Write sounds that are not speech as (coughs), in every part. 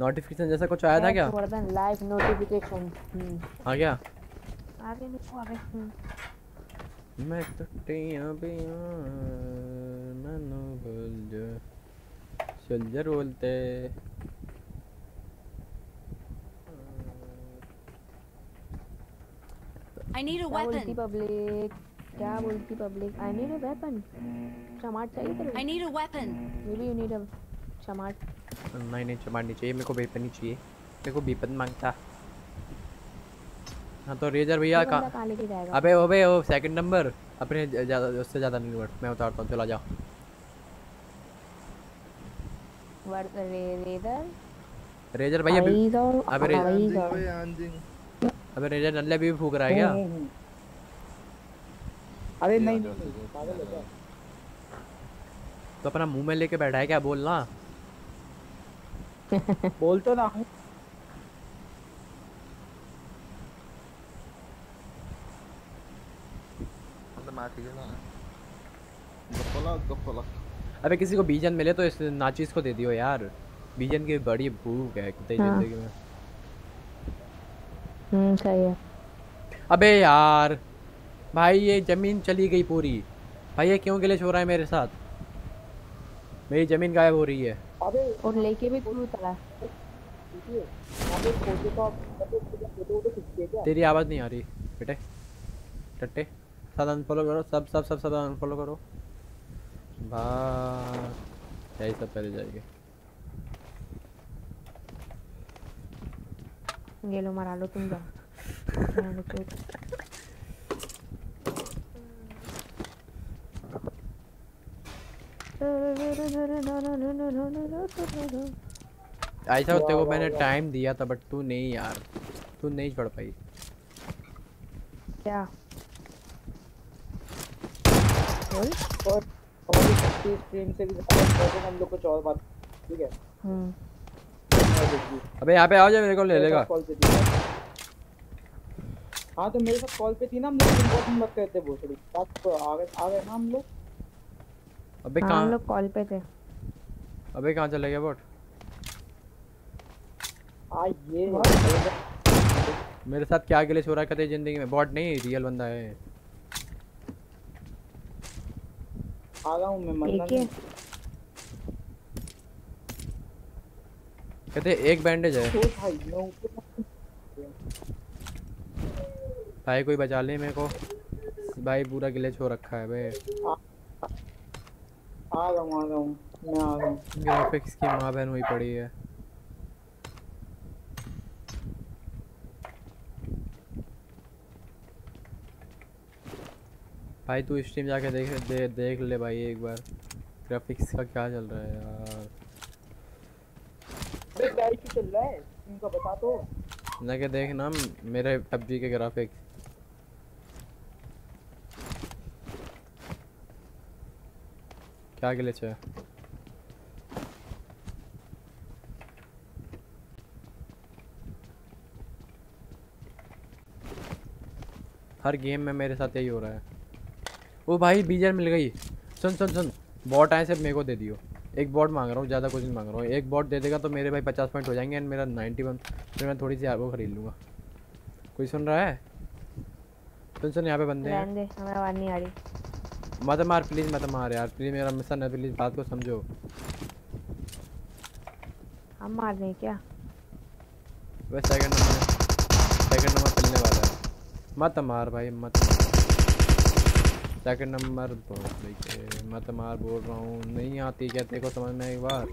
Notification जैसा कुछ आया था क्या? लाइव नोटिफिकेशन हम्म आ गया? आगे देखो आगे। मैं तकिया मनो बोल जो सोल्जर बोलते। I need a क्या बोलती पब्लिक क्या बोलती public I need a weapon चमाट चाहिए तेरे I need a weapon. Maybe you need a चमाट. नहीं नहीं चमार नहीं चाहिए। मेरे को बेपन नहीं चाहिए। मेरे को बेपन माँगता। हाँ तो रेजर भैया कहाँ अबे ओबे ओ सेकंड नंबर अपने ज़्यादा उससे ज़्यादा नहीं वर्ड मैं उतारता हूँ चला जाओ। रे रेदर रेजर भैया अबे रे- आईज और अबे रेजर नल्ले भी फूक रहा है क्या? अरे नहीं। नहीं नहीं, पागल तो अपना मुँह में लेके बैठा है क्या बोलना (laughs) बोल तो ना हूँ। अबे किसी को बीजन मिले तो इस नाचीज को दे दियो यार। बीजन की बड़ी भूख है कितनी हाँ। ज़िंदगी में। हम्म सही है। अबे यार भाई ये ज़मीन चली गई पूरी। भाई ये क्यों गिले हो रहा है मेरे साथ? मेरी ज़मीन गायब हो रही है। अबे और लेके भी चला तो खींचते क्या? तेरी आवाज़ नहीं आ रही बेटे। टट्टे सब अनफॉलो करो सब सब सब सब अनफॉलो करो। बस यही सब पहले जाएगी। ये लो मरा लो तुम जाओ। ऐसा तेरे को मैंने टाइम दिया था बट तू नहीं यार तू नहीं छोड़ पाई क्या और हमारी शक्ति स्ट्रीम से भी ज़्यादा हम लोग कुछ और बात ठीक है हम्म अबे यहाँ पे आओ जा मेरे को ले लेगा। हाँ तो मेरे साथ कॉल पे थी ना हम लोग इम्पोर्टेंट बात करते भोसड़ी बात तो आ गए आ गए ना हम लोग? अबे हाँ, हम लोग कॉल पे थे। अबे कहाँ चले गया बॉट आ ये मेरे साथ क्या गिले हो रहा है कतई ज़िंदगी में? बॉट नहीं रियल बंदा है। आ रहा हूँ मैं मरना एक ही नहीं कहते एक बैंडेज है। भाई भाई कोई बचा ले मेरे को। भाई पूरा गिले हो रखा है बे। आ हूँ आ हूँ मैं आ हूँ ग्राफिक्स की माँ बहन हुई पड़ी है। भाई तू स्ट्रीम जाके देख दे, देख ले भाई एक बार। ग्राफिक्स का क्या चल रहा है यार। चल रहा है इनका बता तो। जाके देख ना, मेरे पबजी के ग्राफिक्स क्या ग्लिच है? हर गेम में मेरे साथ यही हो रहा है। ओ भाई बीजर मिल गई। सुन सुन सुन। बॉट आए, सिर्फ़ मेरे को दे दियो। एक बॉट मांग रहा हूँ ज़्यादा कुछ नहीं मांग रहा हूँ। एक बॉट दे देगा तो मेरे भाई पचास पॉइंट हो जाएँगे एंड मेरा नाइन्टी वन फिर मैं थोड़ी सी वो खरीद लूँगा। कोई सुन रहा है? सुन सुन यहाँ पे बंदे हैं। रहने दे हमें आवाज़ नहीं आ रही। मत मार प्लीज़ मत मार यार। प्लीज़ मेरा मिशन है प्लीज़ बात को समझो। हम मार रहे क्या? वह सेकंड नंबर सेकंड नंबर मिलने वाला है। मत मार भाई मत सेकंड नंबर बोल के मत मार बोल रहा हूँ नहीं आती क्या? तेरे को समझ में एक बार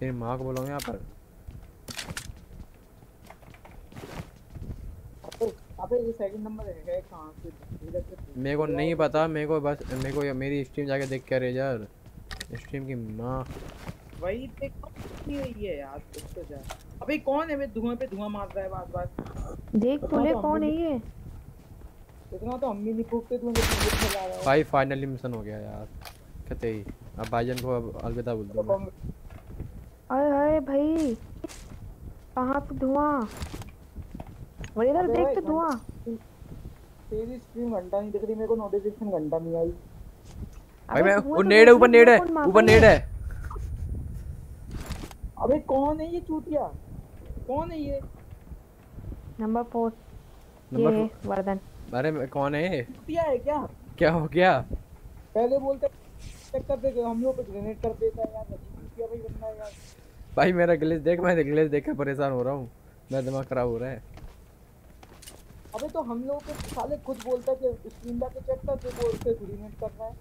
तेरी माँ को बोलोगे यहाँ पर? अबे अबे ये सेकंड नंबर है कहाँ से? इधर से मेरे को नहीं पता मेरे को बस मेरे को मेरी स्ट्रीम जाके देख के रेजर स्ट्रीम की माँ। वही देखो नहीं हुई है यार कुछ तो जा। अबे कौन है? मैं धुआँ पे धुआँ मार रहा है बार बार देख तो ले कौन है ये? इतना तो हम भी नहीं फूकते तू मुझे ये चला रहा है। भाई फाइनली मिशन हो गया यार। कहते ही अब भाईजान को अब अलविदा बोल दो मैं। अरे अरे भाई। कहाँ पे धुआँ? और इधर देख तो धुआँ। तेरी स्ट्रीम घंटा नहीं दिख रही मेरे को नोटिफिकेशन घंटा नहीं आई। भाई मैं वो तो नेड है ऊपर नेड है ऊपर नेड है? अबे कौन है ये चूतिया? कौन है ये? नंबर फोर ये नंबर वर्धन अरे मैं- कौन है? है क्या? क्या हो गया? पहले बोलते चेक कर देते हम लोग पे ग्रेनेड कर देता है यार भाई बनना है यार। भाई मेरा ग्लिच देख मैं ग्लिच देख के परेशान हो रहा हूँ। मेरा दिमाग खराब हो रहा है। अबे तो हम लोग के साले खुद बोलता है कि स्क्रीन जाके चेक कर दे वो उससे ग्रेनेड कर रहा है।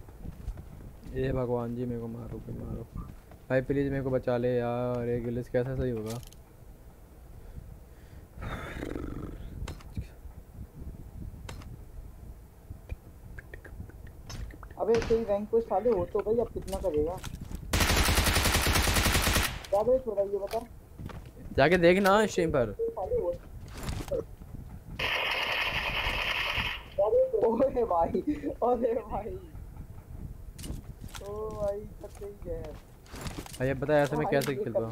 ये भगवान जी मेरे को मारो कोई मारो। भाई प्लीज़ मेरे को बचा ले यार ये गिलिस कैसे सही होगा? अबे तेरी रैंक पे साले हो तो भाई अब कितना करेगा? क्या भाई थोड़ा ये बता। जाके देख ना स्ट्रीम पर। ओए भाई ओए भाई। ओ भाई सच्चे ही है भाई अब बता ऐसे में कैसे खेलता हूँ।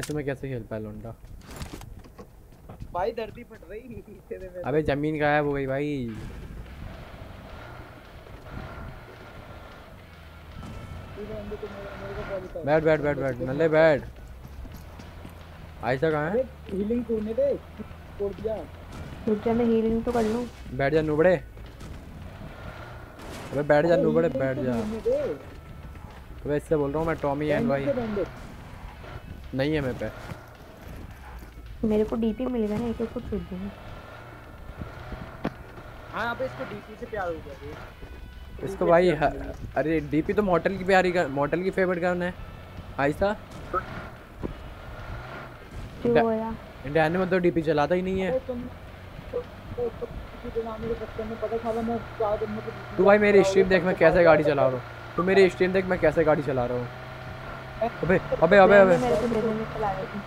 ऐसे में कैसे खेल पाया लौंडा? भाई दर्दी फट रही तेरे अबे ज़मीन गायब हो गई भाई तेरे अंदर तो मेरे मेरे को कॉल कर बैठ बैठ बैठ बैठ नल्ले बैठ। आयशा कहाँ है? हीलिंग तूने दे छोड़ दिया। रुक जा मैं हीलिंग तो कर लूँ? बैठ जा नुबड़े। अबे बैठ जा नुबड़े बैठ तो जा। अबे इससे बोल रहा हूँ मैं टॉमी एंड भाई नहीं है मेरे पे। मेरे को डीपी मिल गया ना एक एक को छूट दूँगी। हाँ अबे इसको डीपी से प्यार हो गया। इसको भाई अरे डीपी तो मॉडल की प्यारी का मॉडल की फेवरेट गन है? आयशा क्यों होया इंडिया में तो डीपी चलाता ही नहीं है। तू भाई मेरी स्ट्रीम देख मैं कैसे गाड़ी चला रहा हूँ। तू मेरी स्ट्रीम देख मैं कैसे गाड़ी चला रहा हूँ। अबे अबे अबे अबे मेरे को दे देने चला रही थी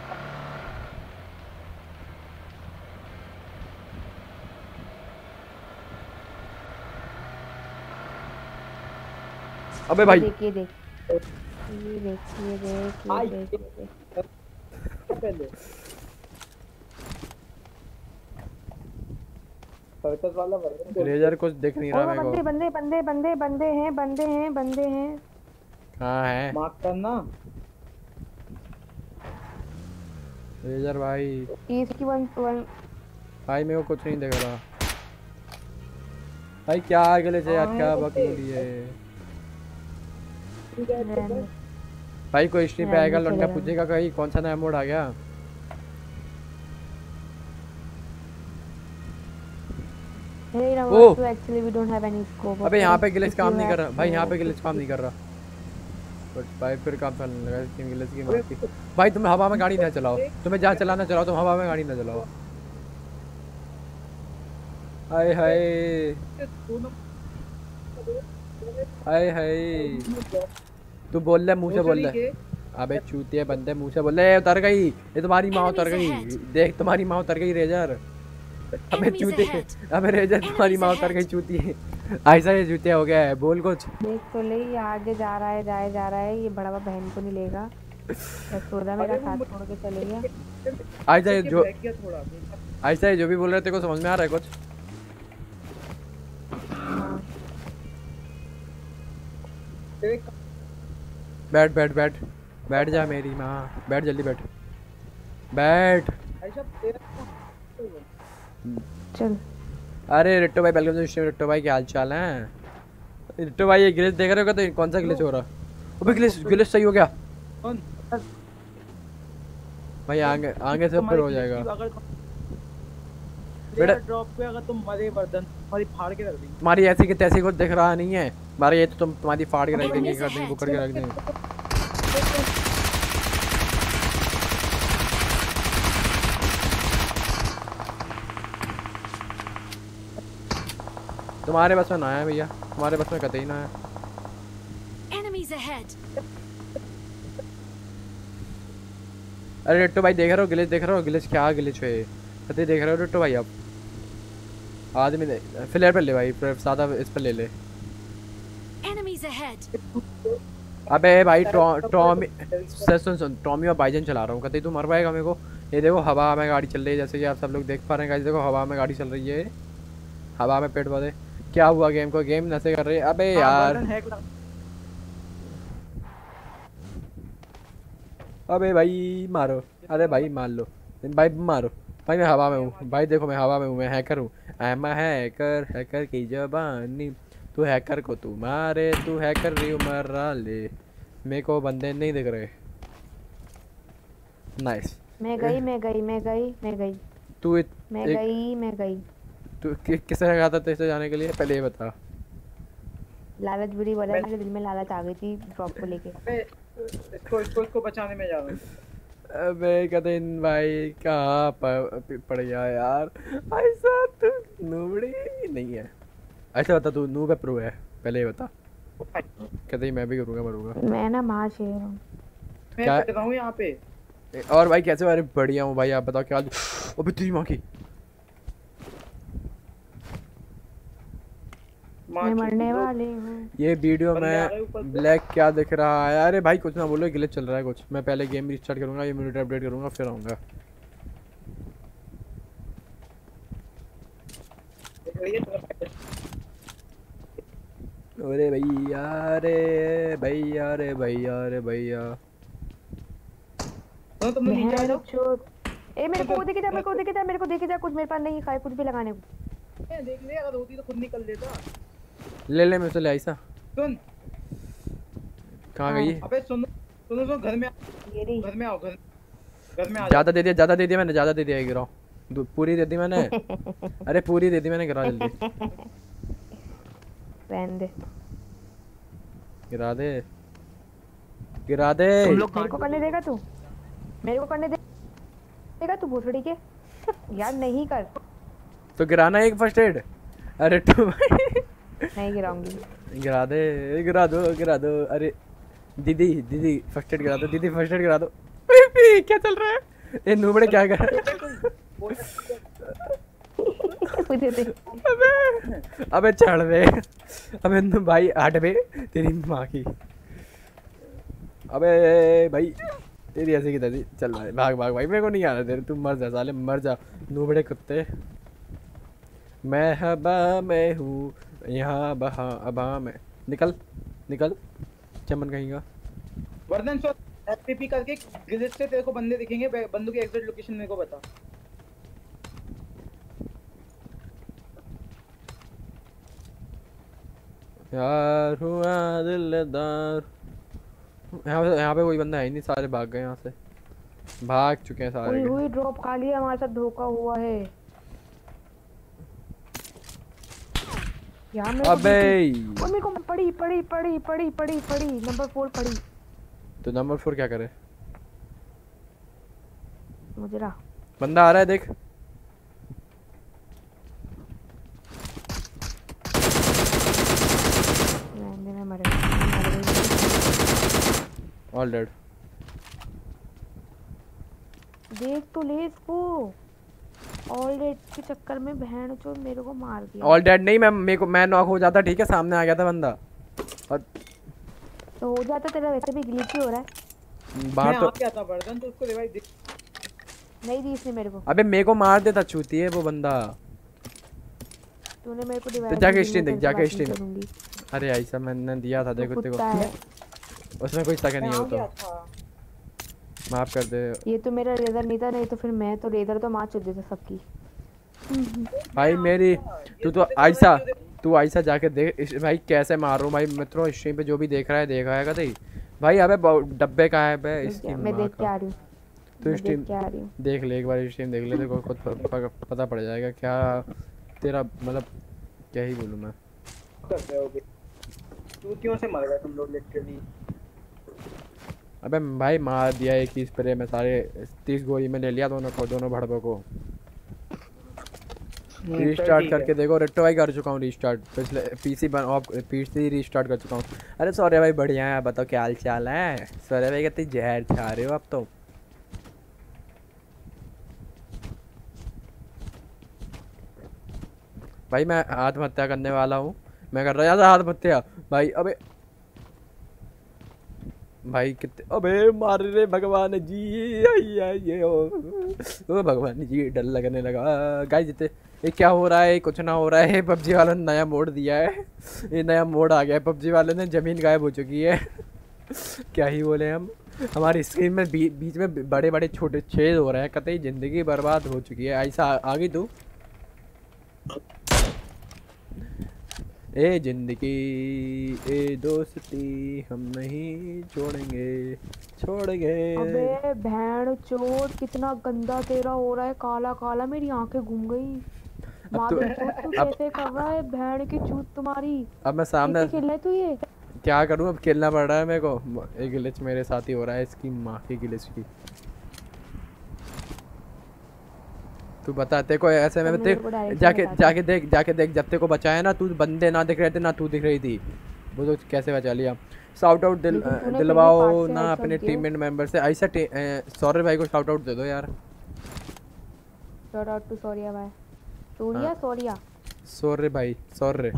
अबे भाई। देख। ये देख ये देख ये देख ये देख सर्कस वाला वर्जन कुछ दिख नहीं रहा मेरे बंदे को। बंदे बंदे बंदे बंदे हैं बंदे हैं बंदे हैं। कहाँ है। मार्क करना। रेजर भाई। ईस्ट की वन वन। भाई मेरे को कुछ नहीं दिख रहा। भाई क्या अगले से यार हाँ, क्या ये बक बंदे। है। भाई कोई स्ट्रीम पे आएगा लड़का पूछेगा कहीं कौन सा नया मोड आ गया। ओ। Actually we don't have any scope. अबे? यहाँ पे गिलिच काम नहीं कर रहा। भाई यहाँ पे गिलिच काम नहीं कर रहा। बट भाई फिर काम चलने लगा। स्टीम गिलिच की मारती। भाई तुम हवा में गाड़ी ना चलाओ। तुम्हें जहाँ चलाना चलाओ तुम हवा में गाड़ी ना चलाओ। हाय हाय। हाय हाय। तू बोल ले मुँह से बोल ले। अबे चूतिए बंदे मुँह से बोल ले। उतर गई। ये तुम्हारी माँ उतर गई। देख तुम्हारी माँ उतर गई रेजर अबे चूते अबे रेजर तुम्हारी माँ उतर गई. चूती ऐसा ये चूतिया हो गया है। बोल कुछ। देख तो ले ये आगे जा रहा है जाए जा रहा है। ये बड़ा बहन को नहीं लेगा। यशोदा मेरा साथ छोड़ के चले गया। ऐसा ये जो ऐसा ये जो भी बोल रहे थे को समझ में आ रहा है कुछ? बैठ बैठ बैठ। बैठ जा मेरी माँ। बैठ जल्दी बैठ। बैठ। चल। अरे रिट्टो भाई वेलकम टू स्ट्रीम रिट्टो भाई क्या हाल चाल है? रिट्टो भाई ये ग्लिच देख रहे हो तो कौन सा ग्लिच हो रहा? अबे ग्लिच ग्लिच सही हो गया। भाई आगे आगे से ऊपर हो जाएगा। बेटा- बेटा ड्रॉप पे अगर तुम मरे बर्तन तुम्हारी फाड़ के रख देंगे। तुम्हारी ऐसी की तैसी कुछ दिख रहा नहीं है। हमारे ये तो तुम तुम्हारी फाड़ के रख देंगे कर देंगे. बुकड़ के रख देंगे तुम्हारे बस में ना है भैया तुम्हारे बस में कतई ना है ahead. अरे रिट्टो भाई देख रहे हो गिलिच देख रहे हो गिलिच क्या गिलिच है कतई देख रहे हो रिट्टो भाई आप आदमी फ्लेयर पे ले भाई सादा इस पर ले ले Enemies ahead. अबे भाई टॉमी सर सुन सुन टॉमी और बाइजन चला रहा हूँ। कतई तू मर पाएगा मेरे को? ये देखो हवा में गाड़ी चल रही है जैसे कि आप सब लोग देख पा रहे हैं गाइस देखो हवा में गाड़ी चल रही है। हवा में पेड़ पौधे। क्या हुआ गेम को? गेम नशे कर रही है। अबे हाँ, यार। अबे भाई मारो। अरे भाई मार लो। भाई मारो। भाई मैं हवा में हूँ। भाई देखो मैं हवा में हूँ मैं हैकर हूँ। आई एम हैकर हैकर की जबानी। तू हैकर को तू मारे तू हैकर रही मरा ले मेरे को बंदे नहीं दिख रहे। नाइस मैं गई मैं गई मैं गई मैं गई। तू इत, मैं एक- गई मैं गई। तू कि, किसने कहा था तेरे जाने के लिए? पहले ये बता। लालच बुरी बोला मेरे दिल में लालच आ गई थी ड्रॉप को लेके। अबे इसको इसको इसको बचाने में जा रहा हूँ। अबे कदिन भाई कहाँ पड़ गया यार? ऐसा तू नूबड़ी नहीं है। ऐसा बता तू नूब है प्रो है पहले ये बता। कहते ही मैं भी करूँगा मरूँगा। मैं ना माँ शेर हूँ। मैं रहा हूँ यहाँ पे। और भाई कैसे अरे बढ़िया हूँ भाई आप बताओ क्या अबे तेरी माँ की। मैं मरने वाली हूँ। ये वीडियो में। ब्लैक क्या दिख रहा है? अरे भाई कुछ ना बोलो गिले चल रहा है कुछ। मैं पहले गेम रिस्टार्ट करूँगा ये मिनट अपडेट करूँगा फिर आऊँगा? अरे भैया रे भैया रे भैया रे भैया। सुनो तुम नीचे आ जाओ। ए मेरे को देखे जा मेरे को देखे जा मेरे को देखे जा कुछ मेरे पास नहीं खाए कुछ भी लगाने को। ए, देख ले अगर होती तो खुद निकल लेता। ले ले मुझसे ले ऐसा। सुन। कहाँ गई अबे सुनो सुनो सुनो घर में घर में आओ घर घर में आ ज़्यादा दे दिया ज़्यादा दे दिया मैंने ज़्यादा दे दिया गिराओ पूरी दे दी मैंने। (laughs) अरे पूरी दे दी मैंने गिरा जल्दी। (laughs) रहने दे। गिरा दे। गिरा दे। मेरे को करने देगा तू? मेरे को करने दे- देगा तू भोसड़ी के? (laughs) यार नहीं कर। तो गिराना एक फ़र्स्ट एड अरे तू (laughs) नहीं गिराऊँगी। गिरा दे गिरा दो गिरा दो। अरे दीदी दीदी फ़र्स्ट एड गिरा दो। दीदी फ़र्स्ट एड गिरा दो। (laughs) क्या चल रहा है? ये नूबड़े क्या कर रहे हैं? मुझे अबे अबे चढ़ बे अबे भाई हट बे तेरी माँ की अबे भाई तेरी ऐसे की तैसी चल भाई भाग भाग भाई मेरे को नहीं आना तेरे तू मर जा साले मर जा नूबड़े कुत्ते मैं हवा में हूँ यहाँ बहा अबा में निकल निकल चमन कहेंगा वर्धन सो एफपीपी करके ग्लिच से तेरे को बंदे दिखेंगे। बे- बंदों की एग्जिट लोकेशन मेरे को बता। यार हुआ दिलदार। यहाँ पे यहाँ पे कोई बंदा है ही नहीं सारे भाग गए यहाँ से। भाग चुके हैं सारे हुई हुई ड्रॉप खाली है हमारे साथ धोखा हुआ है। यार मेरे अबे! ओए मेरे को पड़ी पड़ी पड़ी पड़ी पड़ी पड़ी। नंबर फोर पड़ी। तो नंबर फोर क्या करे? मुझे रहा। बंदा आ रहा है देख रहने दे, मैं मर गई मैं मर गई ऑल डेड देख तो ले इसको। ऑल डेट के चक्कर में बहन चो मेरे को मार दिया। ऑल डेड नहीं मैं मेरे को मैं नॉक हो जाता ठीक है? सामने आ गया था बंदा। और तो हो जाता तेरा वैसे भी ग्लिच ही हो रहा है। बाहर तो क्या था वर्धन तो उसको रिवाइव दे नहीं दी इसने मेरे को। अबे मेरे को मार देता छूती है वो बंदा। तूने मेरे को डिवाइड तो जाके stream देख, जाके stream। अरे ऐसा मैंने दिया था देखो कुत्ता है। देखो उसमें कोई शक नहीं मैं हो तो माफ़ कर दे। ये तो मेरा रेदर नहीं था नहीं तो फिर मैं तो रेदर तो मार चुकी थी सबकी। भाई मेरी तू तो ऐसा तू ऐसा जाके देख भाई कैसे मार रहा हूँ भाई मित्रों स्ट्रीम पे जो भी देख रहा है देखा है कहीं भाई अबे डब्बे कहाँ है बे? इसकी मैं देख के का। आ रही हूँ। तू स्ट्रीम देख के आ रही हूँ। देख ले एक बार स्ट्रीम देख ले को खुद पता पड़ जाएगा क्या तेरा मतलब क्या ही बोलूँ मैं। तू क्यों से मर गए तुम लोग लिटरली अबे भाई मार दिया एक ही स्प्रे में सारे तीस गोली में ले लिया दोनों को दोनों भड़बों को। रीस्टार्ट करके देखो रेट्टो भाई कर चुका हूँ रीस्टार्ट पिछले पीसी बन ऑफ़ पीसी रीस्टार्ट कर चुका हूँ। अरे सौर्य भाई बढ़िया है बताओ क्या हाल चाल है? सौर्य भाई कहते जहर छा रहे हो अब तो। भाई मैं आत्महत्या करने वाला हूँ। मैं कर रहा था आत्महत्या। भाई अबे भाई कितने अबे मार रे भगवान जी आई आई ये ओ भगवान जी डर लगने लगा। गाइस जितने ये क्या हो रहा है? कुछ ना हो रहा है। पबजी वालों ने नया मोड दिया है। ये नया मोड आ गया है। पबजी वाले ने ज़मीन गायब हो चुकी है। क्या ही बोले हम। हमारी स्क्रीन में बी, बीच में बड़े बड़े छोटे छेद हो रहे हैं। कतई ज़िंदगी बर्बाद हो चुकी है। ऐसा आ, आ गई तू ए ज़िंदगी ए दोस्ती हम नहीं छोड़ेंगे छोड़ेंगे। अबे भैंड चोट कितना गंदा तेरा हो रहा है काला काला मेरी आँखें घूम गई। तो- तू कैसे कर रहा है भैंड की चूत तुम्हारी। अब मैं सामने कैसे खेल रहा तू ये? क्या करूँ अब खेलना पड़ रहा है मेरे को। एक गिलिच मेरे साथ ही हो रहा है इसकी माँ की गिलिच की। तू बताते को ऐसे में जाके जाके देख जाके देख जब तेरे को बचाया ना तू बंदे ना दिख रहे थे ना तू दिख रही थी। वो तो कैसे बचा लिया? शाउट आउट दिल दिलवाओ ना अपने। टीममेट मेंबर से। ऐसा सौर्य भाई को शाउट आउट दे दो यार। शॉट आउट टू सोरिया भाई। सोरिया हाँ। सोरिया। सौर्य भाई सौर्य।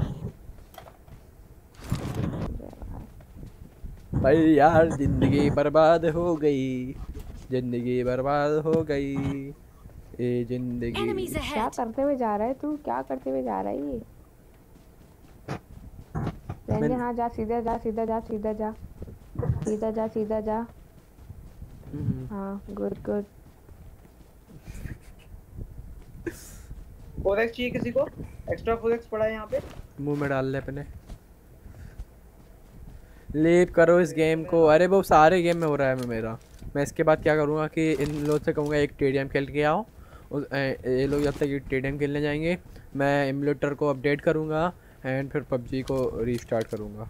भाई यार ज़िंदगी बर्बाद हो गई। ज़िंदगी बर्बाद हो गई। ये ज़िंदगी क्या करते हुए जा रहा है तू? क्या करते हुए जा रहा है ये? मैंने- हाँ जा सीधा जा सीधा जा सीधा जा। सीधा जा सीधा जा। हम्म, हाँ गुड गुड फोर चाहिए किसी को? एक्स्ट्रा फोर पड़ा है यहाँ पे? मुँह में डाल ले अपने। लीव करो इस गेम को। अरे वो सारे गेम में हो रहा है मेरा। मैं इसके बाद क्या करूँगा कि इन लोग से कहूँगा एक टेडियम खेल के आओ। ए- ये लोग जब तक टेडियम खेलने जाएँगे मैं एमुलेटर को अपडेट करूँगा एंड फिर पबजी को रीस्टार्ट करूँगा।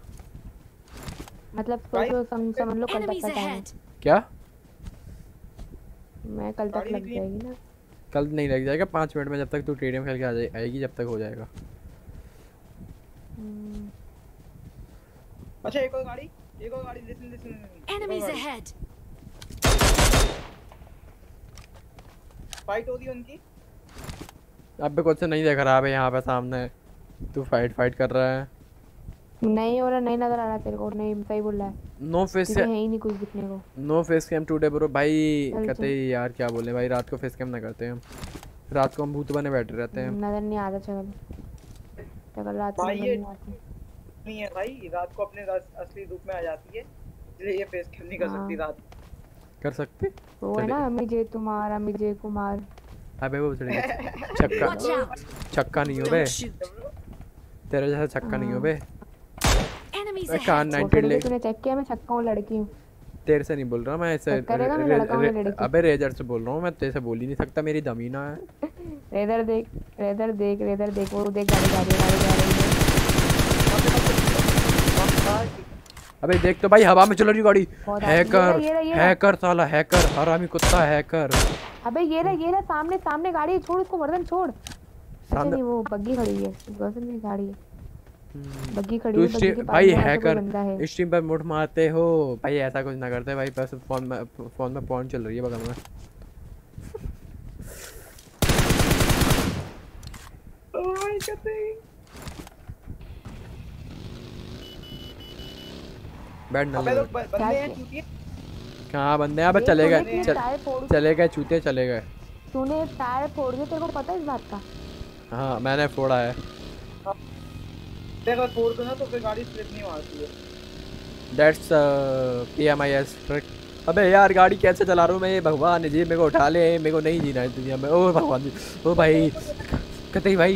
मतलब सोचो सम, समझ लो कल तक का टाइम क्या? मैं कल तक लग जाएगी ना। कल नहीं लग जाएगा पाँच मिनट में जब तक तू टेडियम खेल के आ जाए आएगी जब तक हो जाएगा। हम्म, अच्छा एक और गाड़ी एक और गाड़ी listen listen Enemies ahead! Fight हो रही है उनकी? अब भी कुछ नहीं देख रहा है यहाँ पे सामने। तू फाइट फाइट कर रहा है। नहीं हो रहा नहीं नज़र आ रहा तेरे को नहीं सही बोल रहा है। नो फेस है ही नहीं कुछ दिखने को। No face cam today bro भाई कहते। ही यार क्या बोले? भाई रात को फेस कैम ना करते हैं हम। रात को हम भूत बने बैठे रहते हैं। नज़र नहीं आता चल। चल रात को भाई, ये- नहीं है भाई रात को अपने असली रूप में आ जाती है। इसलिए ये फेस कैम नहीं कर सकती हाँ। रात कर सकते? वो है ना अमित जय कुमार। कुमार अबे वो चढ़ गया (laughs) छक्का! छक्का नहीं हो बे। तेरे जैसा छक्का नहीं हो बे। मैं कान ahead! 90 ले तूने चेक किया मैं छक्का हूँ लड़की हूँ। तेरे से नहीं बोल रहा मैं ऐसे हूँ? अबे रेजर से बोल रहा हूँ मैं तेरे से बोल ही नहीं सकता मेरी दमीना है। (laughs) रेदर देख रेदर देख रेदर देख वो देख गाड़ी जा रही है गाड़ी जा रही है अबे देख तो भाई हवा में चल रही गाड़ी। हैकर। हैकर साला हैकर हरामी कुत्ता हैकर। अबे ये रहा ये रहा सामने सामने गाड़ी है छोड़ उसको वर्धन छोड़। अच्छा सामने नहीं वो बग्गी खड़ी है गर्लफ्रेंड में गाड़ी है। बग्गी खड़ी है बग्गी के पास भाई हैकर स्ट्रीम पर मुठ मारते हो। भाई ऐसा कुछ ना करते भाई बस फ़ोन में फ़ोन में पॉइंट चल रही है बगल में। ओए कहते हैं बैठ ना हैं? चूतिए कहाँ बंदे हैं? अबे चले गए। चल, गए चूते चले गए। तूने टायर फोड़ दिया तेरे को पता है इस बात का? हाँ मैंने फोड़ा है। देख फोड़ दो ना तो फिर गाड़ी स्लिप नहीं मारती है। दैट्स आई ट्रिक अबे यार गाड़ी कैसे चला रहा हूँ मैं? ये भगवान जी मेरे को उठा ले। मेरे को नहीं जीना है दुनिया में। ओ भगवान जी ओ भाई। कहते भाई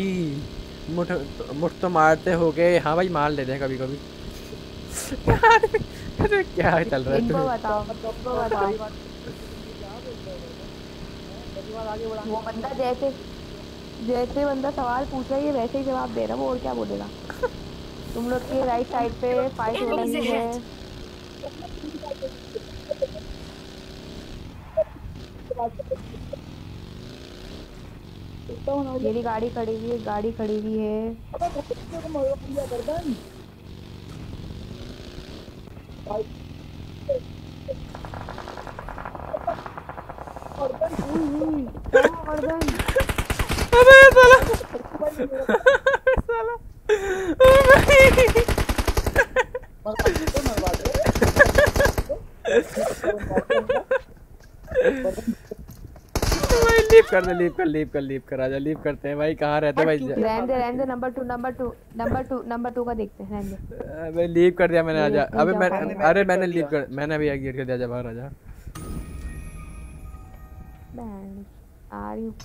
मुठ मुठ तो मारते हो गए। हाँ भाई मार लेते हैं कभी कभी अरे क्या चल रहा है इनको बताओ इनको बताओ वो बंदा जैसे जैसे बंदा सवाल पूछ रहा है ये वैसे ही जवाब दे रहा है वो और क्या बोलेगा तुम लोग के राइट साइड पे फाइट हो रही है। मेरी गाड़ी खड़ी हुई है गाड़ी खड़ी हुई है उई, उई, क्या वर्धन अबे साला साला ओ भाई कर दे लीव कर लीव कर लीव कर आजा लीव करते हैं भाई कहाँ रहते हैं भाई? रहने दे रहने दे number two number two number two number two का देखते हैं रहने दे। अबे लीव कर दिया मैंने आजा अबे मैं अरे मैंने लीव कर मैंने अभी एग्जिट कर दिया आजा बाहर आजा बैंड आ रही हूँ।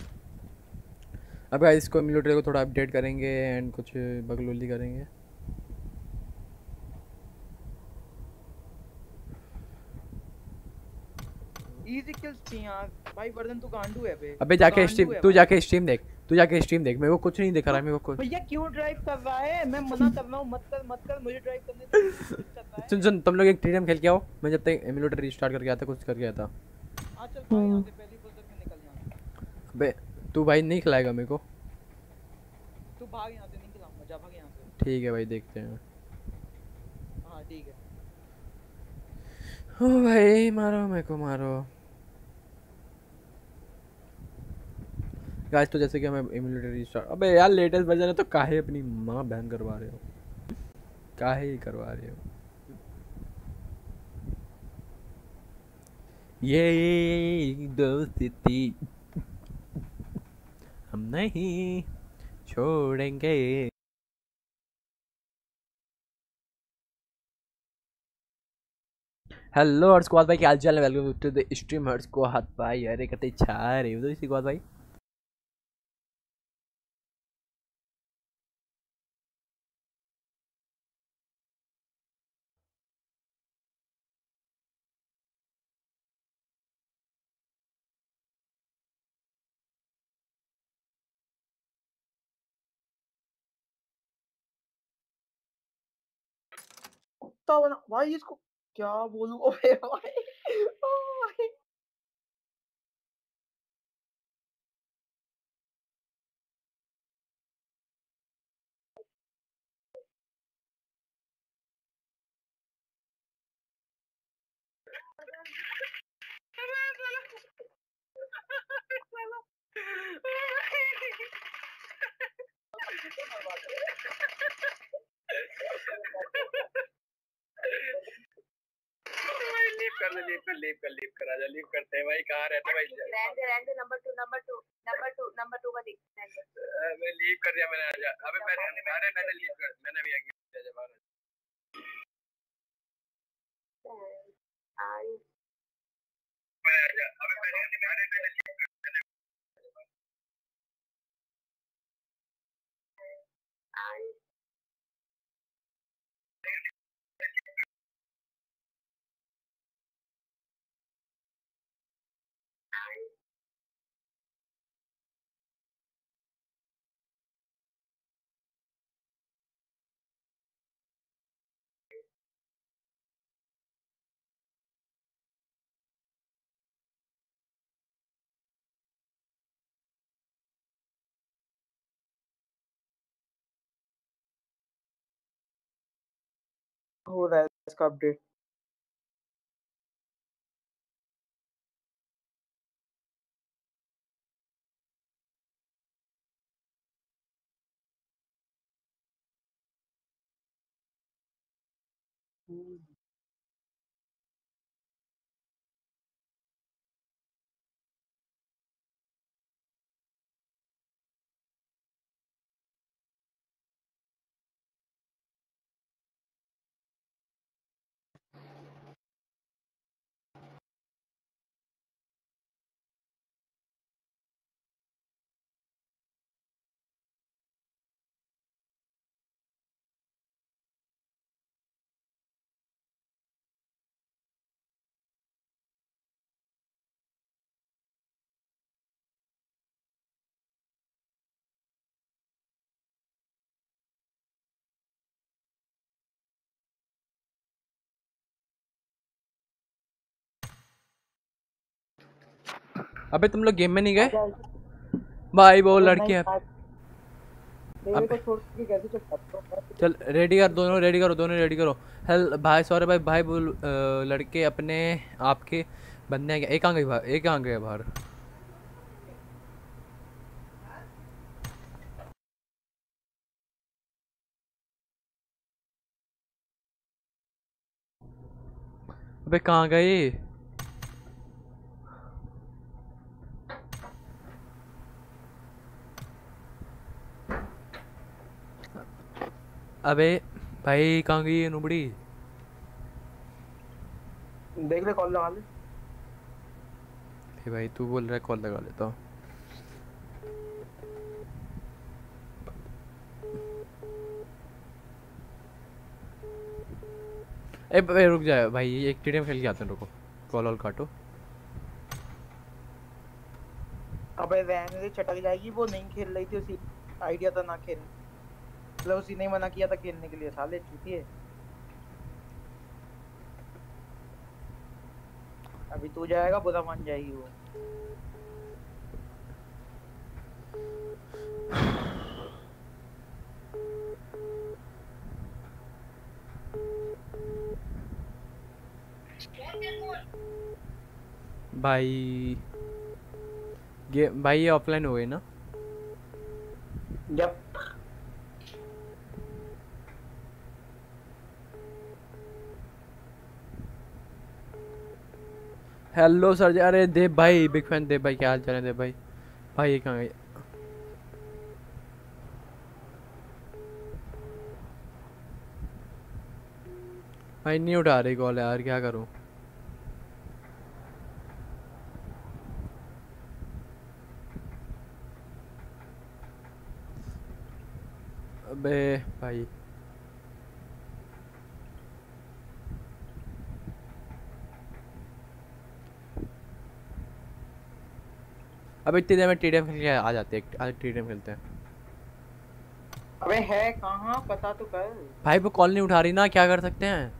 अब गाइस इसको मिलिट्री को थोड़ा अपडेट करेंगे एंड कुछ बगलोली करेंगे। इजी किल्स थी यार भाई वर्धन तू गांडू है बे। अबे जाके स्ट्रीम तू जाके स्ट्रीम देख तू जाके स्ट्रीम देख मेरे को कुछ नहीं दिख रहा है मेरे को कुछ भैया क्यों ड्राइव कर रहा है? मैं मना कर रहा हूँ मत कर मत कर मुझे ड्राइव करने कर है (laughs) सुन सुन तुम लोग एक टीडीएम खेल के आओ। मैं जब तक एमुलेटर रीस्टार्ट करके आता कुछ करके आता। आ चल भाई यहाँ से पहली पोजीशन में निकलना अबे तू भाई नहीं खिलाएगा मेरे को। तू भाग यहाँ से नहीं खिलाऊँगा जा भाग यहाँ से। ठीक है भाई देखते हैं। हाँ ठीक है। ओ भाई मारो मेरे को मारो। गाइस तो जैसे कि हमें इम्यूनिटी रीस्टार्ट अबे यार लेटेस्ट वर्जन है तो काहे अपनी माँ बहन करवा रहे हो? काहे ही करवा रहे हो? ये दोस्ती हम नहीं छोड़ेंगे। हेलो हर्ष स्क्वाड भाई, क्या हाल चाल है? Welcome to the stream Harsh को हाथ भाई। अरे कते छा रहे हो तो स्क्वाड भाई। बना भाई इसको क्या बोलूँ? (laughs) भाई ओ भाई लीव कर लीव कर लीव कर जा आजा लीव करते हैं भाई कहाँ रहते हैं भाई? रहते रहते number two number two number two number two का देखते मैं लीव कर दिया मैंने आजा अबे मैंने अरे मैंने लीव कर मैंने भी आगे आजा बाहर आजा अबे मैंने मैंने लीव कर मैंने आ रही हूँ हो रहा है इसका अपडेट अबे तुम लोग गेम में नहीं गए? भाई वो लड़के हूँ। चल रेडी कर दोनों रेडी करो दोनों रेडी करो। हेल भाई सॉरी भाई भाई बोल लड़के अपने आपके बंदे हैं एक कहाँ गई बाहर एक कहाँ गया बाहर। अबे कहाँ गए अबे भाई कहाँ गई ये नुबड़ी? देख ले कॉल लगा ले। भाई तू बोल रहा है कॉल लगा लेता हूँ। ए भाई रुक जाए भाई एक टीडीएम खेल के आते हैं रुको। कॉल ऑल काटो। अबे रहने दे चटक जाएगी वो नहीं खेल रही थी उसी। आइडिया था ना खेल। मतलब उसी ने मना किया था खेलने के लिए साले चूतिए अभी तू जाएगा बुरा मान जाएगी वो। भाई गे भाई ये ऑफलाइन हो गई ना? जब हेलो सर जी अरे, देव भाई बिग फ़ैन देव भाई, क्या हाल चाल है, देव भाई? भाई, ये कहाँ गए भाई, नहीं उठा रही कॉल यार, क्या करूँ? अबे, भाई। अब इतनी देर में टीडीएम खेल के आ जाते हैं आज टीडीएम खेलते हैं। अबे है कहाँ? पता तो कर। भाई वो कॉल नहीं उठा रही ना क्या कर सकते हैं?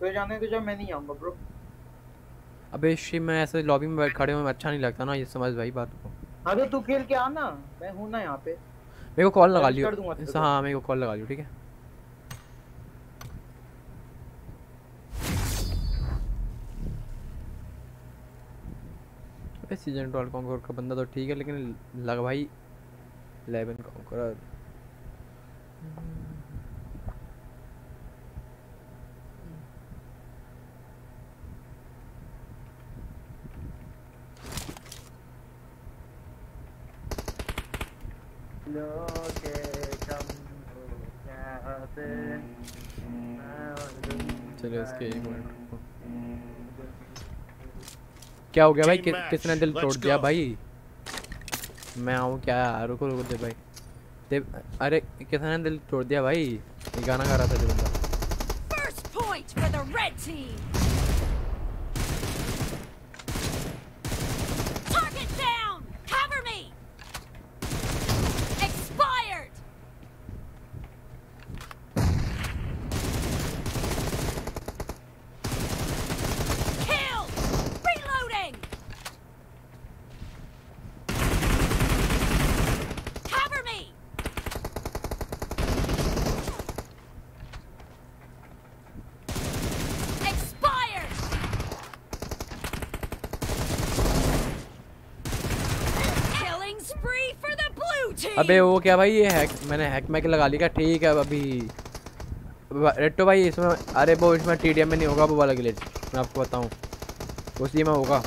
तो जाने तो जब मैं नहीं आऊँगा ब्रो अबे शिव मैं ऐसे लॉबी में खड़े हुए अच्छा नहीं लगता ना ये समझ भाई बात को। अरे तू खेल के आना मैं हूँ ना यहाँ पे। मेरे को कॉल लगा लियो। हाँ मेरे को कॉल लगा लियो ठीक है? अबे सीज़न ट्वेल्व कॉन्कर का बंदा तो ठीक है लेकिन लग भाई इलेवन कॉन्कर चलो इसके एक मिनट रुको। क्या हो गया भाई? कि, किसने दिल तोड़ दिया भाई? मैं आऊँ क्या रुको रुको दे भाई। दे अरे किसने दिल तोड़ दिया भाई? ये गाना गा रहा था जो बंदा। अबे वो क्या भाई, ये हैक मैंने हैक मैक लगा लिया ठीक है अभी। रेट्टो भाई इसमें, अरे वो इसमें टीडीएम में नहीं होगा, वो वाला ग्लिच मैं आपको बताऊँ। उसी में होगा।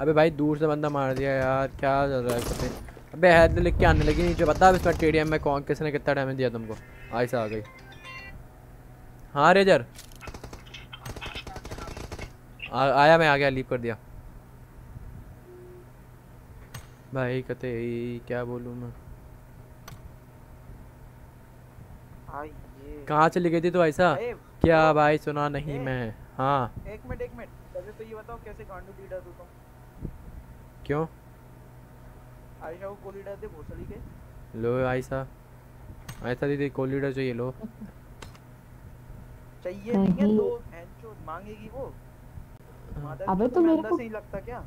अबे भाई, दूर से बंदा मार दिया यार, क्या चल रहा है नहीं। अबे हैद लिख के आने लगी नीचे, बता अब इसमें टीडीएम में कौन, किसने कितना डैमेज दिया तुमको? ऐसा आ गई। हाँ रेजर। आ, आया मैं आ गया लीव कर दिया। भाई कहते क्या बोलूँ मैं? कहाँ चली गई थी तो ऐसा क्या भाई सुना नहीं मैं? हाँ। एक मिनट एक मिनट। पहले तो ये बताओ कैसे गांडू लीडर हो तुम? क्यों? आयशा को को लीडर दे भोसड़ी के लो ऐसा ऐसा दीदी को लीडर चाहिए लो। चाहिए नहीं है नहीं। तो एंचो मांगेगी वो। अबे की तो मेरे को- से ही लगता क्या?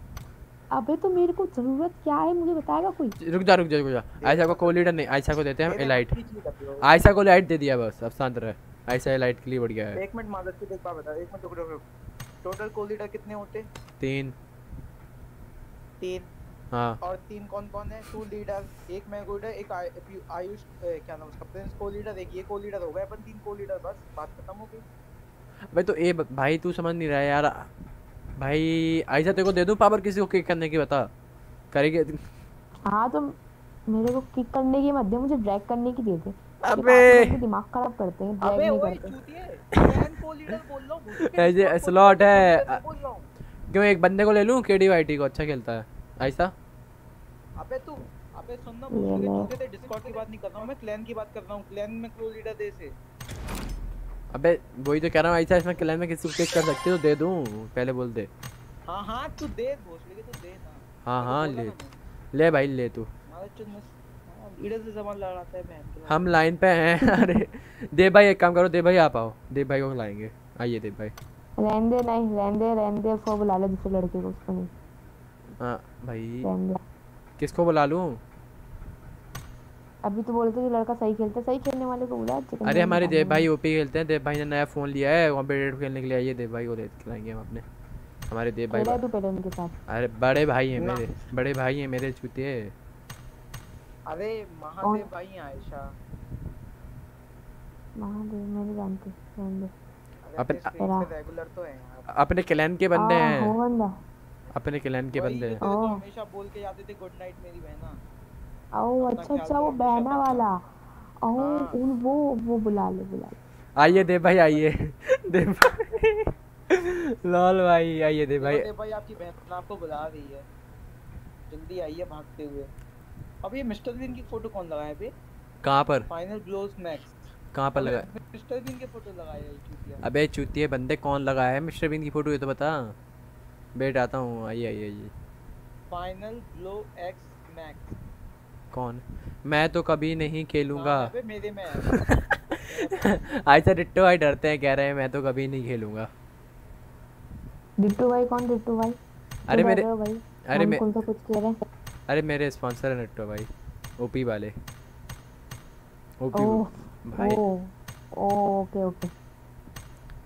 अबे तो मेरे को ज़रूरत क्या है? मुझे बताएगा कोई? रुक जा रुक जा रुक जा। ऐसा को को लीडर नहीं ऐसा को देते हैं एलाइट हाथ की है। लाइट दे दिया बस अब शांत रहे। ऐसा एलाइट के लिए बढ़ गया है। एक मिनट मादर की देख पा बता एक मिनट रुक रुक। टोटल को लीडर कितने होते? तीन। तीन। हाँ। और तीन कौन कौन है? टू लीडर एक मैं लीडर एक आयुष क्या नाम उसका? प्रिंस को लीडर एक ये को लीडर हो गए अपन तीन को लीडर बस बात खत्म हो गई। भाई तो ए भाई तू समझ नहीं रहा यार। भाई ऐसा तेरे को दे दूँ पावर किसी को किक करने की बता। करेगी? हाँ तो मेरे को किक करने की मत दे मुझे ड्रैग करने की दे दे। अबे! दिमाग खराब करते हैं ड्रैग अबे ओए चूतिए मैं को लीडर बोल के ऐसे के है। हूँ। क्यों एक बंदे को ले लूँ? केडी वाईटी को अच्छा खेलता है। ऐसा अबे तू अबे सुन ना ले घुस के लो। चूतिए ते डिस्कॉर्ड की बात नहीं कर रहा हूँ मैं क्लैन की बात कर रहा हूँ क्लैन में को लीडर दे से अबे वही तो कह रहा हूँ ऐसा इसमें क्लैन में किसी को किक कर सकती हो तो दे दूँ पहले बोल दे। हाँ हाँ तू दे भोसले के तू दे ना। हाँ हाँ ले। ले भाई ले तू। हाँ, है हम लाइन पे हैं (laughs) अरे देव भाई एक काम करो देव भाई आप आओ। देव भाई को लाएँगे। आइए देव भाई। रहने दे नहीं रहने दे रहने दे उसको बुला ले दूसरे लड़के को उसको नहीं। हाँ भाई। दे। किसको बुला लूँ? अभी तो बोलते कि लड़का सही खेलता है सही खेलने वाले को बुला चिकन अरे हमारे देव भाई ओपी खेलते हैं देव भाई ने नया फ़ोन लिया है कॉम्पिटेटिव खेलने के लिए आइए देव भाई को ले खिलाएँगे हम अपने। हमारे देव भाई तू पहले उनके साथ? अरे बड़े भाई हैं मेरे बड़े भाई हैं मेरे चूतिए अरे महादेव भाई हैं आयशा। महादेव मैंने जानती अपन- रेगुलर तो हैं अपने क्लैन के बंदे हैं वो बंदा। अपने क्लैन के बंदे हैं। ओह। हमेशा बोल के जाते थे गुड नाइट मेरी बहना। ओ अपना अच्छा अच्छा वो बहना वाला। ओ हाँ। उन वो वो बुला ले बुला ले। आइए देव भाई आइए। (laughs) देव भाई। लॉल भाई आइए देव भाई। देखो भाई आपकी बहन आपको बुला रही है। जल्दी आइए भागते हुए। अब ये मिस्टर बीन की फ़ोटो कौन लगाया बे कहाँ पर? Final blows next. कहाँ पर लगा? मिस्टर बीन के फ़ोटो लगाया है चूतिया। अबे चूतिए बंदे कौन लगाया है मिस्टर बीन की फ़ोटो ये तो बता। वेट आता हूँ आइए आइए आइए। फाइनल ब्लो एक्स मैक्स कौन? मैं तो कभी नहीं खेलूँगा। अबे मेरे में है। (laughs) ऐसा डिट्टो भाई डरते हैं कह रहे हैं मैं तो कभी नहीं खेलूँगा। डिट्टू भाई कौन? डिट्टू भाई। अरे मेरे रहे हो भाई। अरे मे- कौन सा कुछ कह रहे हैं। अरे मेरे स्पॉन्सर है डिट्टो भाई ओपी वाले। ओपी भाई। ओ ओके ओके।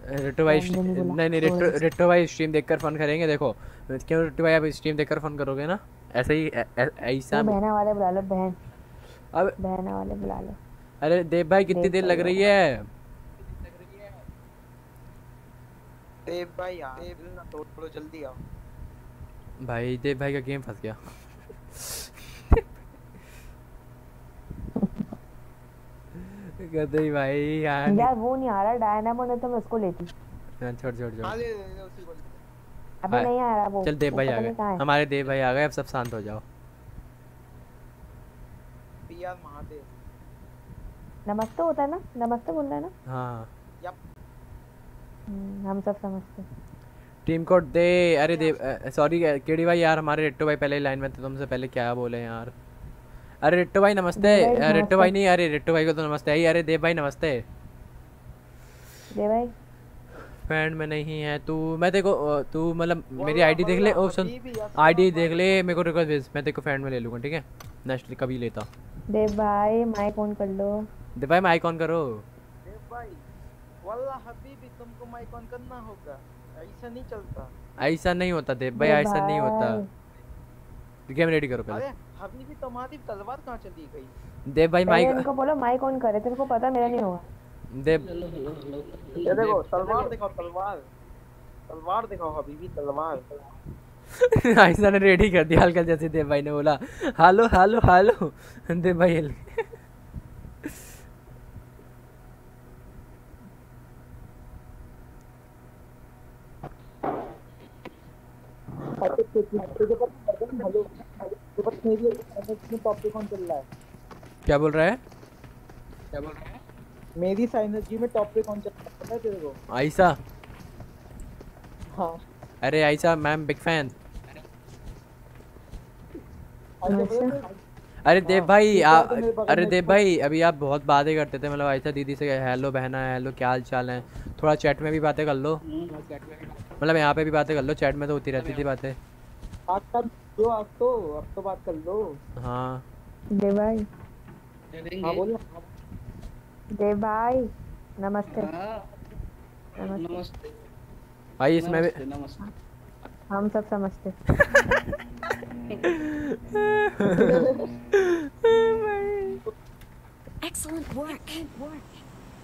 नहीं नहीं रिट्टो भाई स्ट्रीम देखकर फन करेंगे देखो। क्यों रिट्टो भाई आप स्ट्रीम देखकर फन करोगे ना? ऐसे ही ऐसा बहना वाले बुला लो बहन। अब बहना वाले बुला लो। अरे देव भाई कितनी देर लग रही है। देव भाई यार तोड़ थोड़ा जल्दी आओ। भाई देव भाई का गेम फंस गया। (laughs) (laughs) कहते ही भाई यार। यार वो नहीं आ रहा डायनामो ने तो मैं उसको लेती। हाँ, छोड़ छोड़ छोड़। ले ले ले उसी को। अबे नहीं आ रहा वो चल देव भाई आ गए। हमारे देव भाई आ गए अब सब शांत हो जाओ। P R Mahadev. नमस्ते होता है ना? नमस्ते बोल रहा है ना? हाँ। हम्म, हम सब समझते टीम कोड दे। अरे देव सॉरी केडी भाई यार हमारे रिट्टो भाई पहले लाइन में थे तुमसे पहले क्या बोले यार? अरे रिट्टो भाई नमस्ते। देव भाई, रिट्टो भाई नमस्ते। नहीं अरे रिट्टो भाई को तो नमस्ते। ही अरे देव भाई नमस्ते। दे भाई। फ्रेंड में नहीं है तू मैं देखो तू मतलब मेरी आईडी देख ले सुन आईडी देख ले मेरे को रिक्वेस्ट भेज मैं तेरे को फ्रेंड में ले लूँगा ठीक है? नेक्स्ट कभी लेता। देव भाई माइक ऑन कर लो। देव भाई मैं आइकॉन करो। देव भाई वल्ला हबीबी तुमको माइक ऑन करना होगा। ऐसा नहीं चलता। ऐसा नहीं होता देव भाई ऐसा नहीं होता। गेम रेडी करो पहले। अरे हबीबी तुम्हारी तलवार कहाँ चली गई? देव भाई माइक इनको बोलो माइक ऑन करे तेरे को पता मेरा नहीं होगा। देव ये देखो तलवार दिखाओ तलवार। तलवार दिखाओ हबीबी तलवार। (laughs) ऐसा ने रेडी कर दिया हल्का जैसे देव भाई ने बोला। Hello hello hello. देव भाई (laughs) हिल गए। टॉप पे कौन चल रहा है। क्या बोल रहा है? मेरी साइनर्जी में टॉप पे कौन चल रहा है तेरे को? आयशा। हाँ। अरे आयशा मैम बिग फ़ैन अरे देव भाई आ, तो मेरे अरे देव भाई अभी आप बहुत बातें करते थे मतलब आयशा दीदी से हेलो बहना हेलो क्या हाल चाल है? थोड़ा चैट में भी बातें कर लो। मतलब यहाँ पे भी बातें कर लो चैट में तो होती रहती थी बातें। आज तक जो आज तो अब तो बात कर लो। हाँ। देव भाई। हाँ बोलो। देव भाई। नमस्ते। नमस्ते। भाई इसमें भी हम सब समझते। Excellent work.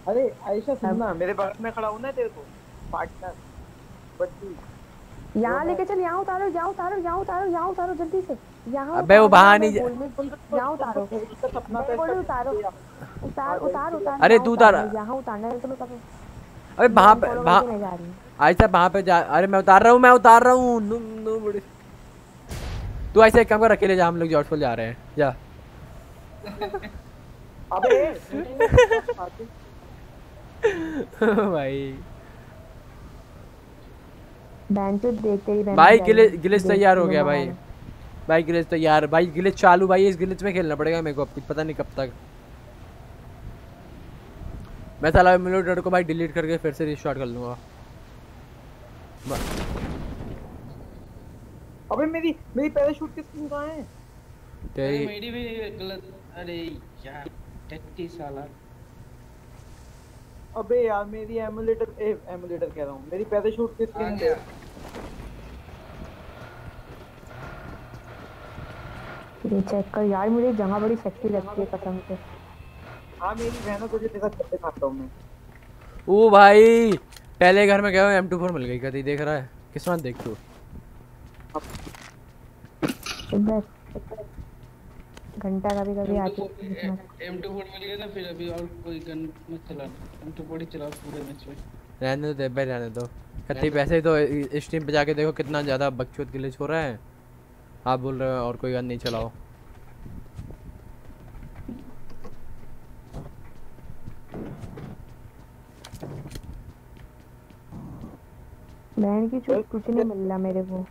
अरे आयशा सुनना। मेरे बगल में खड़ा हूँ ना तेरे को। पार्टनर बट्टू यहाँ लेके चल यहाँ उतारो यहाँ उतारो यहाँ उतारो यहाँ उतारो जल्दी से। यहाँ अबे वो बाहर नहीं जा- यहाँ उतारो। उतारो उतार उतार उतार। अरे तू उतार। यहाँ उतारना है तो मैं उतारो अबे वहाँ पे वहाँ हूँ। साहब वहाँ पे जा अरे मैं उतार रहा हूँ मैं उतार रहा हूँ। नु, नु, बड़े तू ऐसे एक काम कर अकेले जा हम लोग जॉर्ज जा रहे हैं। जा। (laughs) अबे (laughs) भाई बहन चोद देख तेरी बहन भाई की गिले जाएगी। गिलिच देख तैयार हो गया भाई। भाई गिलिच तैयार भाई गिलिच चालू भाई इस गिलिच में खेलना पड़ेगा मेरे को अब पता नहीं कब तक। मैं साला एमुलेटर को भाई डिलीट करके फिर से रिस्टार्ट कर लूँगा। अबे मेरी मेरी पैराशूट की स्किन कहाँ है? अरे तेरी मेरी भी गलत अरे यार टट्टी साला। अबे यार मेरी एमुलेटर ए एमुलेटर कह रहा हूँ। मेरी पैराशूट की आ स्किन ये चेक कर। यार मुझे जगह बड़ी सेक्सी लगती है कसम से। हाँ मेरी बहनों तुझे तेरा छप्पे खाता हूँ मैं। ओ भाई पहले घर में गया टू फोर मिल गई कभी देख रहा है। किस्मत देख तू? बस घंटा कभी कभी आती है। किस्मत। एम टू फोर मिल गया ना फिर अभी और कोई गन मत चलाना। एम टू ही चलाओ पूरे मैच में। रहने दो भाई रहने दो। कत्ती पैसे तो इस टीम पे जाके देखो कितना ज़्यादा बकचोद गिलिच हो रहा है। आप बोल रहे हो और कोई गन नहीं चलाओ। बहन की छुट कुछ नहीं मिल रहा मेरे को।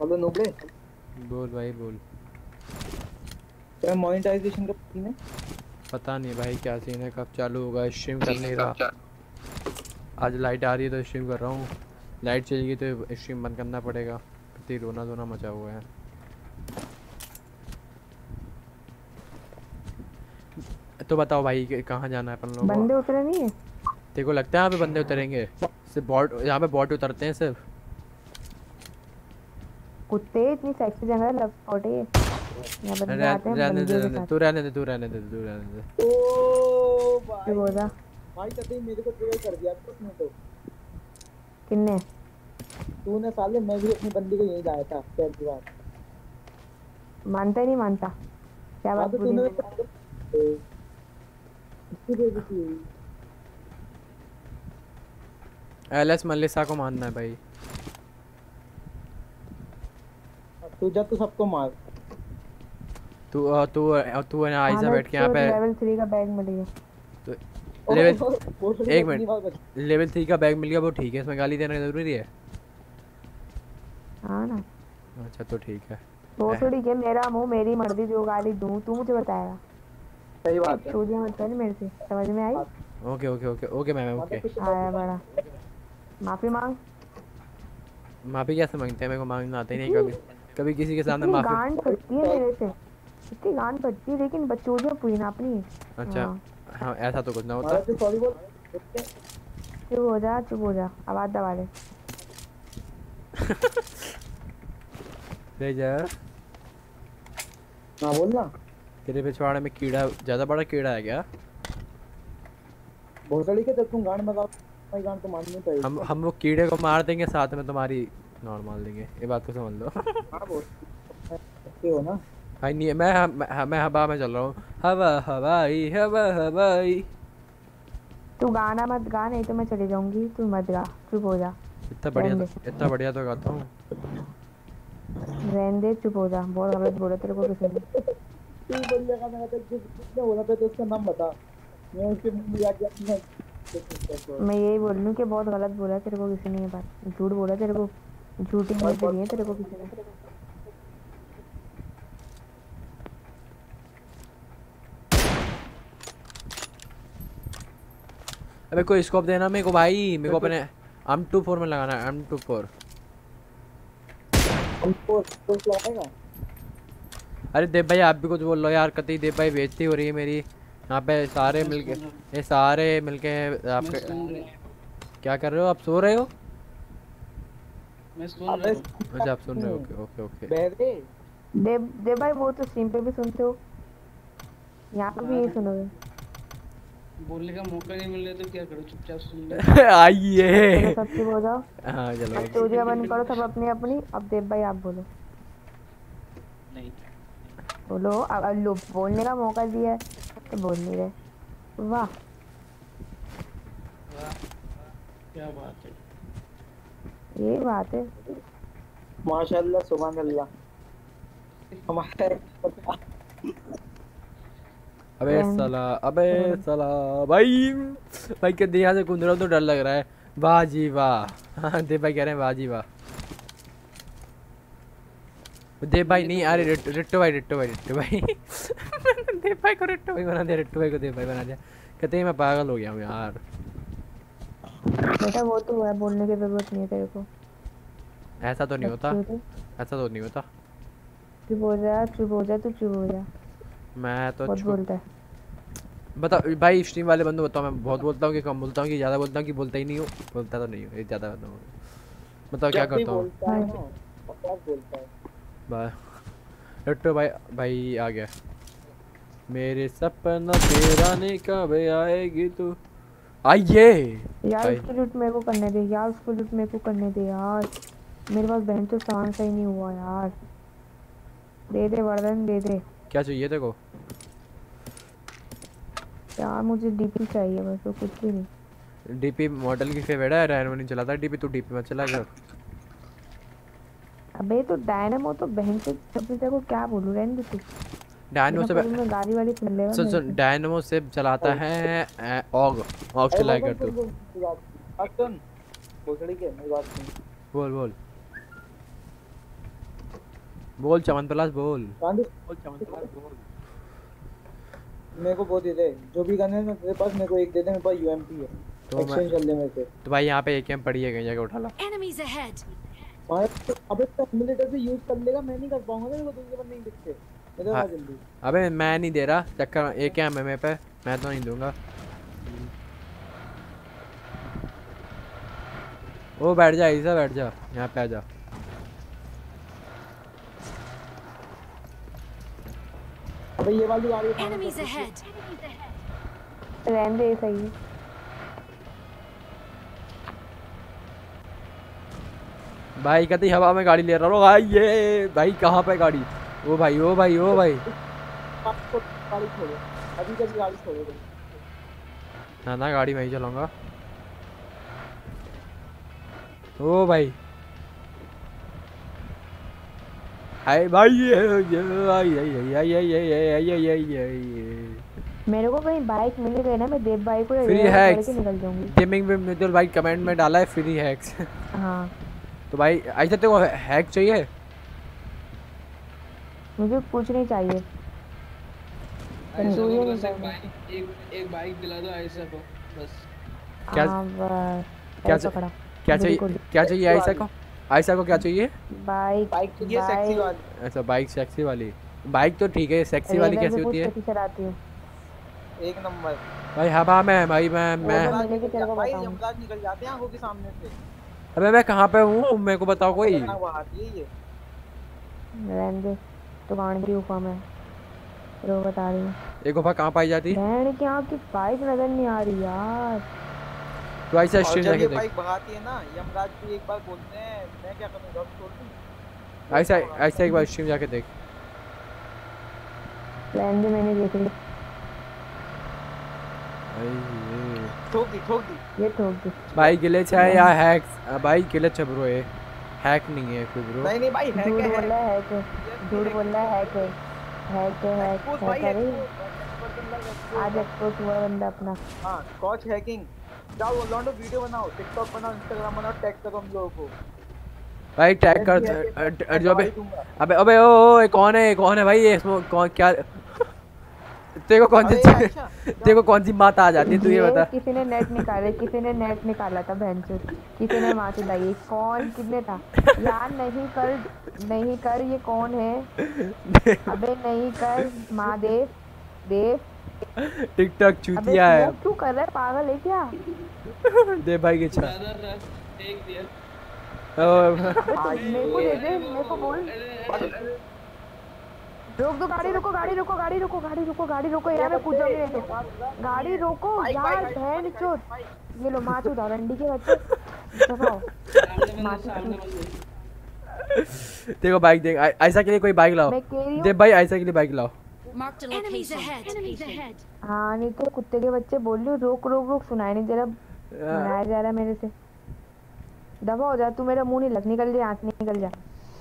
हेलो नोबले। बोल भाई बोल। क्या मोनेटाइजेशन का सीन है? पता नहीं भाई क्या सीन है कब चालू होगा स्ट्रीम कर नहीं रहा आज लाइट आ रही है तो स्ट्रीम कर रहा हूँ। लाइट चली गई तो स्ट्रीम बंद करना पड़ेगा। कितनी रोना धोना मचा हुआ है। तो बताओ भाई कहाँ जाना है अपन लोग बंदे उतरे नहीं है तेरे को लगता है यहाँ पे बंदे उतरेंगे। सिर्फ़ बॉट यहाँ पे बॉट उतरते हैं सिर्फ़। कुत्ते इतनी सेक्सी जगह लव स्पॉट है हैं रहने दे रहने तू रहने दे तू रहने दे तू रहने दे। ओ भाई। बोल। भाई कभी मेरे को ट्रिगर कर दिया तूने तो। किन्ने? तूने साले मैं भी अपनी बंदी को यही लाया था पहली बार। मानता नहीं मानता? क्या बात तो बोली तूने इसकी दे दी एलएस मलिसा को मानना है भाई। तू जा तो सबको मार। तू तू तू है ना आइजा बैठ के यहाँ पे लेवल 3 का बैग मिल गया तो लेवल (laughs) वो एक मिनट। लेवल थ्री का बैग मिल गया वो ठीक है इसमें गाली देना ज़रूरी है। हाँ ना। अच्छा तो ठीक है। वो थोड़ी के मेरा मुँह मेरी मर्ज़ी जो गाली दूँ तू मुझे बताएगा। सही बात है। चोदियाँ मत कर मेरे से समझ में आई? Okay okay okay okay ma'am okay. आया बड़ा। माफ़ी मांग। माफ़ी कैसे मांगते हैं? मेरे को मांगना आता ही नहीं कभी। कभी किसी के सामने माफ़ी गांड फटती है मेरे से। इतनी गांड फटती है लेकिन बच्चोदियाँ पूरी ना अपनी। अच्छा हाँ। हाँ ऐसा तो कुछ ना होता। तो चुप हो जा चुप हो जा आवाज़ दबा ले ले जा। हाँ बोल ना। तेरे पिछवाड़े में कीड़ा ज़्यादा बड़ा कीड़ा है क्या? भोसड़ी के जब तुम गान बजाओ मैं गान तो माननी चाहिए। हम हम वो कीड़े को मार देंगे साथ में तुम्हारी नॉर्मल मार देंगे। ये बात को समझ लो। हाँ बोल। (laughs) हो ना। भाई नहीं मैं मैं, मैं हवा में चल रहा हूँ। हवा हवाई हवा हवाई। तू गाना मत गा नहीं तो मैं चली जाऊँगी। तू मत गा चुप हो जा। इतना बढ़िया तो, इतना बढ़िया तो गाता हूँ। रहने दे चुप हो जा। बहुत गलत बोला तेरे को किसी ने। तू बोल लगा मैं तो जिस जिसने बोला था तो उसका नाम बता। मैं उसके मुँह में जाके मैं यही बोल रही हूँ कि बहुत गलत बोला तेरे को किसी ने ये बात। झूठ बोला तेरे को। झूठी न्यूज़ दी है तेरे को किसी ने। अबे कोई स्कोप देना मेरे को भाई मेरे को अपने एम टू फोर में लगाना है एम टू फोर हमको तो लगाएगा? अरे देव भाई आप भी कुछ बोल लो यार कतई देव भाई बेइज्जती हो रही है मेरी। यहाँ पे सारे मिलके ये सारे मिलके आपके क्या कर रहे हो? आप सो रहे हो? मैं सुन रहा हूँ। अच्छा आप सुन रहे हो okay okay okay. Dev Dev भाई वो तो स्ट्रीम पे भी सुनते हो। यहाँ पे भी यही सुनोगे बोलने का मौका नहीं मिल रहा तो क्या करूँ? चुपचाप सुन ले। (laughs) आइए। सब चुप हो जाओ। हाँ चलो। अब बंद करो सब अपनी अपनी। अब देव भाई आप बोलो। नहीं। बोलो अब अब लो बोलने का मौका दिया है तो बोल नहीं रहे। वाह वाह क्या बात है। ये बात है। माशाल्लाह सुभान अल्लाह। हमारे अबे रहने- साला अबे साला भाई भाई के यहाँ से कूद रहा हूँ तो डर लग रहा है। वाह जी वाह। हाँ देव भाई कह रहे हैं वाह जी वाह। देव भाई नहीं अरे रिट्टू रिट्टू भाई रिट्टू भाई रिट्टू भाई। (laughs) देव भाई को रिट्टू भाई बना दिया रिट्टू भाई को देव भाई बना दिया। कहते हैं मैं पागल हो गया हूँ यार। बेटा वो तो है बोलने की ज़रूरत नहीं है तेरे को। ऐसा तो नहीं होता। ऐसा तो नहीं होता। चुप हो जा चुप हो जा तू चुप हो जा। मैं तो बहुत बोलता है। बता भाई स्ट्रीम वाले बंदे बताओ मैं बहुत बोलता हूँ कि कम बोलता हूँ कि ज़्यादा बोलता हूँ कि बोलता ही नहीं हूँ। बोलता तो नहीं हूँ ये ज़्यादा बोलता हूँ बताओ क्या करता हूँ। बोलता है ना बोलता है। बाय। लट्टू भाई भाई आ गया। मेरे सपना तेरा ने कब आएगी तू। आइए। यार उसको लूट मेरे को करने दे यार उसको लूट मेरे को करने दे यार। मेरे पास बहन तो सामान सही नहीं हुआ यार। दे दे वरदान दे दे। क्या चाहिए तेरे को यार मुझे डीपी चाहिए बस और कुछ भी नहीं डीपी मॉडल की फेवरेट है रैन नहीं चलाता डीपी तू डीपी में चला गया अबे तो डायनामो तो बहन से जब देखो क्या बोलूँ रहने दे तू डायनमो से गाड़ी वाली सुन लेगा सुन सुन डायनमो से चलाता है ऑग ऑग कर तू बात सुन भोसड़ी के मेरी बात सुन बोल बोल बोल चमन पलास बोल। बोल चमन बोल। मेरे को वो दे दे जो भी गन है ना तेरे पास मेरे को एक दे दे मेरे पास यूएमपी है। तो मैं एक्सचेंज कर ले मेरे से। तो भाई यहाँ पे एक एम पड़ी है कहीं जाके उठा ला। Ahead. मार तो अबे तो सिमुलेटर से यूज़ कर लेगा मैं नहीं कर पाऊँगा ना मेरे को दूसरे बंदे नहीं दिखते। इधर आ हाँ। जल्दी। अबे मैं नहीं दे रहा। चक्कर एक एम है मेरे पे। मैं तो नहीं दूँगा। ओ बैठ जा ऐसा बैठ जा। यहाँ पे आ जा। अबे ये वाली गाड़ी तो ahead. रहने दे सही है। भाई कहते हवा में गाड़ी ले रहा हूँ। भाई ये भाई कहाँ पे गाड़ी? ओ भाई ओ भाई ओ भाई। गाड़ी छोड़ो। अभी कभी गाड़ी छोड़ो तुम। ना ना गाड़ी मैं ही चलाऊँगा। ओ भाई। हाय भाई ये ये मेरे को कहीं बाइक मिल गई ना मैं देव भाई को फ्री हैक्स निकल जाऊँगी गेमिंग में मित्र भाई कमेंट में डाला है फ्री हैक्स हाँ तो भाई ऐसा तेरे को हैक चाहिए मुझे कुछ नहीं चाहिए एक एक बाइक दिला दो ऐसा को बस क्या क्या चाहिए क्या चाहिए ऐसा को ऐसा को क्या चाहिए? बाइक बाइक चाहिए सेक्सी बाइक वाली। अच्छा बाइक सेक्सी वाली। बाइक तो ठीक है सेक्सी वाली कैसी होती है? हूँ। एक नंबर। भाई हवा में है भाई मैं मैं भाई यमराज निकल जाते हैं आँखों के सामने से। अबे मैं कहाँ पे हूँ? मेरे को बताओ कोई। रहने की ऊपर में रो बता रही हूँ। एक गुफा कहाँ पाई जाती? बहन की आपकी बाइक नज़र नहीं आ रही यार। तो ऐसा जाके देख। बाइक भगाती है ना यमराज भी एक बार बोलते हैं ऐसा ऐसा एक बार स्ट्रीम जाके देख। रहने दे मैंने देख ली। भाई ये। ठोक दी ठोक दी। ये ठोक दी। भाई गिलेच है या हैक्स भाई गिलेच है ब्रो ये हैक नहीं है कोई ब्रो नहीं नहीं भाई है बोल है रहा है है। झूठ बोल रहा है है। है है है Expose है। भाई आज एक्सपोज हुआ बंदा अपना। हाँ स्कॉच हैकिंग जाओ लॉन्डो वीडियो बनाओ टिकटॉक बनाओ इंस्टाग्राम बनाओ टैग करो हम लोगों को। भाई टैग कर मैं अ- जो अबे अबे अबे ओ ओ ये कौन है ये कौन है भाई ये इसमें कौन क्या? तेरे को कौन सी अच्छा, (laughs) तेरे को कौन सी बात आ जाती है तू ये बता। किसी ने नेट निकाला किसी ने नेट निकाला था बहन से। किसी ने माँ से लाई कौन कितने था? यार नहीं कर नहीं कर ये कौन है? अबे नहीं कर महादेव देव। टिकटॉक चूतिया है। क्यों कर रहा है? पागल है क्या? (laughs) दे भाई के छा। दिया। मेरे को दे दे मेरे को बोल रोक दो गाड़ी रुको गाड़ी रुको गाड़ी रुको गाड़ी रुको गाड़ी रुको यार मैं कूद जाऊँगी नहीं तो गाड़ी रोको यार बहन चोट ये लो माँ चोदा रंडी के बच्चे देखो बाइक देख ऐसा के लिए कोई बाइक लाओ। देव भाई ऐसा के लिए बाइक लाओ. हाँ नहीं तो कुत्ते के बच्चे बोल रही रोक रोक रोक सुनाई नहीं दे रहा मनाया जा रहा है मेरे से। दबा हो जा तू मेरा मुँह नहीं लग निकल जा यहाँ से निकल जा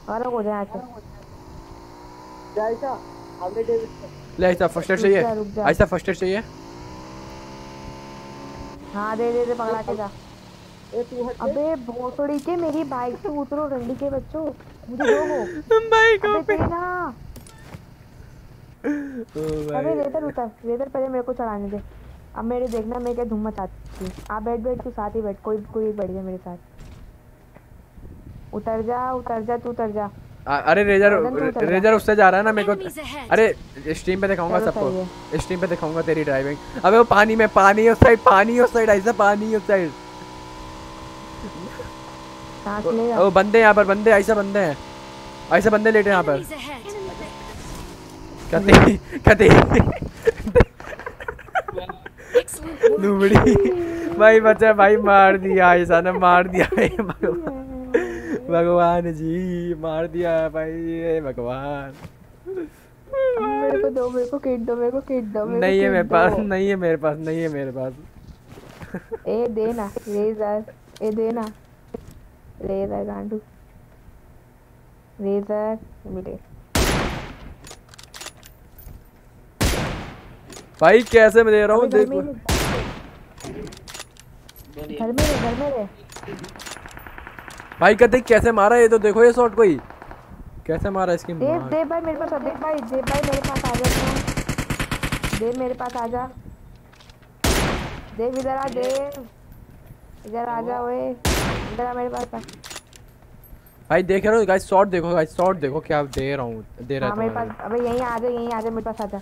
अलग हो जा यहाँ जायसा हमने डेविड ले ऐसा फ़र्स्ट एड चाहिए? ऐसा फ़र्स्ट एड चाहिए? हाँ दे दे दे पकड़ा के जा। तू अबे भोसड़ी के मेरी बाइक से उतरो रंडी के बच्चों। मुझे दो वो बाइक अबे तेरा ओ अबे रेतर उतर रेतर पहले मेरे को चढ़ाने दे। अब मेरे देखना मैं क्या धुम्मा चाहती हूँ। आप बैठ बैठ तू साथ ही बैठ कोई कोई बैठ जा मेरे साथ। उतर जा उतर जा तू उतर जा। आ- अरे रेजर। रेजर उससे जा रहा है ना मेरे को। अरे स्ट्रीम पे दिखाऊँगा सबको। स्ट्रीम पे दिखाऊँगा तेरी ड्राइविंग अबे वो पानी में पानी उस साइड पानी उस साइड ऐसा पानी उस साइड ओ बंदे यहाँ पर बंदे ऐसा बंदे हैं। ऐसे बंदे लेटे यहाँ पर। कते Excellent भाई बच्चा भाई मार दिया ऐसा ने मार दिया। भगवान जी मार दिया भाई हे भगवान। मेरे को दो मेरे को किट दो मेरे को किट दो मेरे नहीं है मेरे पास नहीं है मेरे पास नहीं है मेरे पास। ए दे ना रेजर ए दे ना। रेजर गांडू। रेजर मिले। भाई कैसे मैं दे रहा हूँ? देखो। घर में रह, घर में रह। भाई कहते कैसे मारा ये तो? देखो ये शॉट कोई। कैसे मारा इसकी देव देव भाई मेरे पास देव भाई देव भाई मेरे पास आ जा देव मेरे पास आ जा। देव इधर आ देव। इधर आ जा ओए। इधर आ मेरे पास भाई देख रहे हो गाइस शॉट देखो गाइस शॉट देखो क्या दे रहा हूँ दे रहा हाँ मेरे पास अबे यहीं आ जा यहीं आ जा मेरे पास आ जा।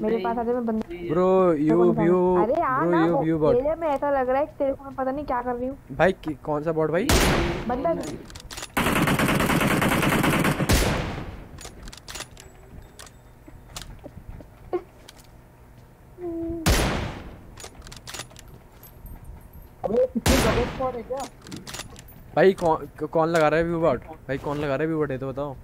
मेरे पास आ जा। मैं बंदा ब्रो यू कौन सा व्यू अरे आ ब्रो ना यू व्यू बॉट मेरे में ऐसा लग रहा है कि तेरे को मैं पता नहीं क्या कर रही हूँ। भाई कि- कौन सा बॉट भाई? बंदा भाई कौन कौन लगा रहा है व्यू बॉट भाई कौन लगा रहा है व्यू बॉट ये तो बताओ।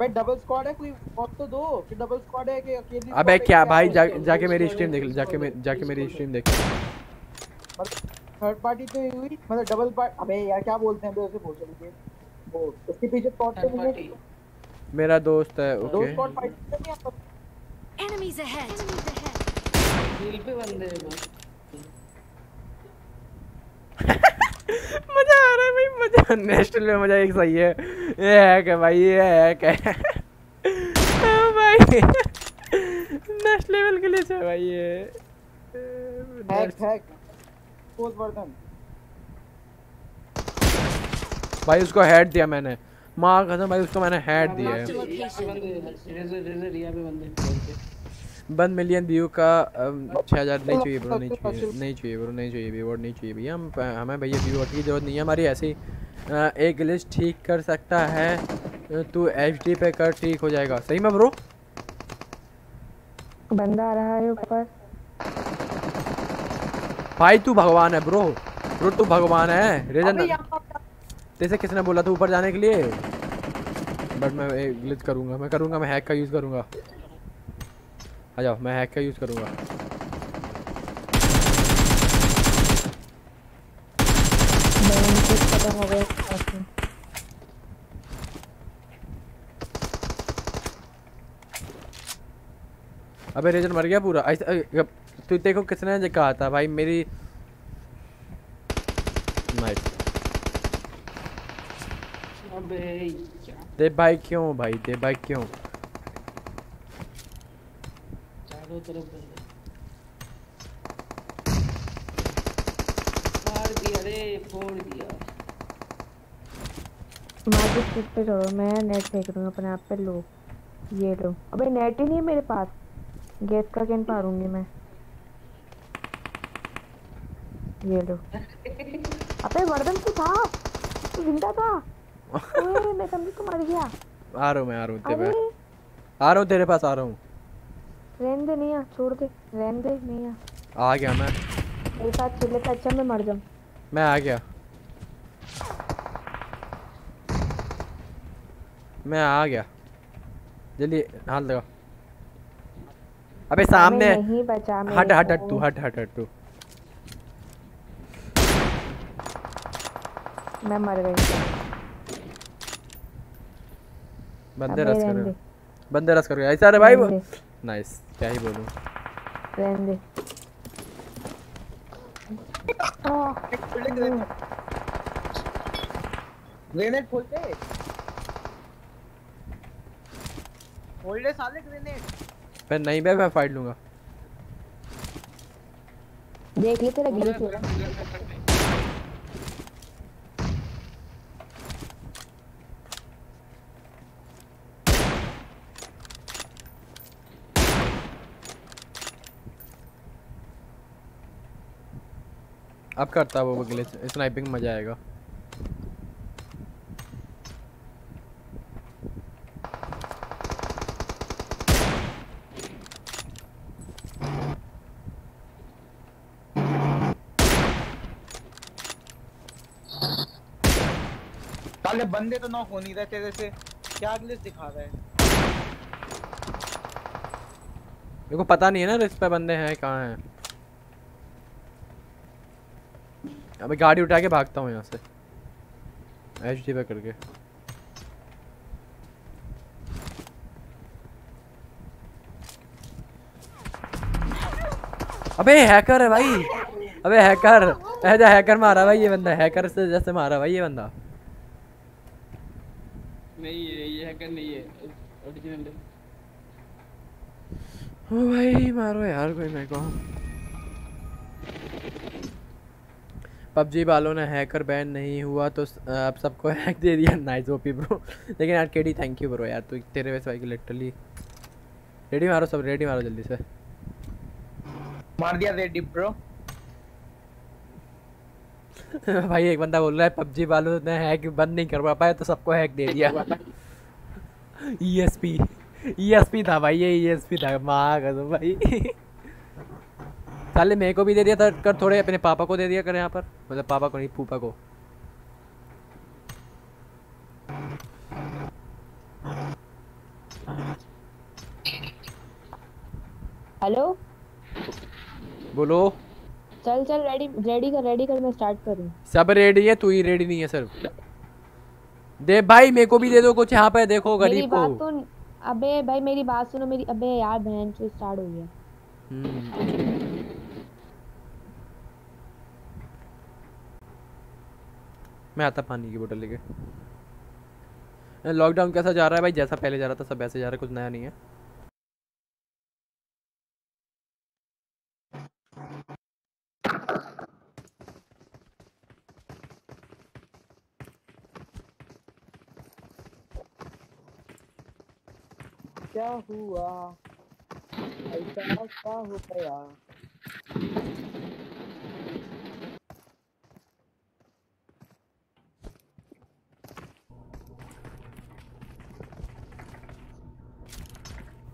अबे डबल स्क्वाड है कोई बहुत तो दो कि डबल स्क्वाड है कि अकेली अबे क्या भाई जा, जाके मेरी स्ट्रीम देख उसको जाके मे, जाके मेरी स्ट्रीम देख थर्ड पार्टी तो हुई मतलब डबल पार्ट अबे यार क्या बोलते हैं उसे बोल चलिए वो उसके पीछे स्क्वाड तो थर्ड नहीं है। मेरा दोस्त है ओके दो स्क्वाड फाइट कर रही हैं ahead. Enemies हिल पे बंदे हैं मज़ा आ रहा है भाई मज़ा। नेशनल में मज़ा एक सही है। ये है क्या भाई ये है। क्या हाँ भाई। नेक्स्ट लेवल के लिए है भाई ये। हैक हैक पोस्ट वर्धन भाई उसको हेड दिया मैंने। माँ कसम भाई उसको मैंने हेड दिया Marked a है वन मिलियन व्यू का छः हज़ार नहीं चाहिए ब्रो नहीं चाहिए (laughs) नहीं चाहिए ब्रो नहीं चाहिए व्यू नहीं चाहिए भैया। हम हमें भैया व्यू की ज़रूरत नहीं है हमारी ऐसी एक लिस्ट ठीक कर सकता है तू एच डी पे कर ठीक हो जाएगा। सही में ब्रो? बंदा आ रहा है ऊपर। भाई तू भगवान है ब्रो। ब्रो तू भगवान है। रेजन जैसे किसने बोला था ऊपर जाने के लिए? बट मैं एक ग्लिच करूँगा मैं करूँगा मैं हैक का यूज़ करूँगा। आ जाओ मैं हैक का यूज़ करूँगा। हो। अबे रेजन मर गया पूरा। तू देखो किसने जो कहा था भाई मेरी नाइस अबे देव भाई क्यों भाई? देव भाई क्यों? चारों तरफ़ बंदे मार दिया रे फोड़ दिया। मार्केट स्ट्रीट पे छोड़ो मैं नेट फेंक दूँगा अपने आप पे लो। ये लो। अबे नेट ही नहीं है मेरे पास। गैस का कैन पारूँगी मैं। ये लो। अबे वर्दन तू था? तू ज़िंदा था? (laughs) ओए मैं समझी तू मर गया। आ रहा हूँ मैं आ रहा हूँ तेरे आ रहा हूँ तेरे पास आ रहा हूँ। रहने दे नहीं छोड़ दे रहने दे नहीं आ। आ गया मैं। मेरे साथ चिल्ले से अच्छा मैं मर जाऊँ। मैं आ गया। मैं आ गया। जल्दी हाथ लगा अबे सामने। नहीं बचा मेरे हट हट हट तू हट हट हट तू। मैं मर गई। बंदे रस कर बंदे रस कर रहे। ऐसा रे भाई नाइस क्या ही बोलूँ। रहने दे। ग्रेनेड ग्रेनेड खोल दे साले ग्रेनेड फिर नहीं बे मैं फाइट लूँगा। देख ले तेरा ग्लिच हो रहा अब करता वो ग्लिच स्नाइपिंग मज़ा आएगा। साले बंदे तो नॉक हो नहीं रहे तेरे से क्या ग्लिच दिखा रहा है? मेरे को पता नहीं है ना इस पे बंदे हैं कहाँ हैं। अबे गाड़ी उठा के भागता हूँ यहाँ से। एच डी पे करके अबे हैकर है भाई। अबे हैकर। ऐसा हैकर मारा भाई ये बंदा। हैकर से जैसे मारा भाई ये बंदा। नहीं है ये हैकर नहीं है। ओरिजिनल है। ओ भाई मारो यार कोई मेरे को। पबजी वालों ने हैकर बैन नहीं हुआ तो अब सबको (laughs) हैक दे दिया। नाइस ओपी ब्रो लेकिन यार केडी थैंक यू ब्रो यार। तू तो तेरे वैसे भाई लिटरली रेडी मारो सब रेडी मारो जल्दी से। मार दिया रेडी ब्रो (laughs) भाई एक बंदा बोल रहा है पबजी वालों ने हैक बंद नहीं करवा पाया तो सबको हैक दे दिया। (laughs) ईएसपी ईएसपी था भाई ये ईएसपी था। माँ कसम भाई। साले मेरे को भी दे दिया था कर थोड़े अपने पापा को दे दिया कर यहाँ पर। मतलब पापा को नहीं फूफा को। हेलो? बोलो। चल चल रेडी रेडी कर रेडी कर मैं स्टार्ट करूँ। सब रेडी है? तू ही रेडी नहीं है सर। दे भाई मेरे को भी दे दो कुछ यहाँ पे देखो मेरी गरीब बात को। सुन। अबे भाई मेरी बात सुनो मेरी अबे यार बहन स्टार्ट हो। गया मैं आता पानी की बोतल लेके। लॉकडाउन कैसा जा रहा है भाई? जैसा पहले जा रहा था, सब वैसे जा रहा है, कुछ नया नहीं है। क्या हुआ? ऐसा क्या हो गया?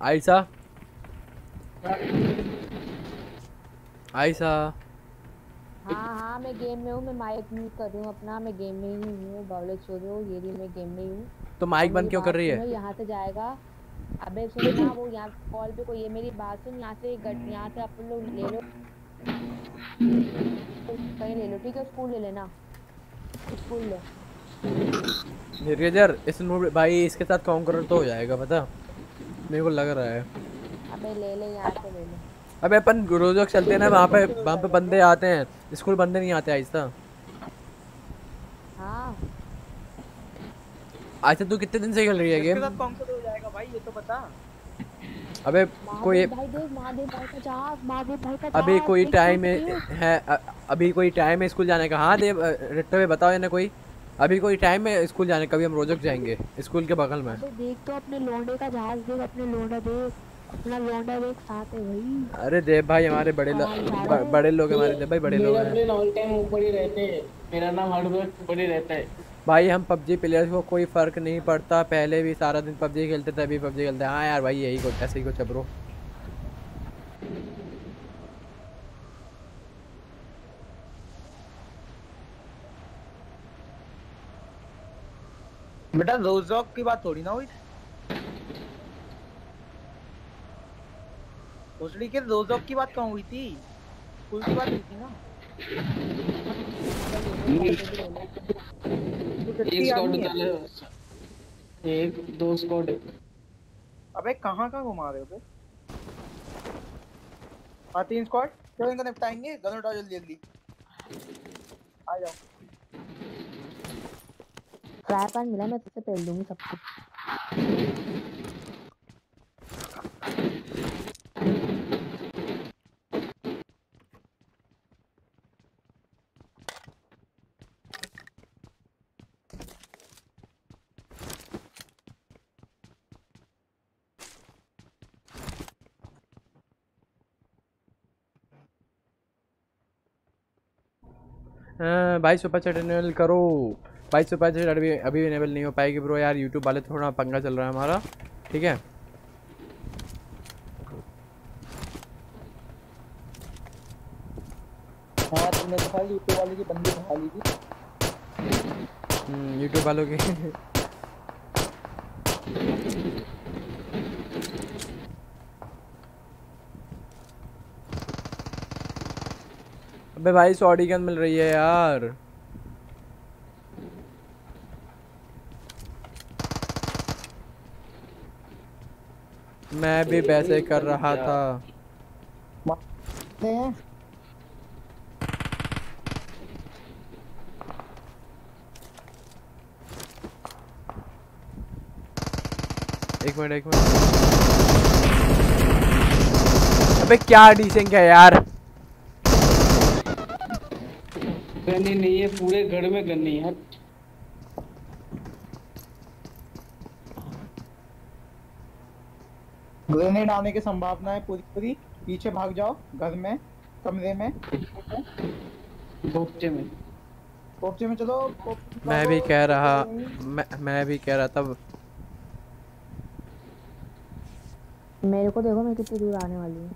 आयशा? आयशा? हाँ हाँ मैं गेम में हूँ मैं माइक म्यूट कर रही हूँ अपना मैं गेम में ही हूँ बावले छोड़ो ये भी मैं गेम में ही हूँ। तो माइक बंद क्यों कर रही है? यहाँ से जाएगा। अबे सुन ना वो यहाँ कॉल पे कोई है मेरी बात सुन यहाँ से गट यहाँ से अपन लोग ले लो। कहीं ले लो ठीक है स्कूल ले लेना। स्कूल ले। निर्गजर इस भाई इसके साथ कॉन्करर तो हो जाएगा पता? मेरे को लग रहा है। अबे ले ले यहाँ से ले ले। अबे अपन रोज वक्त चलते हैं ना वहाँ पे वहाँ पे बंदे आते हैं। स्कूल बंदे नहीं आते आहिस्ता हाँ। अच्छा तू कितने दिन से खेल रही है इसके गेम? साथ कॉन्कर हो जाएगा भाई ये तो बता। अबे कोई भाई देख महादेव भाई का जहाज़ महादेव भाई का अभी कोई टाइम है देख। अभी कोई टाइम है स्कूल जाने का। हाँ देव रिट्टो में बताओ या ना कोई। अभी कोई टाइम है स्कूल जाने का? कभी हम रोजक जाएँगे स्कूल के बगल में। देख तो अपने लोंडे का जहाज़ देख अपने लोंडा देख। अपना लौंडा एक साथ है भाई। अरे देव भाई हमारे बड़े लो, बड़े लोग हमारे देव भाई बड़े लोग हैं। ऑल टाइम ऊपर ही रहते हैं। मेरा नाम ऊपर ही रहता है। भाई हम पबजी प्लेयर्स को कोई फ़र्क नहीं पड़ता। पहले भी सारा दिन पबजी खेलते थे अभी पबजी खेलते हैं। हाँ यार भाई यही कुछ ऐसे ही कुछ है ब्रो बेटा रोजॉक की बात थोड़ी ना हुई उसली के रोजॉक की बात कहाँ हुई थी? कुल की बात हुई थी ना। एक स्क्वाड डाले एक दो स्क्वाड अबे कहाँ कहाँ घुमा रहे हो बे हाँ तीन स्क्वाड चलो इनको निपटाएँगे। गन उठाओ जल्दी जल्दी। आ जाओ। फ्राई पैन मिला मैं तुझसे पहन लूँगी सब कुछ। भाई सुपर चैट करो। भाई सुपर चैट अभी अभी इनेबल नहीं हो पाएगी ब्रो यार यूट्यूब वाले थोड़ा पंगा चल रहा है हमारा ठीक है? हाँ तो यूट्यूब वाले की बंदी उठा ली थी? यूट्यूब वालों की। अबे भाई सॉडी गन मिल रही है यार। मैं भी वैसे कर रहा था। एक मिनट एक मिनट। अबे क्या डीसिंग है यार। गन नहीं है पूरे घर में गन है। ग्रेनेड आने की संभावना है पूरी पूरी। पीछे भाग जाओ घर में कमरे में। बोक्चे में। पोपचे में चलो मैं भी कह रहा मैं मैं भी कह रहा था मेरे को देखो मैं कितनी दूर आने वाली हूँ।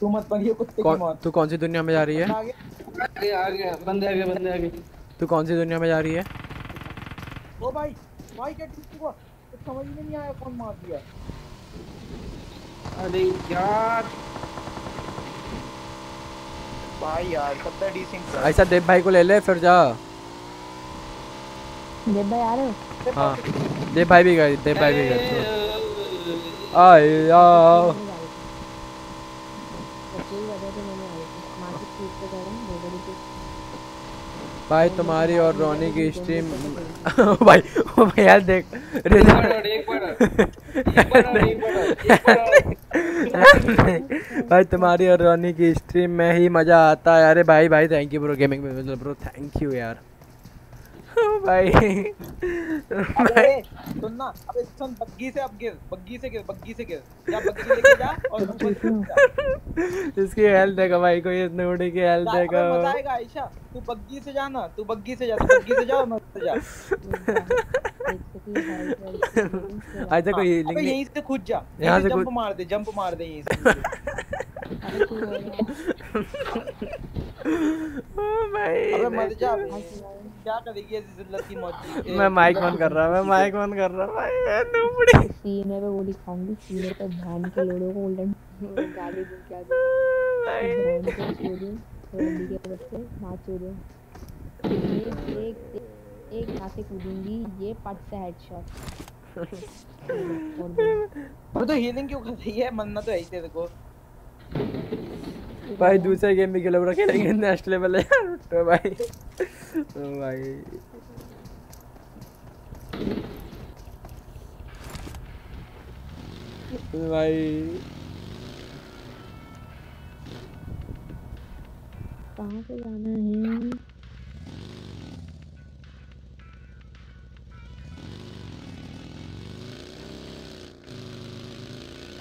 तू मत कुत्ते की मौत। तू कौन सी दुनिया में जा रही है? आगे। अरे आ गया बंदे आ गए बंदे आ गए तू कौन सी दुनिया में जा रही है? ओ भाई भाई क्या ठीक हुआ कुछ समझ में नहीं आया कौन मार दिया। अरे यार। भाई यार कब तक डीसिंग ऐसा देव भाई को ले ले फिर जा। देव भाई आ रहे हो? हाँ। देव भाई भी गए देव भाई भी गए। आए याओ बच्चे ही वजह से मैंने आई थी मार्केट स्ट्रीट पे कह रहा हूँ भोगड़ी पे भाई तुम्हारी और रोनी की स्ट्रीम (laughs) भाई ओ भाई यार देख। भाई तुम्हारी और रोनी की स्ट्रीम में ही मज़ा आता है। अरे भाई भाई थैंक यू ब्रो गेमिंग में ब्रो थैंक यू यार। भाई। अबे सुन ना अबे सुन बग्गी से अब गिर बग्गी से गिर बग्गी से गिर। जा बग्गी लेके जा और ऊपर इसकी हेल्थ देखो भाई कोई नूडी की हेल्थ देखो। मज़ा आएगा आयशा। तू बग्गी से जा ना तू बग्गी से जा तू बग्गी से जा और मत जा। तक कोई हाँ, अबे यहीं से कूद जा। यहाँ से जंप मार दे जंप मार दे यहीं से। (laughs) (laughs) अबे मर जा। क्या करेगी ऐसी जिल्लत की मौत? (laughs) मैं माइक बंद कर रहा मैं माइक बंद कर रहा भाई ये नूबड़ी (laughs) सीने पे गोली खाऊँगी सीने पे धान के लोड़ों को उल्टन गाली दूँ क्या दूँ? धान के चोरियों रंडी के बच्चे माँ चोरियों एक एक एक यहाँ से कूदूँगी ये पट से हेडशॉट और तो हीलिंग क्यों कर रही है? मरना तो है ही तेरे को। भाई दूसरे गेम में गिलोबरा खेलेंगे। नेक्स्ट लेवल है यार तो भाई। तो भाई। भाई। कहाँ से जाना है?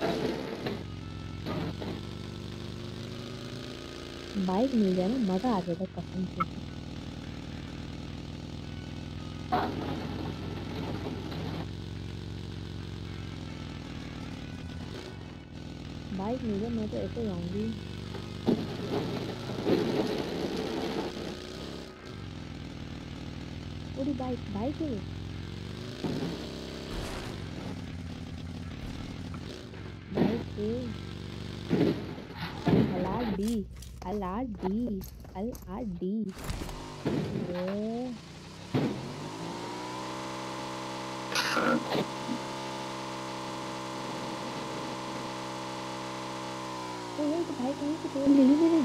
Thank you. बाइक मिल जाए ना, मज़ा आ जाता कसम से। बाइक मिल जाए, मैं तो ऐसे जाऊँगी पूरी बाइक बाइक है बाइक है अलार डी डी अलार डी ओ ये तो भाई कहीं से तो ले ली मैंने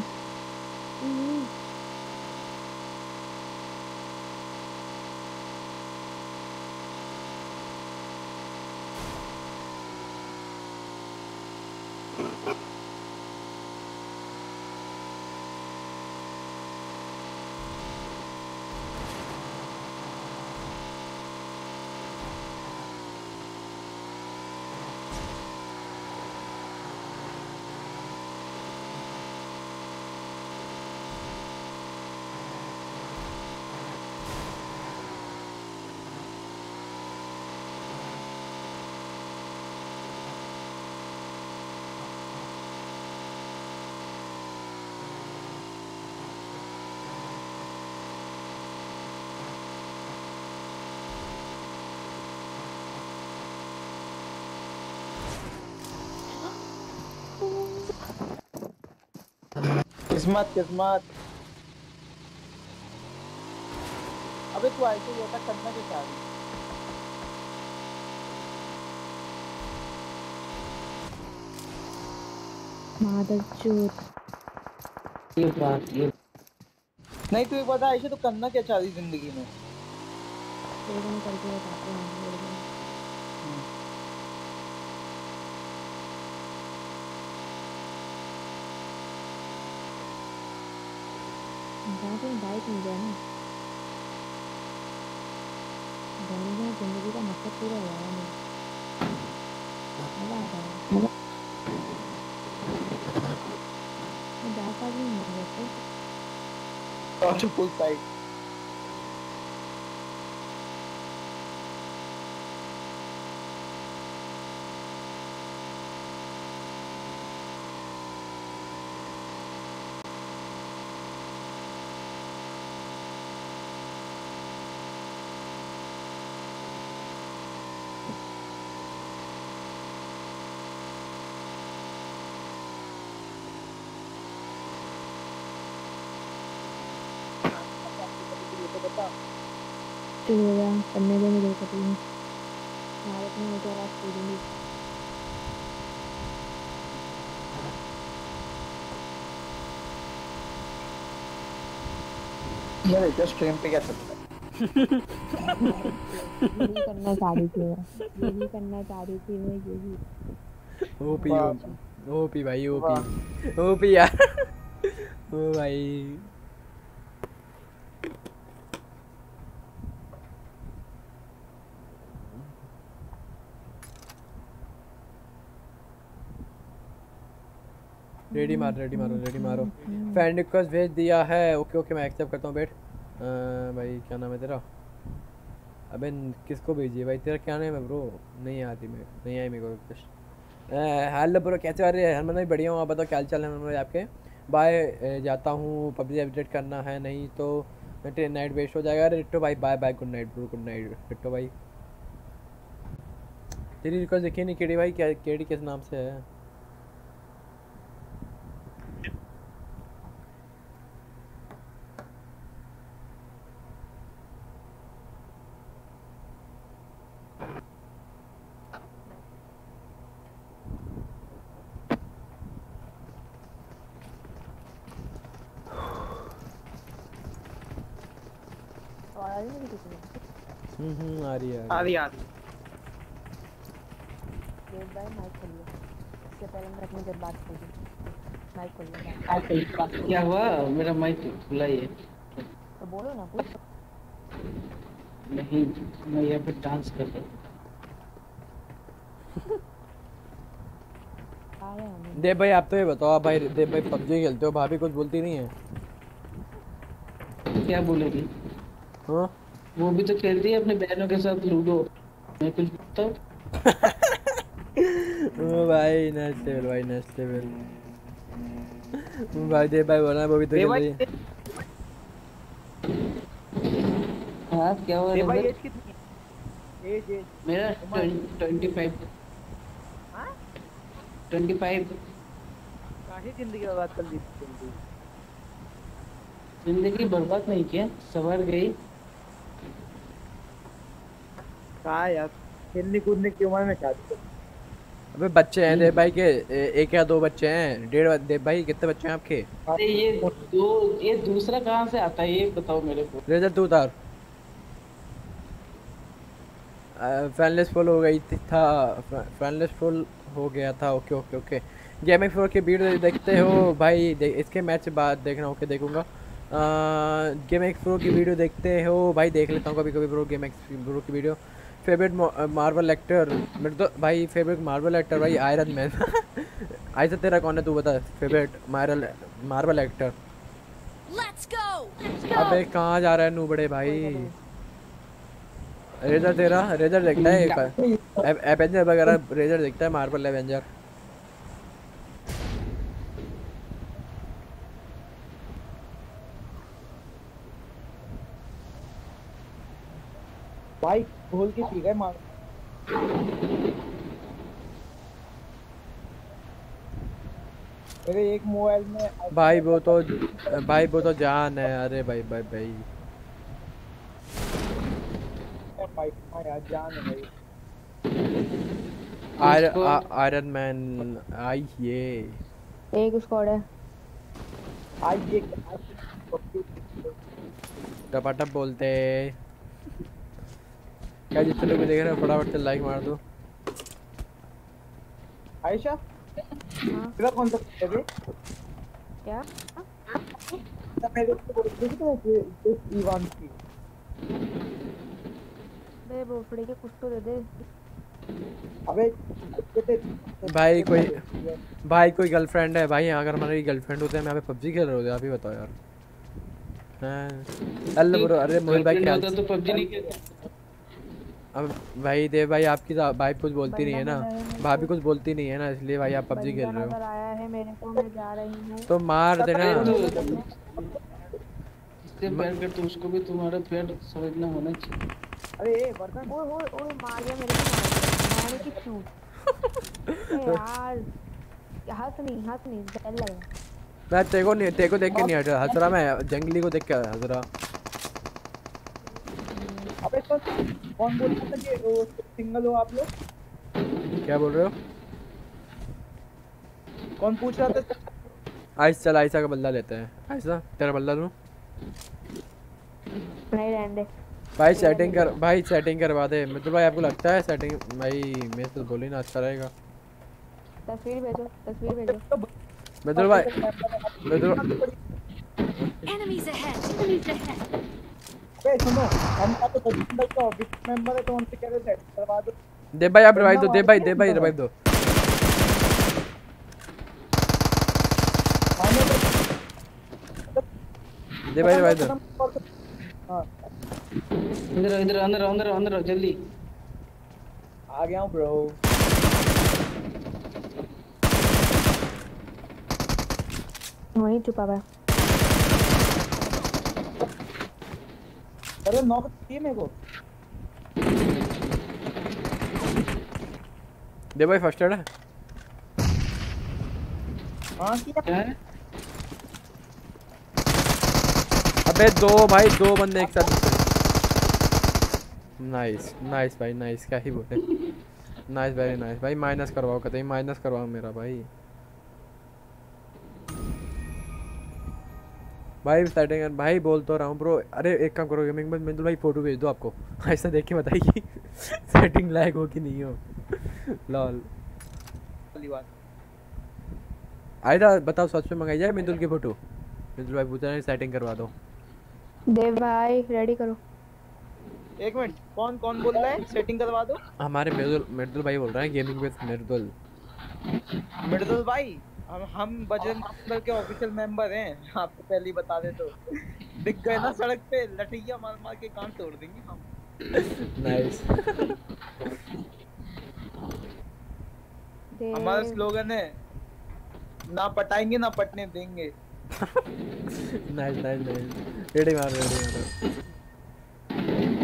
किस्मत किस्मत। अबे तू ऐसे ही होता करना क्या चाह रही मादर चोट ये बात ये नहीं तू एक बता ऐसे तो करना क्या चाह रही ज़िंदगी में? एकदम करके बताते हैं। जहाँ पे बाइक मिल जाए ना जाने जाए ज़िंदगी का मकसद पूरा हो जाएगा मेरा मज़ा आ जाएगा मैं जा पा रही हूँ वैसे और फुल साइड चल हो गया करने देंगे दो कटी भारत में दूँगी ये देखो स्ट्रीम पे क्या चल रहा है? यही करना चाह रही थी मैं। यही करना चाह रही थी मैं यही। ओपी। ओपी भाई ओपी। ओपी यार। (laughs) ओ भाई। रेडी मारो रेडी मारो रेडी मारो। फ्रेंड रिक्वेस्ट भेज दिया है। ओके ओके मैं एक्सेप्ट करता हूँ बेट भाई, क्या नाम है तेरा? अबे, किसको भेजिए? भाई, तेरा क्या नाम है ब्रो नहीं आती मैं नहीं आई मेरे को रिक्वेस्ट हेलो ब्रो कैसे आ रहे हैं? हरमन भाई, बढ़िया हूँ। आप बताओ, क्या चाल है आपके? बाय जाता हूँ। पबजी अपडेट करना है, नहीं तो ट्रेन नाइट वेस्ट हो जाएगा। अरे, रिट्टो भाई bye bye good night bro good night रिट्टो भाई। तेरी रिक्वेस्ट देखिए नहीं, केडी भाई? क्या, केडी किस नाम से है और आ रही है किसी ने हम्म हम्म आ रही आ रही है। देव भाई माइक खोल लो इससे पहले मैं अपनी जब बात खोल। माइक खोल लो क्या हुआ? मेरा माइक खुला ही है। तो बोलो ना कुछ। नहीं मैं यहाँ पे डांस कर रहा हूँ। आ रहा है देव भाई आप तो ये बताओ आप भाई देव भाई पबजी खेलते हो भाभी कुछ बोलती नहीं है। क्या बोलेगी? हाँ? वो भी तो खेलती है अपने बहनों के साथ लूडो। मैं कुछ बोलता हूँ? ओ भाई नेक्स्ट लेवल भाई नेक्स्ट लेवल भाई देव भाई बोला वो भी तो दे खेल रही है। हाँ क्या दे? एज कितनी है एज एज मेरा ट्वेंटी फाइव हाँ? ट्वेंटी फाइव काहे ज़िंदगी बर्बाद कर दी। ज़िंदगी बर्बाद नहीं किया सवर गई। कहा यार? खेलने कूदने की उम्र में शादी कर अबे बच्चे हैं देव भाई के एक या दो बच्चे हैं। डेढ़ देव भाई कितने बच्चे हैं आपके? अरे ये दो ये दूसरा कहाँ से आता है ये बताओ मेरे को। रेजर तू उतार। फैनलेस फुल हो गई थी था फैनलेस फुल हो गया था okay okay okay. Gaming floor की वीडियो देखते हो भाई दे, इसके मैच बाद देखना ओके देखूँगा। गेमिंग फ्लो की वीडियो देखते हो भाई देख लेता हूँ कभी कभी ब्रो गेम फ्लो की वीडियो फेवरेट मार्वल एक्टर मेरे तो भाई फेवरेट मार्वल एक्टर भाई आयरन मैन (laughs) ऐसा तेरा कौन है तू बता फेवरेट मार्वल मार्वल एक्टर! अबे कहाँ जा रहा है नू बड़े भाई? रेजर तेरा रेजर देखता है एवेंजर वगैरह रेजर देखता है मार्वल एवेंजर भाई खोल के पी गए मार। मेरे एक मोबाइल में भाई वो तो भाई वो तो जान है। अरे भाई भाई भाई। भाई हाँ यार जान है भाई। आयरन आयरन मैन आई ये एक स्क्वाड है आज ये टपाटप बोलते क्या जितने लोग देख रहे हैं फटाफट से लाइक मार दो। आयशा? हाँ। तेरा कौन सा है बे क्या? तब मेरे को बोल रही थी तो इस इवान की। बे बोफड़े के कुछ तो दे दे। अबे ते- ते- भाई कोई भाई कोई गर्लफ्रेंड है। भाई अगर हमारी गर्लफ्रेंड होते हैं हम यहाँ पे पबजी खेल रहे होते आप ही बताओ यार। हैं। अल्लाह ब्रो अरे मोहित भाई क्या होता तो पबजी नहीं खेलता। अब भाई देव भाई आपकी तो भाई कुछ बोलती नहीं है ना। भाभी कुछ बोलती नहीं है ना इसलिए भाई आप पबजी खेल रहे हो। आया है मेरे को मैं जा रही हूँ। तो मार देना। इससे प्यार कर तो उसको भी तुम्हारा समझना होना चाहिए। अरे ए बर्तन ओए ओए ओए मार दिया मेरे को मार मैंने की चूत ए यार हंस नहीं हंस नहीं डर लगा मैं तेरे को नहीं तेरे को देख के नहीं हट रहा हंस रहा मैं जंगली को देख के हंस रहा। अबे तो कौन बोल रहा था कि वो सिंगल हो आप लोग? क्या बोल रहे हो? कौन पूछ रहा था? आइस चल आयसा का बदला लेते हैं। आयसा तेरा बदला लूँ? नहीं रहने दे। भाई सेटिंग कर भाई सेटिंग करवा दे। मतलब भाई आपको लगता है सेटिंग भाई मेरे से बोली ना अच्छा रहेगा। तस्वीर भेजो तस्वीर भेजो। मित्र भाई मित्र Enemies ahead. Enemies ahead. अबे सुनो हम का तो बंदा का ऑफ़िस मेंबर है तो उनसे कह रहे थे करवा दो। भाई आप रिवाइव दो देव भाई देव भाई रिवाइव दो। दो भाई रिवाइव दो। हाँ। इधर इधर अंदर अंदर अंदर जल्दी। आ गया हूँ ब्रो वहीं छुपा हुआ है। अरे नॉक की मेरे को। देव भाई फ़र्स्ट एड है। हाँ किया। क्या है? अबे दो भाई दो बंदे एक साथ नाइस नाइस भाई नाइस क्या ही बोले। नाइस वेरी नाइस भाई माइनस करवाओ कतई माइनस करवाओ मेरा भाई। भाई सेटिंग कर भाई बोल तो रहा हूँ ब्रो अरे एक काम करो गेमिंग में मिंदुल भाई फ़ोटो भेज दो आपको। (laughs) ऐसा देख के बताइए सेटिंग (laughs) लैग हो कि नहीं हो। (laughs) लॉल बात। आयदा बताओ सच में मंगाई जाए मिंदुल की फ़ोटो मिंदुल भाई पूछ रहे सेटिंग करवा दो। देव भाई रेडी करो। एक मिनट कौन कौन बोल रहा है? सेटिंग करवा दो। हमारे मिर्दुल मिर्दुल भाई बोल रहे हैं गेमिंग विद मिर्दुल मृदुल भाई? हम हम बजरंग दल के ऑफिशियल मेंबर हैं। आपको पहले ही बता दे तो। दिख गए ना सड़क पे लठैया मार मार के कान तोड़ देंगे हम। नाइस हमारा स्लोगन है ना पटाएँगे ना पटने देंगे। नाइस नाइस नाइस रेडी मार रेडी मार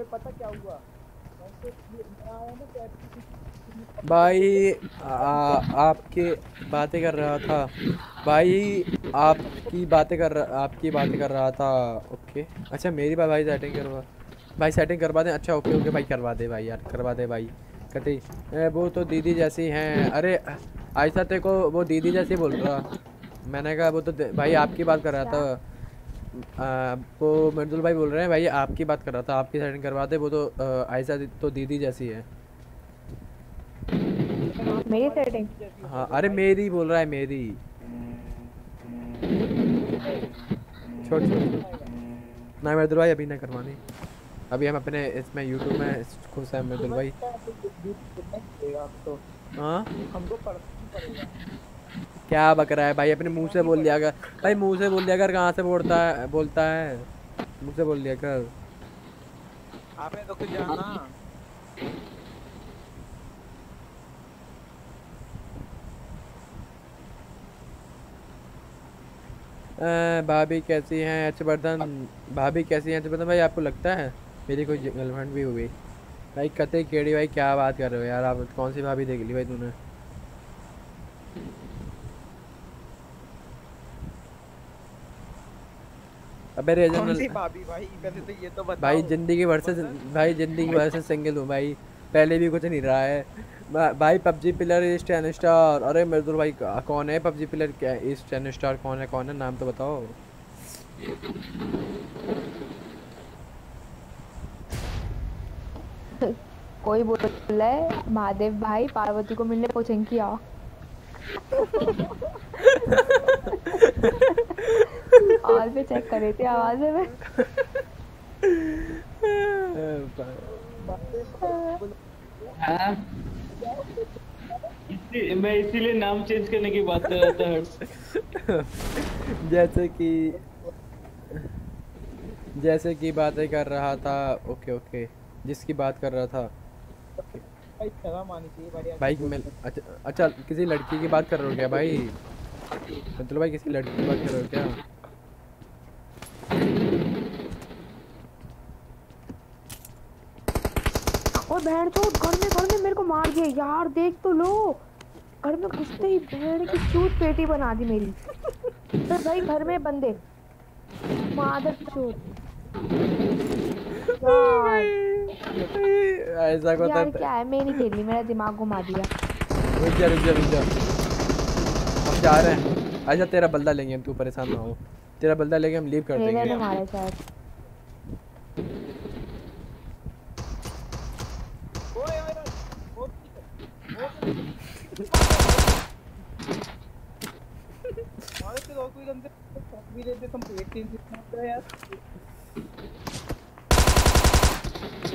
अबे पता क्या हुआ? भाई आ, आपके बातें कर रहा था। भाई आपकी बातें कर रहा आपकी बातें कर रहा था। ओके। अच्छा मेरी बात भाई सेटिंग करवा भाई सेटिंग करवा दें। अच्छा ओके ओके भाई करवा दे भाई यार करवा दे भाई। ए, वो तो दीदी जैसी हैं। अरे ऐसा तेरे को वो दीदी जैसी बोल रहा। मैंने कहा वो तो भाई आपकी बात कर रहा था। आ, वो मर्दुल भाई बोल रहे हैं भाई आपकी बात कर रहा था आपकी सेटिंग करवा दे वो तो आयशा तो दीदी जैसी है। मेरी सेटिंग हाँ अरे मेरी बोल रहा है मेरी। छोड़ छोड़ ना मर्दुल भाई अभी ना करवानी। अभी हम अपने इसमें यूट्यूब में खुश हैं मर्दुल भाई। हाँ? हमको क्या बक रहा है भाई? अपने मुँह से बोल दिया कर। भाई मुँह से बोल दिया कर कहाँ से बोलता है? बोलता है। मुँह से बोल दिया कर। आपने तो कुछ जाना। भाभी कैसी हैं? हर्षवर्धन। भाभी कैसी हैं हर्षवर्धन भाई आपको लगता है? मेरी कोई गर्लफ्रेंड भी हो गई। भाई कते केड़ी भाई क्या बात कर रहे हो यार? आप कौन सी भाभी देख ली भाई तूने? अबे रे कौन सी जनरल भाभी? भाई पहले तो ये तो बताओ। भाई ज़िंदगी भर से भाई ज़िंदगी भर से सिंगल हूँ भाई। पहले भी कुछ नहीं रहा है। भाई PUBG player east ten star अरे मजदूर भाई कौन है पबजी प्लेयर क्या ईस्ट टेन स्टार कौन है? कौन है? नाम तो बताओ। कोई बोल रहा है? महादेव भाई पार्वती को मिलने पहुँचेंगे क्या? (laughs) और भी चेक करे थे आवाज़ में। हाँ? इसी मैं इसीलिए नाम चेंज करने की बात कर रहा था। हर्ष जैसे कि जैसे कि बातें कर रहा था ओके ओके जिसकी बात कर रहा था। भाई शर्म आनी चाहिए बढ़िया भाई मैं अच्छा अच्छा किसी लड़की की बात कर रहे हो क्या भाई? मतलब भाई किसी लड़की की बात कर रहे हो क्या? और बहन चोट घर में घर में मेरे को मार दिया। यार देख तो लो। घर में घुसते ही बहन की चूत पेटी बना दी मेरी। फिर भाई घर में बंदे। मादर चोट (laughs) ऐसा को यार क्या है? मैं नहीं खेलनी मेरा दिमाग घुमा दिया। रुक जा रुक जा रुक जा। हम जा रहे हैं। अच्छा तेरा बल्ला लेंगे तू परेशान ना हो। तेरा बल्ला लेके हम लीव कर देंगे हमारे करते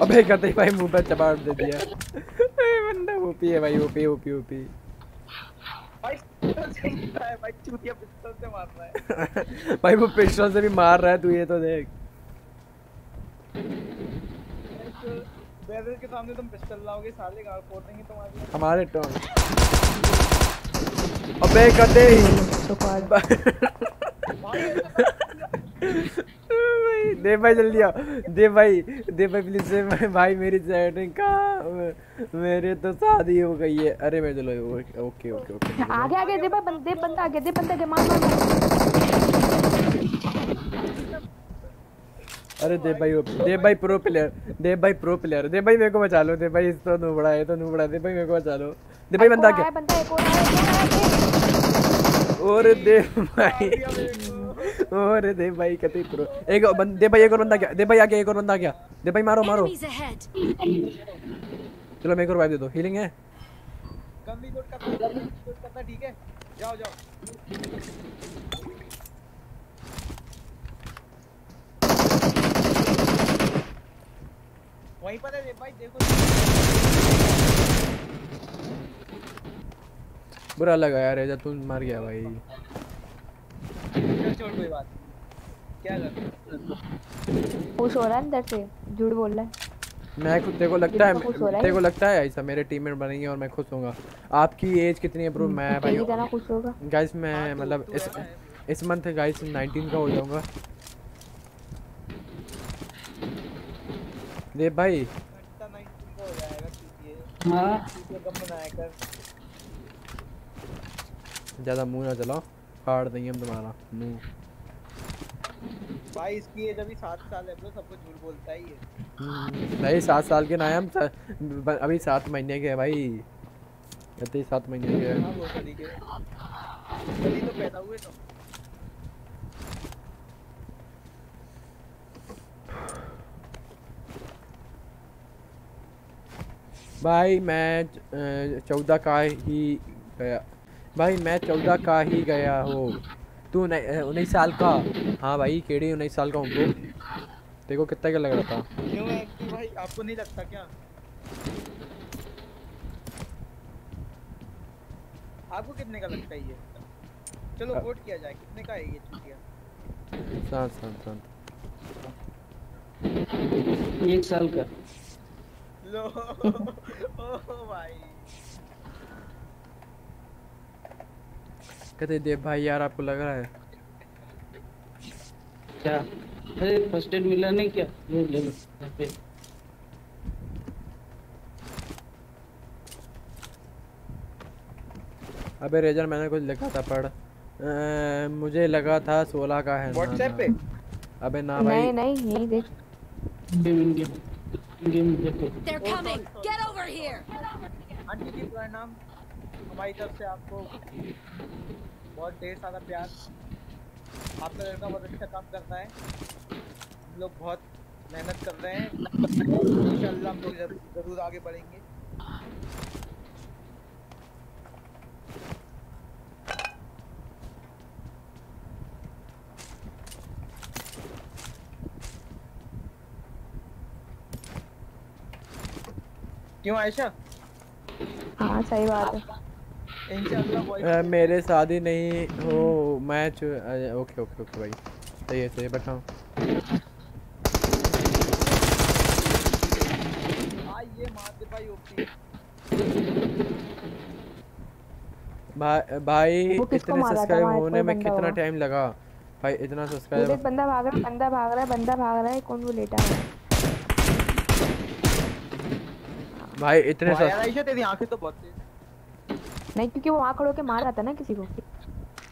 अबे कहते ही भाई मुँह पर चपाट दे दिया। ए, (laughs) (laughs) बंदा ओपी है भाई ओपी ओपी ओपी भाई भाई चूतिया पिस्तौल से मार रहा है भाई वो पिस्टल से भी मार रहा है तू ये तो देख। बैरल के सामने तुम पिस्टल लाओगे साले तुम्हारे फोड़ देंगे तुम्हारी हमारे टोन। अबे कटे ही। (laughs) देव भाई जल्दी आओ। देव भाई देव भाई प्लीज़ से भाई भाई मेरी सेटिंग का मेरे तो शादी हो गई है। अरे मैं चलो ओके ओके ओके। आगे आगे दे बंदे दे बंदा आगे दे बंदा आगे मार। अरे देव भाई देव भाई प्रो प्लेयर देव भाई प्रो प्लेयर देव भाई मेरे को बचा लो देव भाई इस तो नूबड़ा है तो नूबड़ा देव भाई मेरे को बचा लो। देव भाई बंदा और क्या बंदा। और देव भाई। अरे दे भाई कते प्रो एक बंद दे भाई एक और बंदा क्या दे भाई आगे एक और बंदा क्या दे भाई मारो मारो. चलो मेरे को रिवाइव दे दो हीलिंग है? गन भी लोड करना लोड करना ठीक है? जाओ जाओ। वहीं पर है भाई देखो। बुरा लगा यार तू मर गया भाई। छोड़ कोई बात क्या कर खुश हो रहा है अंदर से? झूठ बोल रहा है। मैं खुद देखो लगता तो हो रहा। देखो लगता है ऐसा मेरे टीममेट बनेंगे और मैं खुश होऊँगा। आपकी एज कितनी है ब्रो मैं भाई तेरी खुश होगा। गाइस मैं हाँ, मतलब इस इस मंथ गाइस 19 का हो जाऊँगा। दे भाई। घंटा 19 का हो जाएगा चूतिए चूतिए कम बनाया कर? ज़्यादा मुँह ना चलाओ। फाड़ देंगे हम तुम्हारा मुँह भाई इसकी एज अभी 7 साल है ब्रो सबको झूठ बोलता ही है। भाई सात साल के ना हम अभी सात महीने के हैं भाई। कहते ही सात महीने के हैं। हाँ तरीके तभी तो पैदा हुए तो। भाई मैं चौदह का ही गया। भाई मैं चौदह का ही गया हो। तू उन्नीस साल का? हाँ भाई केड़ी उन्नीस साल का हूँ ब्रो। देखो कितना क्या लग रहा था। क्यों भाई आपको नहीं लगता क्या? आपको कितने का लगता है ये? चलो वोट किया जाए कितने का है ये चुटिया? शांत शांत शांत। एक साल का। लो (laughs) ओ भाई। कहते देव भाई यार आपको लग रहा है? क्या? अरे फ़र्स्ट एड मिला नहीं क्या? ये ले लो अबे रेजर मैंने कुछ लिखा था पढ़। अ, मुझे लगा था सोलह का है ना, व्हाट्सएप ना। पे? अबे ना भाई। नहीं यही देख। गेम गेम गेम देखो। They're coming. Get over here. Aunty ji प्रणाम हमारी तरफ़ से आपको बहुत ढेर सारा प्यार। आपका लड़का बहुत अच्छा काम करता है। हम लोग बहुत मेहनत कर रहे हैं। इंशाल्लाह हम लोग ज़रूर आगे बढ़ेंगे। क्यों आयशा? हाँ सही बात है। मेरे शादी नहीं हो मैच ओके ओके ओके भाई। सही है सही है बताओ भाई ये भाई ओपी। भाई भाई वो किसको इतने सब्सक्राइब होने में कितना टाइम लगा? भाई इतना सब्सक्राइब बंदा भाग रहा है बंदा भाग रहा है बंदा भाग रहा है कौन वो लेटा है? भाई इतने आयशा तेरी आँखें तो बहुत तेज नहीं क्योंकि वो वहाँ खड़े होके मार रहा था ना किसी को।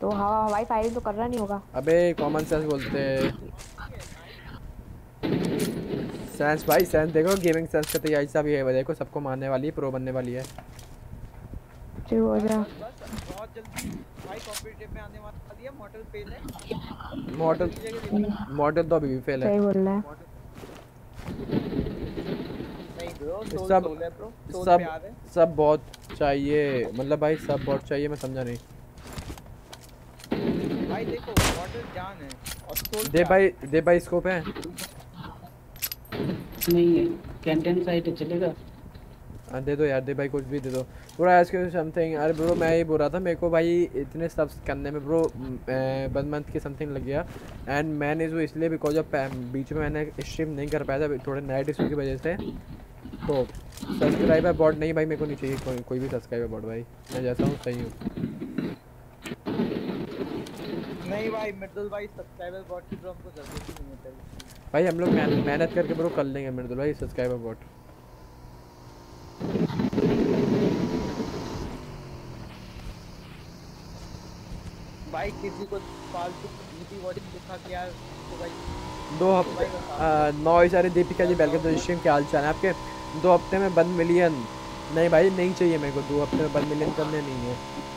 तो हवा हवाई फायरिंग तो कर रहा नहीं होगा। अबे कॉमन सेंस बोलते सेंस भाई सेंस देखो गेमिंग सेंस का तो ऐसा भी है। देखो सबको मारने वाली है प्रो बनने वाली है। चुप हो जा बहुत जल्दी भाई कॉम्पिटिटिव में आने वाली है मॉडल फेल है मॉडल की मॉडल तो अभी भी फेल है। सही बोल रहा है। सब- सब सब बहुत चाहिए मतलब भाई सब बहुत चाहिए मैं समझा नहीं। भाई देखो मॉडल जान है और सोल दे भाई दे भाई स्कोप है। नहीं है कैंटीन साइट चलेगा। हाँ दे दो यार दे भाई कुछ भी दे दो। ब्रो आज के समथिंग अरे ब्रो मैं ये बोल रहा था मेरे को भाई इतने सब्स करने में ब्रो वन मंथ के समथिंग लग गया। एंड मैंने जो इसलिए बिकॉज़ ऑफ़ बीच में मैंने स्ट्रीम नहीं कर पाया था थोड़े नाइट इशू की वजह से। तो सब्सक्राइबर बॉट नहीं भाई मेरे को नहीं चाहिए कोई कोई भी सब्सक्राइबर बॉट भाई। मैं जैसा हूँ सही हूँ। नहीं भाई मिडल भाई सब्सक्राइबर बॉट की हमको ज़रूरत ही नहीं है। भाई हम लोग मेहनत करके ब्रो कर लेंगे मेरे भाई सब्सक्राइबर बॉट भाई किसी को फालतू नीति वॉचिंग दिखा के यार तो भाई दो हफ़्ते नौ सारे दीपिका जी वेलकम स्ट्रीम क्या हाल चाल है आपके? दो हफ़्ते में वन मिलियन। नहीं भाई नहीं चाहिए मेरे को दो हफ़्ते में वन मिलियन करने नहीं है।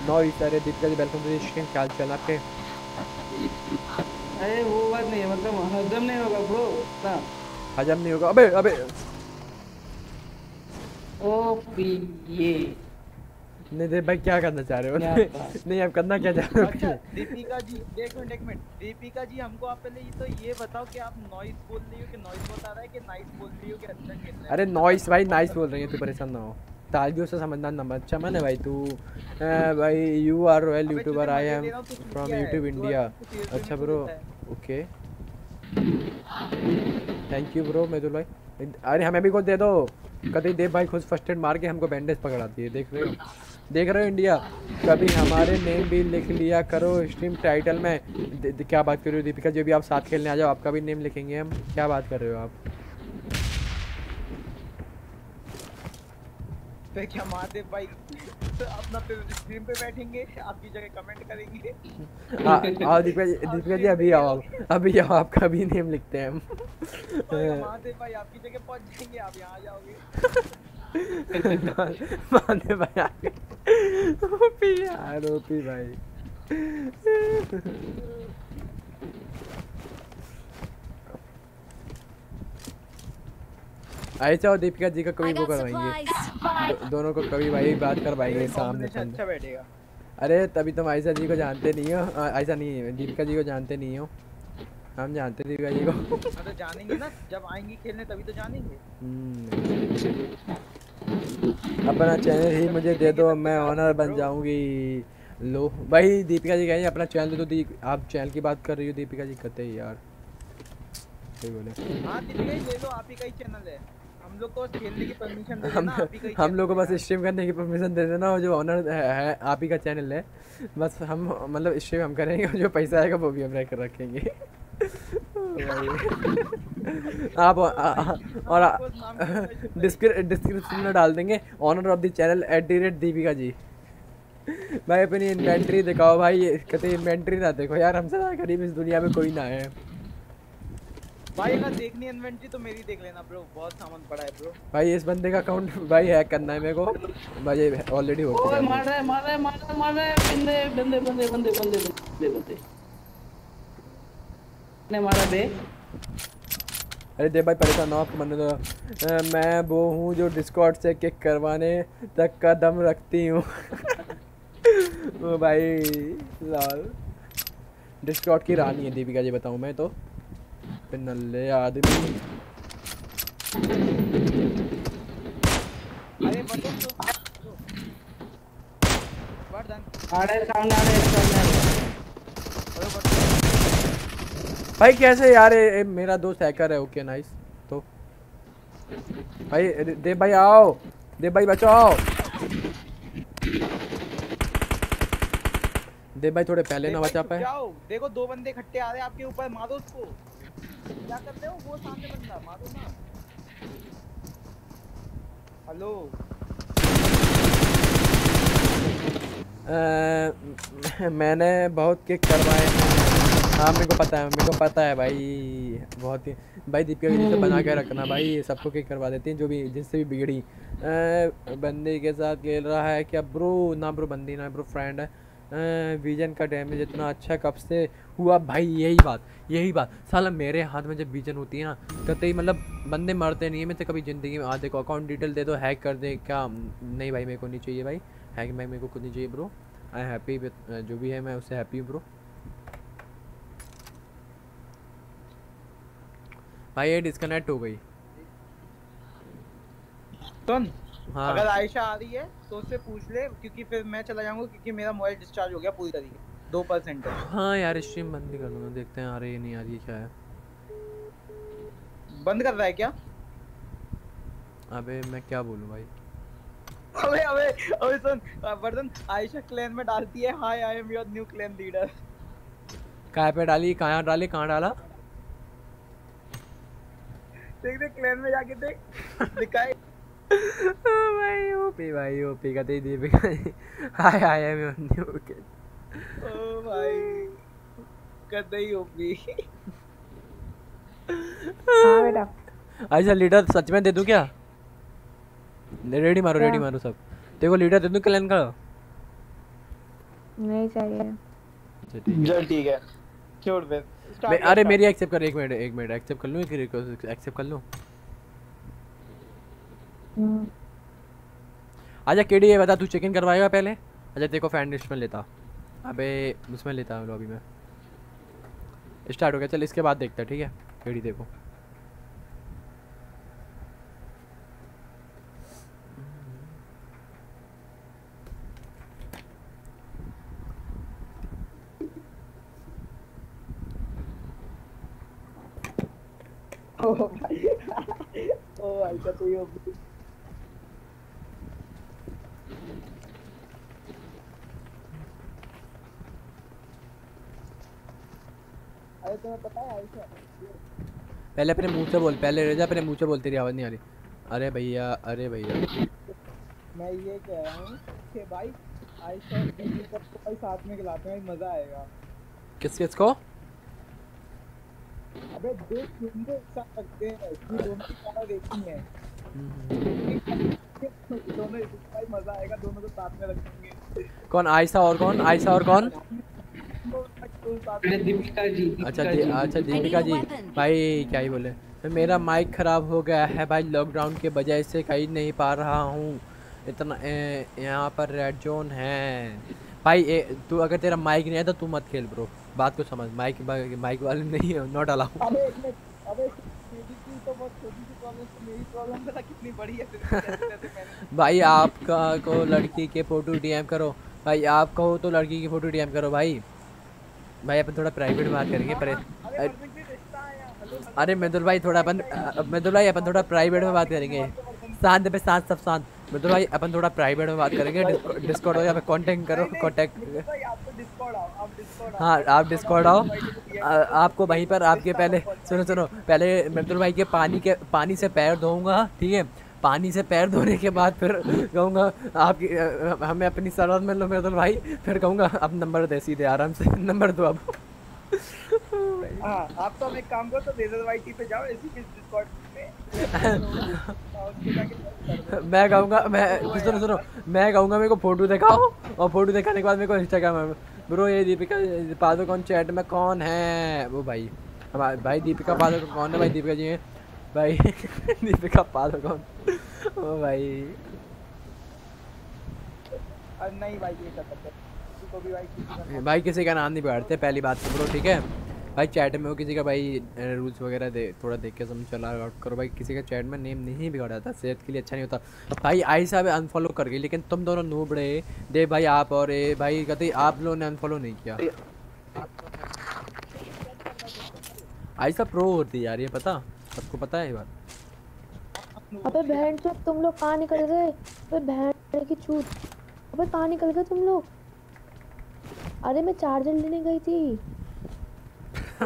नौ सारे Deepika ji welcome to stream क्या हाल चाल आपके? अरे वो बात नहीं है मतलब हजम नहीं होगा ब्रो ना। हजम नहीं होगा। अबे अबे। ओ पी ये। नहीं दे भाई क्या करना चाह रहे हो? (laughs) नहीं आप करना क्या चाह रहे हो? अच्छा (laughs) दीपिका जी एक मिनट एक मिनट दीपिका जी हमको आप पहले ये तो ये बताओ कि आप नॉइस बोल रही हो कि नॉइस बता रहा है कि नाइस बोल रही हो कि अच्छा खेल रहा है? अरे नॉइस भाई नाइस बोल रही है तू परेशान ना हो। तालियों से समझना नंबर अच्छा मन है भाई तू। भाई you are royal YouTuber I am from YouTube India अच्छा bro okay thank you bro Medul भाई। अरे हमें भी कुछ दे दो। कभी देव भाई खुद फ़र्स्ट एड मार के हमको बैंडेज पकड़ाती है देख रहे हो? देख रहे हो इंडिया? कभी हमारे नेम भी लिख लिया करो स्ट्रीम टाइटल में। दे- दे- क्या बात कर रहे हो दीपिका जी? अभी आप साथ खेलने आ जाओ आपका भी नेम लिखेंगे हम। क्या बात कर रहे हो आप? क्या भाई तो अपना स्क्रीन पे बैठेंगे आपकी जगह कमेंट करेंगे। आ- आओ दीपिका जी दीपिका जी अभी आओ। अभी आओ आपका भी नेम लिखते हैं हम। महादेव भाई आपकी जगह पहुँच जाएँगे आप यहाँ जाओगे। माने भाई आगे ओपी यार ओपी भाई। आए चाहो दीपिका जी का कभी वो करवाएँगे दो- दोनों को कभी भाई बात करवाएँगे सामने अच्छा बैठेगा। अरे तभी तुम आयशा जी को जानते नहीं हो। ऐसा आयशा नहीं दीपिका जी को जानते नहीं हो। हम जानते दीपिका जी को। हाँ तो जानेंगे ना जब आएँगी खेलने तभी तो जानेंगे। हम्म। अपना चैनल ही मुझे दे दो मैं ऑनर बन जाऊँगी। लो भाई दीपिका जी कहें अपना चैनल दे दो दी आप चैनल की बात कर रही हो दीपिका जी कहते ही यार सही बोले। हाँ दीपिका जी ले लो आप ही का ही चैनल है। हम लोग को खेलने की परमिशन दे देना आप ही का हम लोग को बस स्ट्रीम करने की परमिशन दे देना जो ऑनर है, है आप ही का चैनल है। बस हम मतलब स्ट्रीम हम करेंगे जो पैसा आएगा वो भी हम रख रखेंगे। (laughs) आप और डिस्क्रिप्शन (laughs) में डाल देंगे honour of the channel at the rate Deepika ji. भाई अपनी इन्वेंट्री दिखाओ भाई कहते इन्वेंट्री ना देखो यार हमसे ज़्यादा गरीब इस दुनिया में कोई ना है। भाई अगर देखनी इन्वेंट्री तो मेरी देख लेना ब्रो बहुत सामान पड़ा है ब्रो भाई इस बंदे का अकाउंट भाई हैक करना है मेरे को। भाई ऑलरेडी हो ओए मार रहा है मार रहा है मार रहा है मार रहा है बंदे बंदे बंदे बंदे बंदे बंदे। ने मारा बे अरे देव भाई परेशान ना आपको मरने दो। मैं वो हूँ जो डिस्कॉर्ड से किक करवाने तक का दम रखती हूँ। (laughs) भाई लाल। डिस्कॉर्ड की रानी है दीपिका जी बताऊँ मैं तो। नल्ले आदमी। अरे बटन तो वर्धन आ रहा है सामने आ रहा है सामने आ रहा है अरे बटन भाई कैसे यार ये, ये मेरा दोस्त हैकर है ओके नाइस तो। भाई देव भाई आओ। देव भाई बचाओ देव भाई थोड़े पहले ना बचा पाए। देखो दो बंदे इकट्ठे आ रहे हैं आपके ऊपर मारो उसको। क्या करते हो? वो सामने बंदा मारो ना। हेलो। (laughs) मैंने बहुत किक करवाए हैं मेरे को पता है मेरे को पता है भाई बहुत ही भाई दीपिका जी से बना के रखना भाई सबको किक करवा देती हैं जो भी जिससे भी बिगड़ी। बंदे के साथ खेल रहा है क्या? ब्रो ना ब्रो बंदी ना ब्रो फ्रेंड है। विजन का डैमेज इतना अच्छा कब से हुआ? भाई यही बात यही बात। साला मेरे हाथ में जब विजन होती है ना कहते ही मतलब बंदे मरते नहीं है मैं तो कभी ज़िंदगी में आ देखो अकाउंट डिटेल दे दो हैक कर दे क्या? नहीं भाई मेरे को नहीं चाहिए भाई हैक मैं मेरे को खुद नहीं चाहिए ब्रो। आई हैप्पी जो भी है मैं उससे हैप्पी हूँ ब्रो। भाई ये डिस्कनेक्ट हो गई। सुन हाँ। अगर आयशा आ रही है तो उससे पूछ ले क्योंकि फिर मैं चला जाऊँगा क्योंकि मेरा मोबाइल डिस्चार्ज हो गया पूरी तरीके दो परसेंट हाँ। यार स्ट्रीम बंद कर दूँगा देखते हैं आ रही है नहीं आ रही है क्या है। बंद कर रहा है क्या? अबे मैं क्या बोलूँ भाई? अबे अबे अबे सुन वर्धन आयशा क्लैन में डालती है hi I am your new clan leader कहाँ पे डाली कहाँ डाली कहाँ डाला? देख देख क्लैन में जाके देख। (laughs) लिखा है भाई ओपी भाई ओपी का दे Deepika hi hi I am new ओ भाई कतई ओपी हाँ बेटा। अच्छा लीडर सच में दे दूँ क्या? रेडी मारो रेडी क्या? मारो सब। देखो लीडर दे दूँ क्लैन का? नहीं चाहिए। अच्छा ठीक है। चल ठीक है। छोड़ फिर मैं अरे। मेरी एक्सेप्ट कर एक मिनट एक मिनट एक्सेप्ट कर लूँ एक रिक्वेस्ट एक्सेप्ट कर लूँ? आजा केडी ये बता तू चेक इन करवाएगा पहले? अच्छा देखो को फ़ैन लिस्ट में लेता। अबे उसमें लेता हूँ लॉबी में। स्टार्ट हो गया चल इसके बाद देखता है ठीक है? केडी देखो। अरे तुम्हें पता है पहले अपने मुँह से बोल पहले रेजा अपने मुँह से बोल तेरी आवाज़ नहीं आ रही। अरे भैया अरे भैया। मैं ये कह रहा हूँ कि भाई आयशा और साथ में खिलाते हैं मज़ा आएगा। किस किस को? अबे दो घंटे एक साथ रखते हैं कि दोनों की खाना देखनी है। दोनों भाई मज़ा आएगा दोनों को साथ में रखेंगे। कौन आयशा और कौन? आयशा और कौन? तो तो दीपिका जी अच्छा दीपिका दी, जी। अच्छा दीपिका जी। भाई क्या ही बोले? मेरा माइक ख़राब हो गया है भाई लॉकडाउन के वजह से कहीं नहीं पा रहा हूँ। इतना यहाँ पर रेड जोन है। भाई ए, तू अगर तेरा माइक नहीं है तो तू मत खेल ब्रो बात को समझ माइक माइक वाले नहीं है नॉट अलाउ अबे अबे तो बहुत छोटी सी प्रॉब्लम मेरी प्रॉब्लम पता कितनी बड़ी है तेरे को कैसे कैसे मैंने (laughs) भाई आपका को लड़की के फ़ोटो डीएम करो। भाई आप कहो तो लड़की की फ़ोटो डीएम करो भाई। भाई अपन थोड़ा प्राइवेट बात करेंगे पर अरे भी रिश्ता आया हेलो अरे मृदुल भाई थोड़ा अपन मृदुल भाई अपन थोड़ा प्राइवेट में बात करेंगे। शांत पे शांत सब शांत। मृदुल भाई अपन थोड़ा प्राइवेट में बात करेंगे डिस्कॉर्ड हो या फिर कांटेक्ट करो कांटेक्ट हाँ आप डिस्कॉर्ड आओ। आपको वहीं पर आपके पहले सुनो सुनो पहले मृतुल भाई के पानी के पानी से पैर धोऊँगा ठीक है? पानी से पैर धोने के बाद फिर कहूँगा आपकी हमें अपनी सरहद में लो मृदुल भाई फिर कहूँगा अब नंबर दे सीधे आराम से नंबर दो अब। हाँ आप तो एक काम करो तो लेजर वाईटी पे जाओ इसी के डिस्कॉर्ड। मैं। कहूँगा मैं सुनो सुनो मैं कहूँगा मेरे को फ़ोटो दिखाओ और फ़ोटो दिखाने के बाद मेरे को इंस्टाग्राम में ब्रो ये दीपिका पादुकोण चैट में कौन है? वो भाई हमारे भाई दीपिका पादुकोण कौन है? भाई दीपिका जी हैं। भाई (laughs) दीपिका पादुकोण। वो भाई। नहीं भाई ये भी भाई किसी का नाम नहीं बिगाड़ते पहली बात तो ब्रो ठीक है? भाई चैट में हो किसी का भाई रूल्स वगैरह दे, थोड़ा देख के समझ, चला आउट करो। भाई किसी का चैट में नेम नहीं बिगाड़ा था सेहत के लिए अच्छा नहीं होता। भाई आई साहब अनफॉलो कर गई, लेकिन तुम दोनों नूब रहे। दे भाई आप और ए, भाई कहते आप लोगों ने अनफॉलो नहीं किया। आई साहब प्रो होती यार, ये पता? सबको पता है ये बात? अबे बहन चोद तुम लोग कहाँ निकल गए? अबे बहन की चूत अबे कहाँ निकल गए तुम लोग? अरे मैं चार्जर लेने गई थी। (laughs)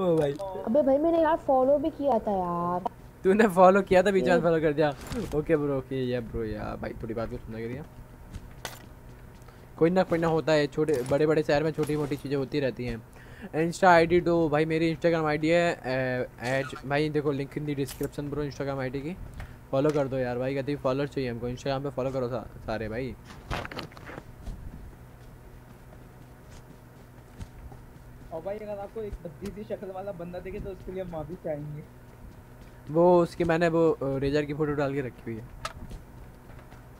ओ भाई। अबे भाई मैंने यार फॉलो भी किया था यार। तूने फॉलो किया था बीच में फॉलो कर दिया। Okay bro okay yeah bro yeah भाई थोड़ी बात को सुना करिए कोई ना कोई ना होता है छोटे बड़े बड़े शहर में छोटी मोटी चीज़ें होती रहती हैं। इंस्टा आईडी दो भाई मेरी इंस्टाग्राम आईडी है एज भाई देखो link in the description bro Instagram ID की। फॉलो कर दो यार भाई कहती फॉलोअर चाहिए हमको इंस्टाग्राम पे फॉलो करो सा, सारे भाई। और भाई अगर आपको एक बद्दी सी शक्ल वाला बंदा देखे तो उसके लिए माफ़ी चाहेंगे। वो उसकी मैंने वो रेजर की फ़ोटो डाल के रखी हुई है।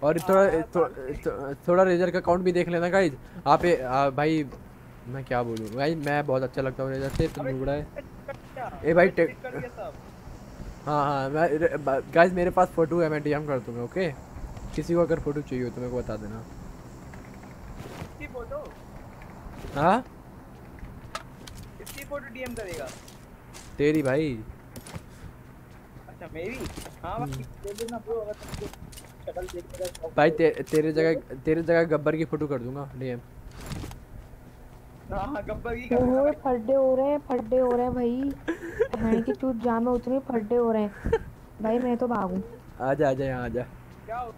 और थोड़ा थो, थो, थोड़ा रेजर का अकाउंट भी देख लेना गाइज़ आप ये आ, भाई मैं क्या बोलूँ? भाई मैं बहुत अच्छा लगता हूँ रेजर से तुम नुबड़ा है। ए भाई टेक कर दिया सब। हाँ हाँ मैं गाइज़ मेरे पास फ़ोटो है मैं डीएम कर दूँगा ओके किसी को अगर फ़ोटो चाहिए हो तो मेरे को बता देना। हाँ? फ़ोटो डीएम करेगा। तेरी भाई। अच्छा मेरी? हाँ भाई दे देना ब्रो अगर तुमको शक्ल देखने का भाई ते, तेरे जगह तेरे जगह गब्बर की फ़ोटो कर दूँगा डीएम हाँ हाँ गब्बर की कर फड्डे हो रहे हैं फड्डे हो रहे हैं भाई। बहन की चूत जाम में उतने फड्डे हो रहे हैं। भाई मैं तो भागूं। आजा आजा यहाँ आजा क्या हो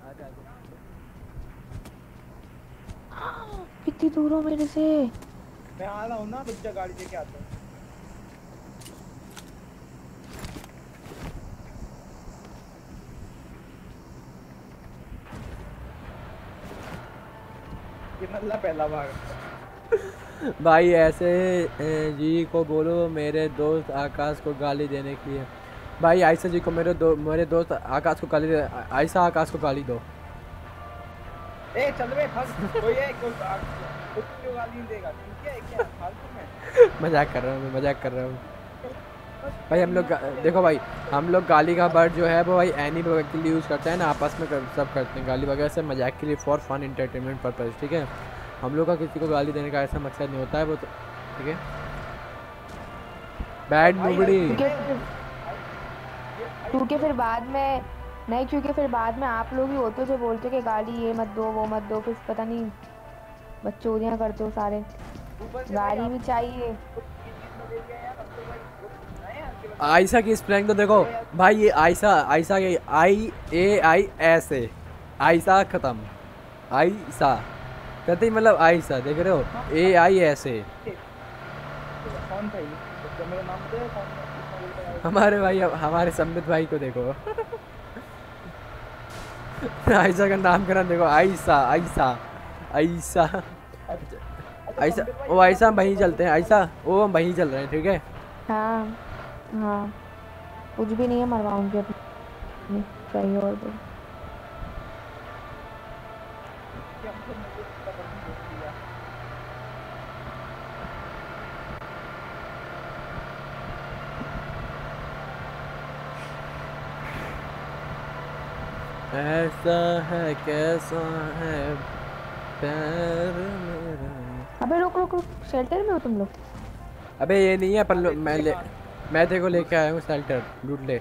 कितनी दूर हो मेरे से? मैं आ रहा हूँ ना बच्चा गाड़ी लेके आता हूँ। ये पहला भाग भाई ऐसे जी को बोलो मेरे दोस्त आकाश को गाली देने के लिए भाई आयशा जी को मेरे दो मेरे दोस्त आकाश को गाली दे आयशा आकाश को गाली दो। ए चल बे फंस कोई है कोई आ- कुछ क्यों गाली देगा। ठीक है क्या फालतू में? (laughs) मज़ाक कर रहा हूँ मैं मज़ाक कर रहा हूँ। भाई हम लोग देखो भाई हम लोग गाली का वर्ड जो है वो भाई एनी वगैरह के लिए यूज़ करते हैं ना आपस में कर, सब करते हैं गाली वगैरह से मज़ाक के लिए फॉर फन इंटरटेनमेंट पर्पज ठीक है? हम लोग का किसी को गाली देने का ऐसा मकसद नहीं होता है वो तो ठीक है? बैड मुगड़ी क्योंकि फिर बाद में नहीं क्योंकि फिर बाद में आप लोग ही होते हो जो बोलते हो कि गाली ये मत दो वो मत दो फिर पता नहीं बच्चोरियाँ करते हो सारे। गाली भी चाहिए ये चीज़ में ले लिया यार अब तो भाई वो सुनना है यार कि बस आयशा की स्पेलिंग तो देखो। भाई ये आयशा आयशा के आई, ए, आई, एस, ए। आयशा ख़त्म। आयशा। कहते ही मतलब आयशा, देख रहे हो? A, I, S, A. हमारे भाई, हमारे संबित भाई को देखो। आयशा का नाम करा, देखो, आयशा आयशा आयशा। आयशा, ओ, आयशा, हम वहीं चलते हैं। आयशा वो हम वहीं चल रहे हैं, ठीक है? हाँ। हाँ। कुछ भी नहीं है मरवाऊँगी अपनी कहीं और भी। दिया ऐसा है कैसा है प्यार मेरा। अबे रुक रुक रुक। शेल्टर में हो तुम लोग? अबे ये नहीं है पर लो- मैं ले मैं तेरे को लेके आया हूँ शेल्टर लूट ले।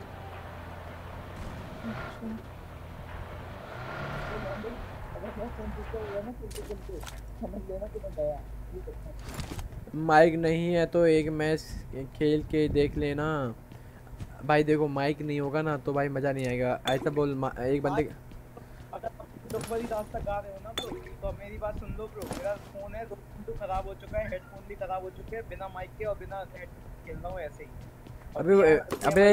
माइक नहीं है तो एक मैच खेल के देख लेना। भाई देखो माइक नहीं होगा ना तो भाई मज़ा नहीं आएगा। ऐसा बोल एक बंदे अगर तुम बड़ी रात तक गा रहे हो ना ब्रो तो मेरी बात सुन लो ब्रो मेरा फ़ोन है दोनों तो खराब हो चुका है हेडफोन भी खराब हो चुके हैं, बिना माइक के और बिना हेड खेल रहा हूँ ऐसे ही। अबे अबे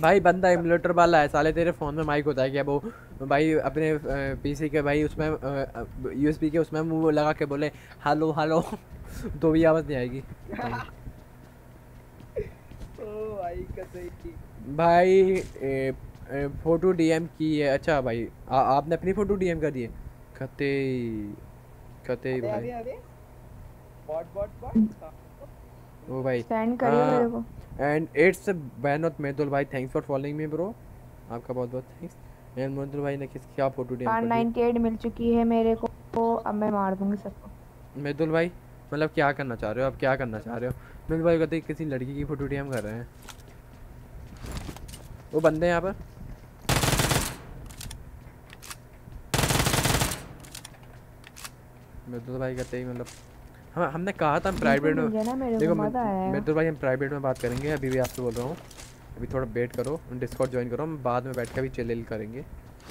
भाई बंदा इमुलेटर वाला है साले तेरे फ़ोन में माइक होता है क्या? वो भाई अपने पीसी के भाई उसमें यूएसबी के उसमें मुँह लगा के बोले हेलो हेलो तो भी आवाज़ नहीं आएगी। (laughs) ओ भाई कसई भाई ए, ए, फ़ोटो डीएम की है। अच्छा भाई आ, आपने अपनी फ़ोटो डीएम कर दी है? कते कते अरे अरे भाई अरे बॉट बॉट बॉट ओ भाई सेंड करिए हाँ। मेरे को। एंड इट्स बैनोत मेदुल भाई thanks for following me bro आपका बहुत बहुत थैंक्स एंड मेदुल भाई ने किस क्या फ़ोटो डीएम कार कर दी? 98 मिल चुकी है मेरे को तो अब मैं मार दूँगी सबको। मेदुल भाई मतलब क्या करना चाह रहे हो आप? क्या करना चाह रहे हो? मेदुल भाई कहते किसी लड़की की फ़ोटो डीएम कर रहे हैं। वो बंदे यहाँ पर। मेदुल भाई कहते ही मतलब हम हमने कहा था हम प्राइवेट में ना देखो आया। मेदुल भाई हम प्राइवेट में बात करेंगे अभी भी आपसे बोल रहा हूँ। अभी थोड़ा वेट करो डिस्कॉर्ड ज्वाइन करो हम बाद में बैठ के भी चिल करेंगे।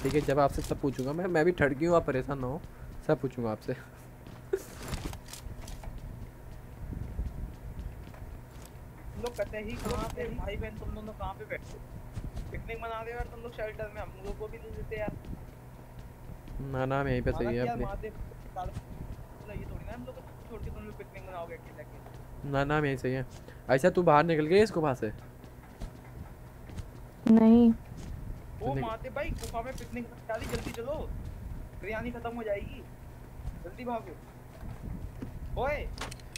ठीक है जब आपसे सब पूछूँगा मैं मैं भी ठड़की हूँ आप परेशान ना हो सब पूछूँगा आपसे। लोग कहते ही कहाँ पे भाई बहन तुम दोनों कहाँ पे बैठे हो? पिकनिक मना रहे हो यार तुम लोग शेल्टर में? हम लोग को भी ले लेते यार। ना नाम यहीं पे सही है अपने। ये थोड़ी ना हम लोग को छोड़ के तुम लोग पिकनिक मनाओगे अकेले अकेले ना नाम यहीं सही है ऐसा तू बाहर निकल गई इस गुफा से? नहीं। ओ महादेव भाई गुफा में पिकनिक मना ली जल्दी चलो। बिरयानी खत्म हो जाएगी। जल्दी भागो। ओए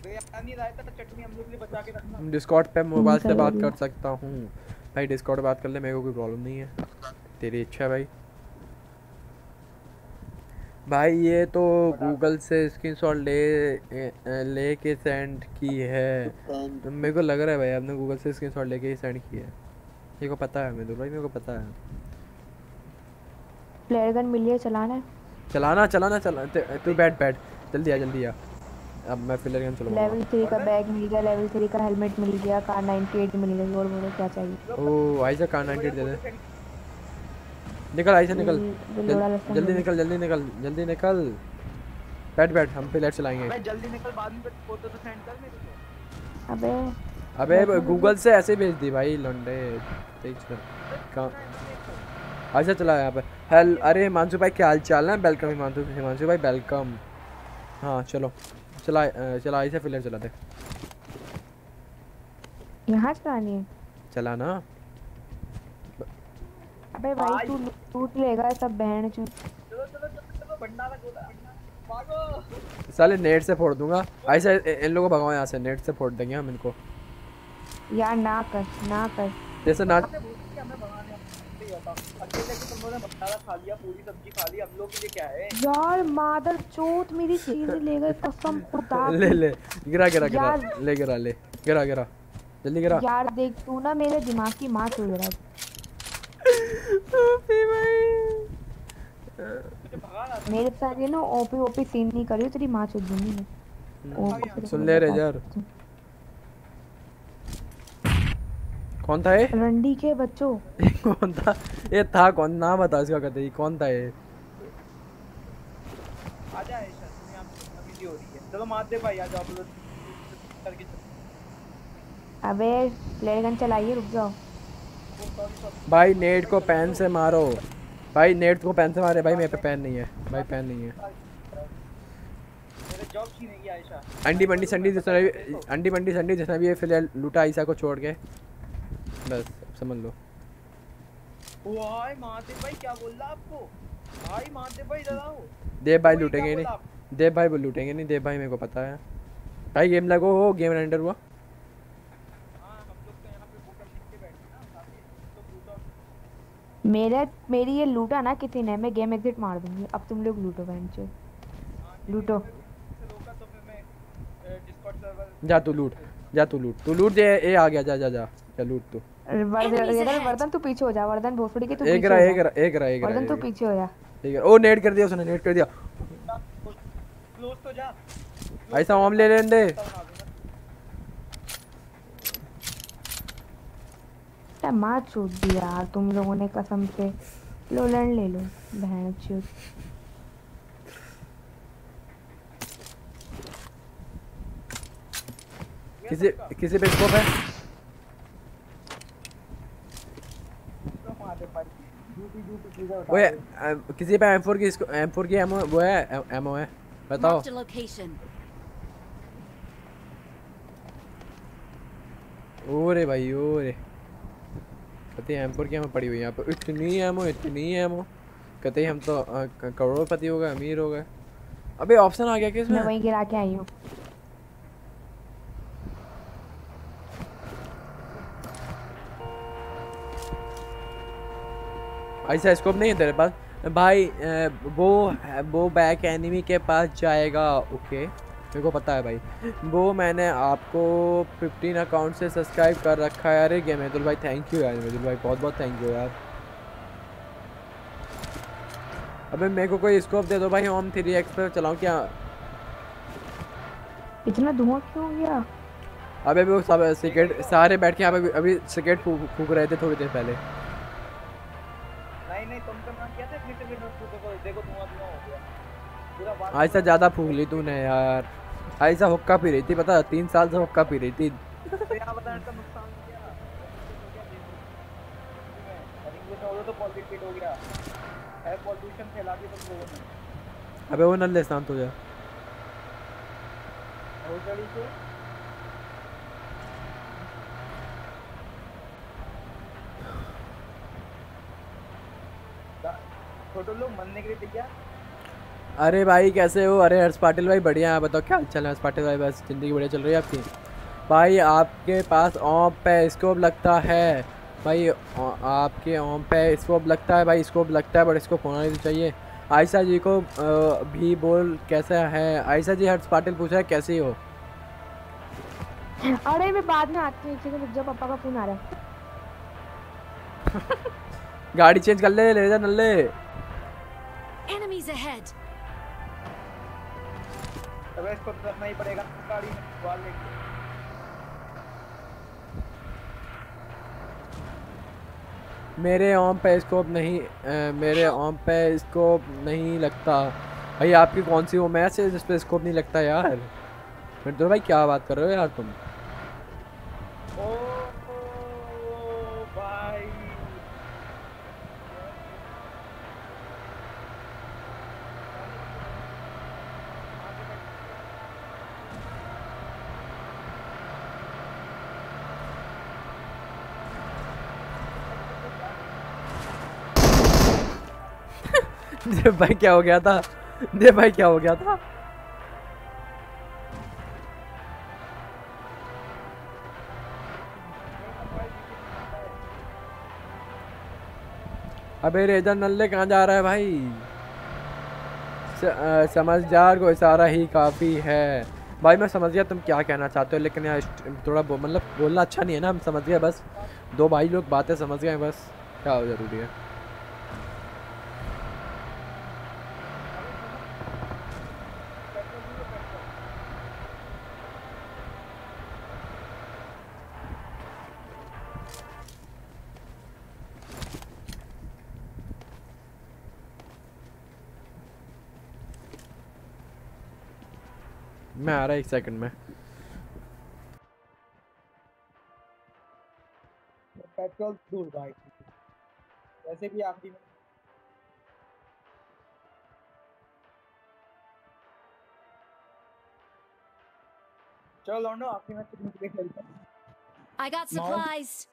बिरयानी रायता चटनी हम लोग के लिए बचा के रखना। डिस्कॉर्ड पे मोबाइल से बात कर सकता हूँ। भाई डिस्कॉर्ड बात कर ले मेरे को कोई प्रॉब्लम नहीं है। तेरी इच्छा भाई। भाई ये तो गूगल से स्क्रीनशॉट ले ए- ए- लेके सेंड की है। मेरे को लग रहा है भाई आपने गूगल से स्क्रीनशॉट लेके ही सेंड की है। मेरे को पता है मेरे भाई मेरे को पता है। प्लेयर गन मिली है चलाना है। चलाना चलाना चला तू बैठ बैठ। जल्दी आ जल्दी आ। अब मैं फिलर गन चलवाऊँगा। लेवल थ्री का बैग मिल गया लेवल थ्री का हेलमेट मिल गया कार 98 मिल गई और बोलो क्या चाहिए। ओ आइसा कार 98 दे दे। निकल आइसा निकल। बिल- बिल जल- जल्दी निकल जल्दी निकल जल्दी निकल। बैठ बैठ हम फिलर चलाएँगे मैं जल्दी निकल बाद में फ़ोटो तो सेंड कर मेरे को। अबे अबे गूगल से ऐसे भेज दी भाई लंडे तेज कर कहाँ? अच्छा चला यहाँ पे। हेल अरे हिमांशु भाई क्या हाल चाल है? वेलकम हिमांशु हिमांशु भाई वेलकम हाँ चलो। चला चला ऐसे फिलर चला दे यहाँ चलानी है? चला ना। अबे भाई तू लूट लेगा सब बहन चो चलो चलो चलो चलो भंडारा खोला भागो। साले नेट से फोड़ दूँगा। ऐसे इन लोगों को भगाओ यहाँ से नेट से फोड़ देंगे हम इनको। यार ना कर ना कर। जैसे ना हमने भूल के हमें भगाने नहीं होता अकेले के तुम लोगों ने भंडारा खा लिया पूरी सब्ज़ी खा ली हम लोग के लिए क्या है? यार मादर चोत मेरी चीज़ ले गए कसम खुदा (laughs) ले। ले। गिरा गिरा गिरा। ले गिरा ले। गिरा गिरा। जल्दी गिरा। यार देख तू ना मेरे दिमाग की माँ चल रहा है। रहा मेरे साथ ये ना ओपी ओपी सीन नहीं करी तेरी माँ चल दूँगी मैं सुन ले रे यार कौन था ये? रंडी के बच्चों। कौन था? ये था कौन? ना बता इसका कहते ही कौन था ये? आ जा ऐशा तुम्हें यहाँ पे नमीजी हो रही है। चलो मार दे भाई आ जाओ आप लोग करके अबे फ्लेयर गन चलाइए रुक जाओ। भाई नेट को पेन से मारो। भाई नेट को पेन से मारे। भाई मेरे पे पेन नहीं है। भाई पेन नहीं है। आयशा। अंडी बंडी संडी जिसने भी अंडी बंडी संडी जिसने भी ये फ़िलहाल लूटा ईसा को छोड़ के। बस समझ लो। भाई क्या बोल रहा आपको? भाई महादेव भाई इधर आओ। देव भाई लूटेंगे नहीं। देव भाई वो लूटेंगे नहीं। देव भाई मेरे को पता है। भाई गेम लगो हो गेम रेंडर हुआ हाँ हम लोग तो यहाँ पे बूटा लिख के बैठे ना काफ़ी तो बूटा मेरे मेरी ये लूटा ना किसी ने मैं गेम एग्जिट मार दूँगी। अब तुम लोग लूटो बहन चो लूटो। से रोका तो फिर मैं डिस्कॉर्ड सर्वर जा तू लूट जा तू लूट। तू लूट दे ए आ गया जा जा जा। जा लूट तू। वर्धन इधर तू पीछे हो जा। वर्धन भोसड़ी के तू एक रहा एक रहा एक रहा एक रहा वर्धन तू पीछे हो जा। ठीक है ओ नेट कर दिया उसने नेट कर दिया। क्लोज तो जा। ऐसा ओम ले लेने दे बना दूँगा क्या मार छूट दी यार तुम लोगों ने कसम से। लो लड़ ले लो बहन चूत किसी किसी पे स्कोप है? ओए रहे हो। किसी पे M4 की M4 की एमओ वो है एमओ है। बताओ। Marked a location. ओ रे भाई ओ रे कहते हैं M4 की एमओ पड़ी हुई यहाँ पे इतनी एमओ इतनी एमओ कहते हैं हम तो करोड़पति हो गए अमीर हो गए। अबे ऑप्शन आ गया क्या मैं? वहीं गिरा के आई हूँ। ऐसा स्कोप नहीं है तेरे पास? भाई वो वो बैक एनिमी के पास जाएगा ओके मेरे को पता है भाई। वो मैंने आपको 15 अकाउंट से सब्सक्राइब कर रखा है। अरे गेम मेदुल भाई थैंक यू यार मेदुल भाई बहुत बहुत थैंक यू यार। अबे मेरे को कोई स्कोप दे दो भाई होम थ्री एक्स पे चलाऊँ क्या? इतना धुआँ क्यों हो गया? अबे अभी वो सब सिगरेट सारे बैठ के यहाँ पे अभी- अभी सिगरेट फूक रहे थे थोड़ी देर पहले। नहीं नहीं तुम तो ना किया था देखो देखो धुआँ धुआँ हो गया। पूरा बात ज़्यादा फूक ली तूने यार। ऐसा हुक्का पी रही थी, पता तीन साल से हुक्का पी रही थी। अबे वो नल्ले शांत हो जा। छोटे लोग मरने के लिए तैयार। अरे भाई कैसे हो? अरे हर्ष पाटिल भाई बढ़िया है। बताओ क्या चाल है हर्ष पाटिल भाई? बस ज़िंदगी बढ़िया चल रही है आपकी? भाई आपके पास ओम पे स्कोप लगता है। भाई आपके ओम पे स्कोप लगता है भाई स्कोप लगता है बट इसको होना नहीं चाहिए। आयशा जी को भी बोल कैसा है? आयशा जी हर्ष पाटिल पूछा है कैसी हो? अरे मैं बाद में आती हूँ एक सेकंड रुक जाओ पापा का फ़ोन आ रहा है। (laughs) गाड़ी चेंज कर ले ले जा नल्ले। Enemies ahead. अब इसको ही पड़ेगा। गाड़ी में बाल लेके मेरे ओम पे स्कोप नहीं ए, मेरे ओम पे स्कोप नहीं लगता। भाई आपकी कौन सी वो मैच है जिस पे स्कोप नहीं लगता यार? फिर तो भाई क्या बात कर रहे हो यार तुम? ओ भाई (laughs) देव भाई क्या हो गया था? देव भाई क्या हो गया था? अबे रेजा नल्ले कहाँ जा रहा है भाई? समझदार को इशारा ही काफ़ी है। भाई मैं समझ गया तुम क्या कहना चाहते हो लेकिन यार थोड़ा बो, मतलब बोलना अच्छा नहीं है ना हम समझ गए बस। दो भाई लोग बातें समझ गए बस क्या हो ज़रूरी है? मैं आ रहा है एक सेकंड में। पेट्रोल दूर भाई। वैसे भी आखिरी में। चलो लौंडो आखिरी में कितने के खेलते हैं I got Mom?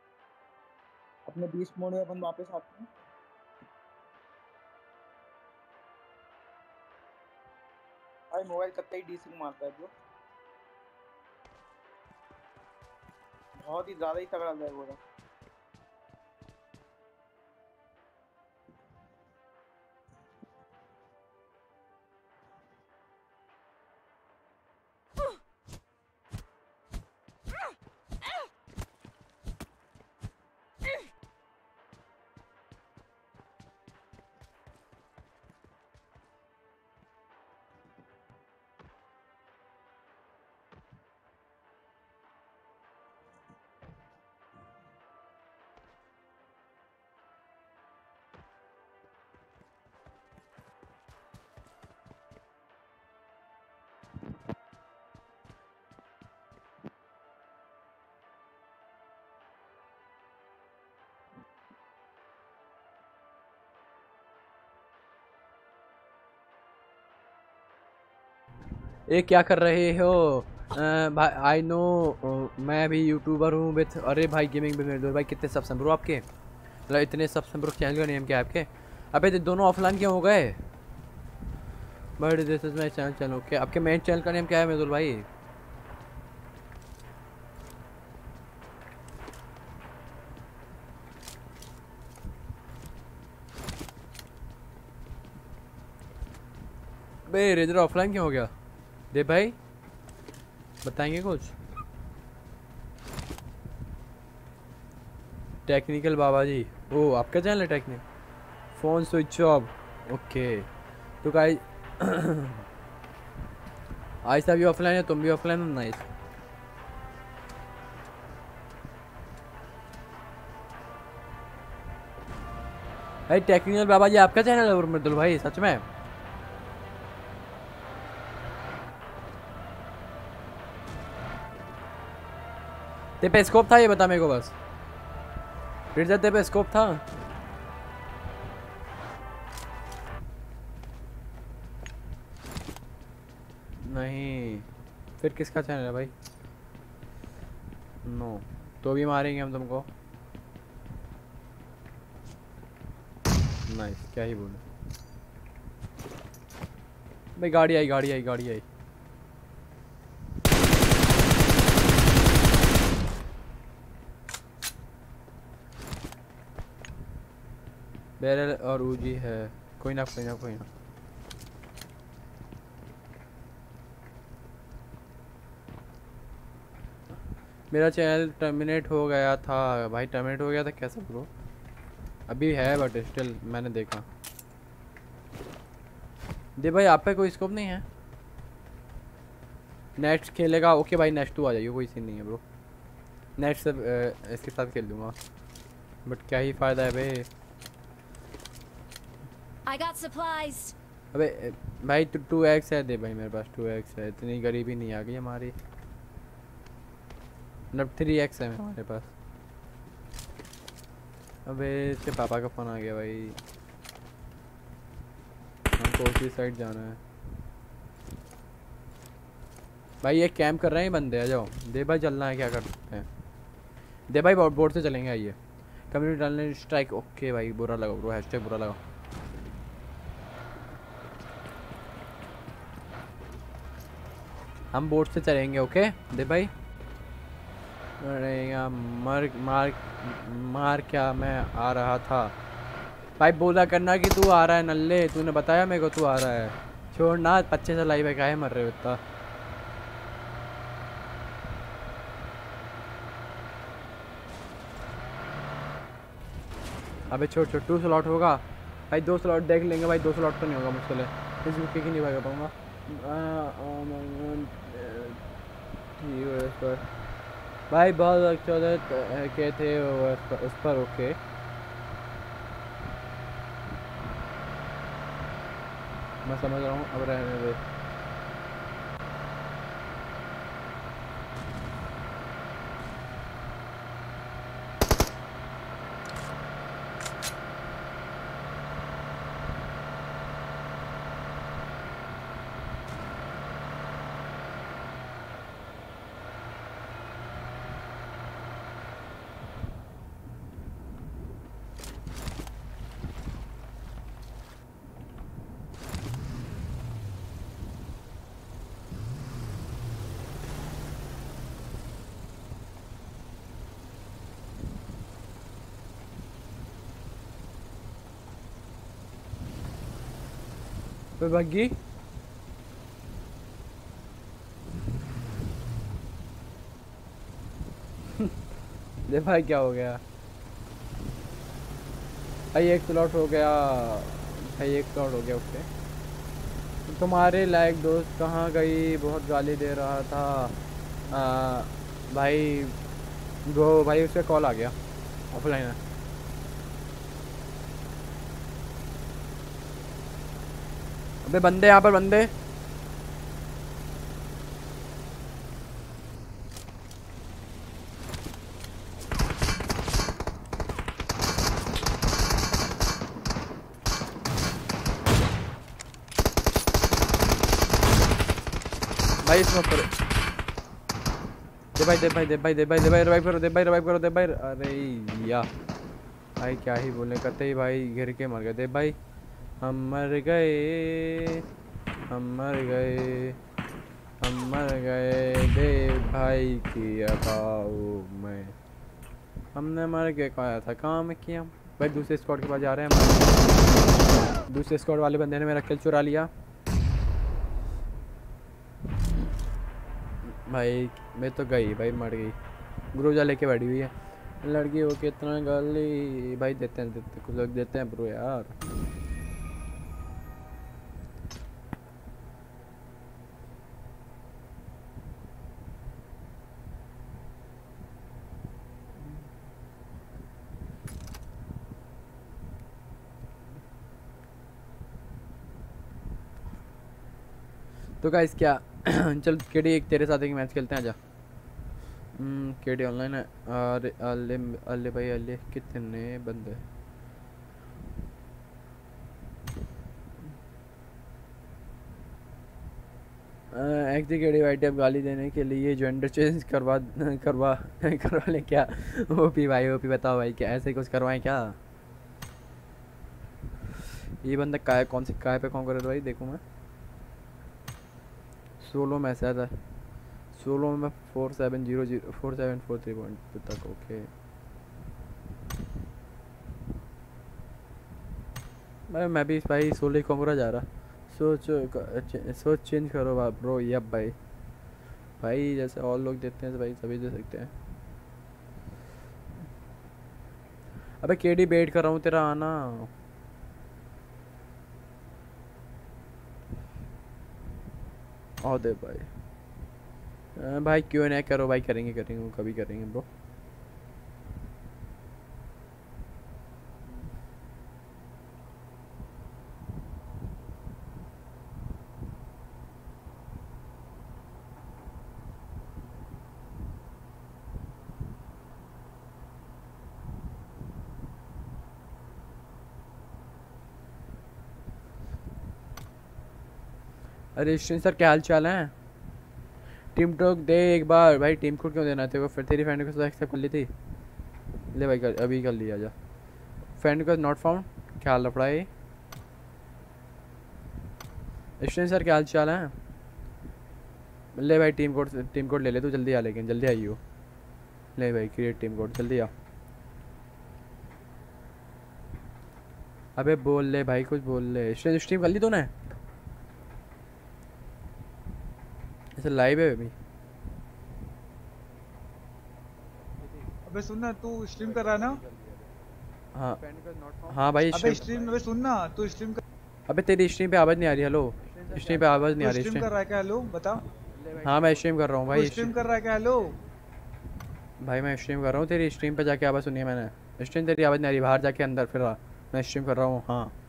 अपने बीस मोड में अपन वापस आते हैं। भाई मोबाइल कब तक को मारता है ब्रो बहुत ही ज़्यादा ही तगड़ा लैग हो रहा है। ये क्या कर रहे हो? भाई आई नो मैं भी यूट्यूबर हूँ विथ अरे भाई गेमिंग भी मेरे भाई, कितने सब ब्रो आपके? मतलब इतने सब ब्रो चैनल का नेम क्या आपके? अबे ये दोनों ऑफलाइन क्यों हो गए? But this is my channel channel okay आपके मेन चैनल का नेम क्या है मेदुल भाई? बे रेजर ऑफलाइन क्यों हो गया? दे भाई, बताएँगे कुछ? टेक्निकल बाबा जी। ओ आपका चैनल है technique phone switch off okay तो गाइस (coughs) आज भी ऑफलाइन है, तुम भी ऑफलाइन हो? नाइस भाई टेक्निकल बाबा जी, आपका चैनल है मृदुल भाई, सच में? ते पे स्कोप था ये, बता मेरे को बस। फिर से ते पे स्कोप था। नहीं। फिर किसका चैनल है भाई? नो तो भी मारेंगे हम तुमको। नाइस क्या ही बोले। भाई गाड़ी आई गाड़ी आई गाड़ी आई। बैरल और ऊजी है। कोई ना कोई ना कोई ना। मेरा चैनल टर्मिनेट हो गया था। भाई, टर्मिनेट हो गया था कैसे ब्रो? अभी है बट स्टिल मैंने देखा। दे भाई, आप पे कोई स्कोप नहीं है? नेक्स्ट खेलेगा ओके भाई नेक्स्ट टू आ जाइए कोई सीन नहीं है ब्रो। नेक्स्ट से इसके साथ खेल लूँगा बट क्या ही फ़ायदा है भाई। I got supplies. अबे भाई तो टू एक्स है दे भाई मेरे पास टू एक्स है। इतनी गरीबी नहीं आ गई हमारी। मतलब थ्री एक्स है हमारे पास। अबे इसके पापा का फ़ोन आ गया भाई। हमको उसी साइड जाना है। भाई ये कैंप कर रहे हैं बंदे आ जाओ। दे भाई चलना है क्या कर सकते हैं? दे भाई बोर्ड बोर्ड से चलेंगे आइए। कम्युनिटी डालने स्ट्राइक ओके भाई बुरा लगा ब्रो हैशटैग बुरा लगा हम बोट से चलेंगे ओके दे भाई। अरे मर, मार मार क्या मैं आ रहा था? भाई बोला करना कि तू आ रहा है नल्ले, तूने बताया मेरे को तू आ रहा है। छोड़ ना पच्चीस से लाइव है काहे मर रहे हो इतना? अबे छोड़ छोड़ टू स्लॉट होगा। भाई दो स्लॉट देख लेंगे, भाई दो स्लॉट तो नहीं होगा मुश्किल है इस रुके नहीं भाग पाऊँगा। इस पर। भाई, बहुत चौदह के थे उस पर ओके मैं समझ रहा हूँ, अब रहने दे। बग्गी दे भाई क्या हो गया? भाई एक स्लॉट हो गया। भाई एक स्लॉट हो गया ओके तुम्हारे लायक दोस्त कहाँ गई? बहुत गाली दे रहा था। आ, भाई वो भाई उसका कॉल आ गया। ऑफलाइन है। अबे बंदे, यहाँ पर बंदे। भाई, इसमें करो। दे भाई दे भाई दे भाई दे भाई दे भाई रिवाइव करो, दे भाई रिवाइव करो, दे भाई। अरे या भाई, क्या ही बोले कहते ही भाई गिर के मर गए दे भाई। हम मर गए, हम मर गए, हम मर गए दे भाई की अबाऊ में। हमने मर के खाया था काम किया। भाई, दूसरे स्क्वाड के पास जा रहे हैं दूसरे स्क्वाड वाले बंदे ने मेरा किल चुरा लिया। भाई, मैं तो गई, भाई, मर गई। गुरुजा लेके बैठी हुई है। लड़की हो कितना गाली। भाई, देते हैं, देते कुछ लोग देते हैं ब्रो यार। तो गाइस क्या? (clears throat) चल केडी एक तेरे साथ एक मैच खेलते हैं, आजा। हम्म केडी ऑनलाइन है। अरे, अल्ले अल्ले भाई, अल्ले, कितने बंदे। एक्चुअली केडी वाइट गाली देने के लिए जेंडर चेंज करवा (laughs) करवा (laughs) करवा ले क्या? ओपी भाई ओपी बताओ भाई, क्या ऐसे कुछ करवाएँ क्या? ये बंदा काय कौन सी काय पे कौन कर रहा है भाई, देखूँ मैं। सोलो में शायद सोलो में four seven zero zero, four seven four three point तक, ओके। मैं मैं भी भाई सोलो ही कोमरा जा रहा। सोच सोच चेंज करो बा ब्रो यप भाई। भाई, जैसे और लोग देते हैं भाई सभी दे सकते हैं। अबे केडी वेट कर रहा हूँ, तेरा आना। और दे भाई। भाई क्यों नहीं करो? भाई करेंगे करेंगे कभी करेंगे ब्रो अरे सर क्या हाल चाल है? टीम टॉक दे एक बार। भाई टीम कोड क्यों देना तेरे को फिर तेरी फ्रेंड को तो एक्सेप्ट कर ली थी। ले भाई कर, अभी कर लिया जा फ्रेंड को नॉट फाउंड क्या हाल लफड़ा है ऋषि सर क्या हाल चाल है? ले भाई टीम कोड टीम कोड ले ले तू जल्दी आ लेकिन जल्दी आइयो ले भाई क्रिएट टीम कोड जल्दी आ। अबे बोल ले भाई कुछ बोल ले। स्ट्रीम कर ली तूने? ऐसे लाइव है अभी। अबे सुन ना तू स्ट्रीम कर रहा है ना? हाँ। हाँ भाई अबे स्ट्रीम अबे सुन ना तू स्ट्रीम कर अबे तेरी स्ट्रीम पे आवाज़ नहीं आ रही हेलो स्ट्रीम पे आवाज़ नहीं आ रही स्ट्रीम कर रहा है क्या हेलो बता। हाँ मैं स्ट्रीम कर रहा हूँ भाई। स्ट्रीम कर रहा है क्या हेलो भाई मैं स्ट्रीम कर रहा हूँ तेरी स्ट्रीम पे जाके आवाज़ सुनी है मैंने। स्ट्रीम तेरी आवाज़ नहीं आ रही बाहर जाके अंदर फिर मैं स्ट्रीम कर रहा हूँ हाँ।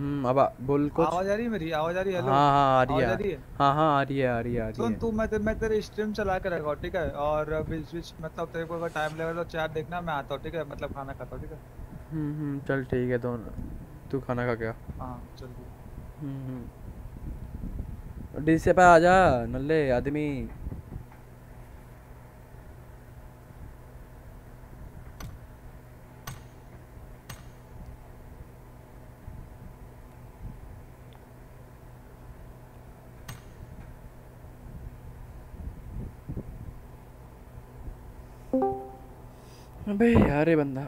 हम्म अब बोल कुछ। आवाज़ आ रही है मेरी? आवाज़ आ रही है? हेलो हाँ हाँ आ रही है। है? हाँ हाँ आ रही है आ रही है आ रही सुन तू मैं मैं तेरे स्ट्रीम चला के रखा ठीक है? और बीच बीच मतलब तेरे को अगर टाइम लगेगा तो चैट देखना मैं आता हूँ ठीक है? मतलब खाना खाता हूँ ठीक है? हम्म हम्म चल ठीक है तो तू खाना खा गया हाँ चल हम्म हम्म। डीसी पे आ जा नल्ले आदमी। अबे यार ये बंदा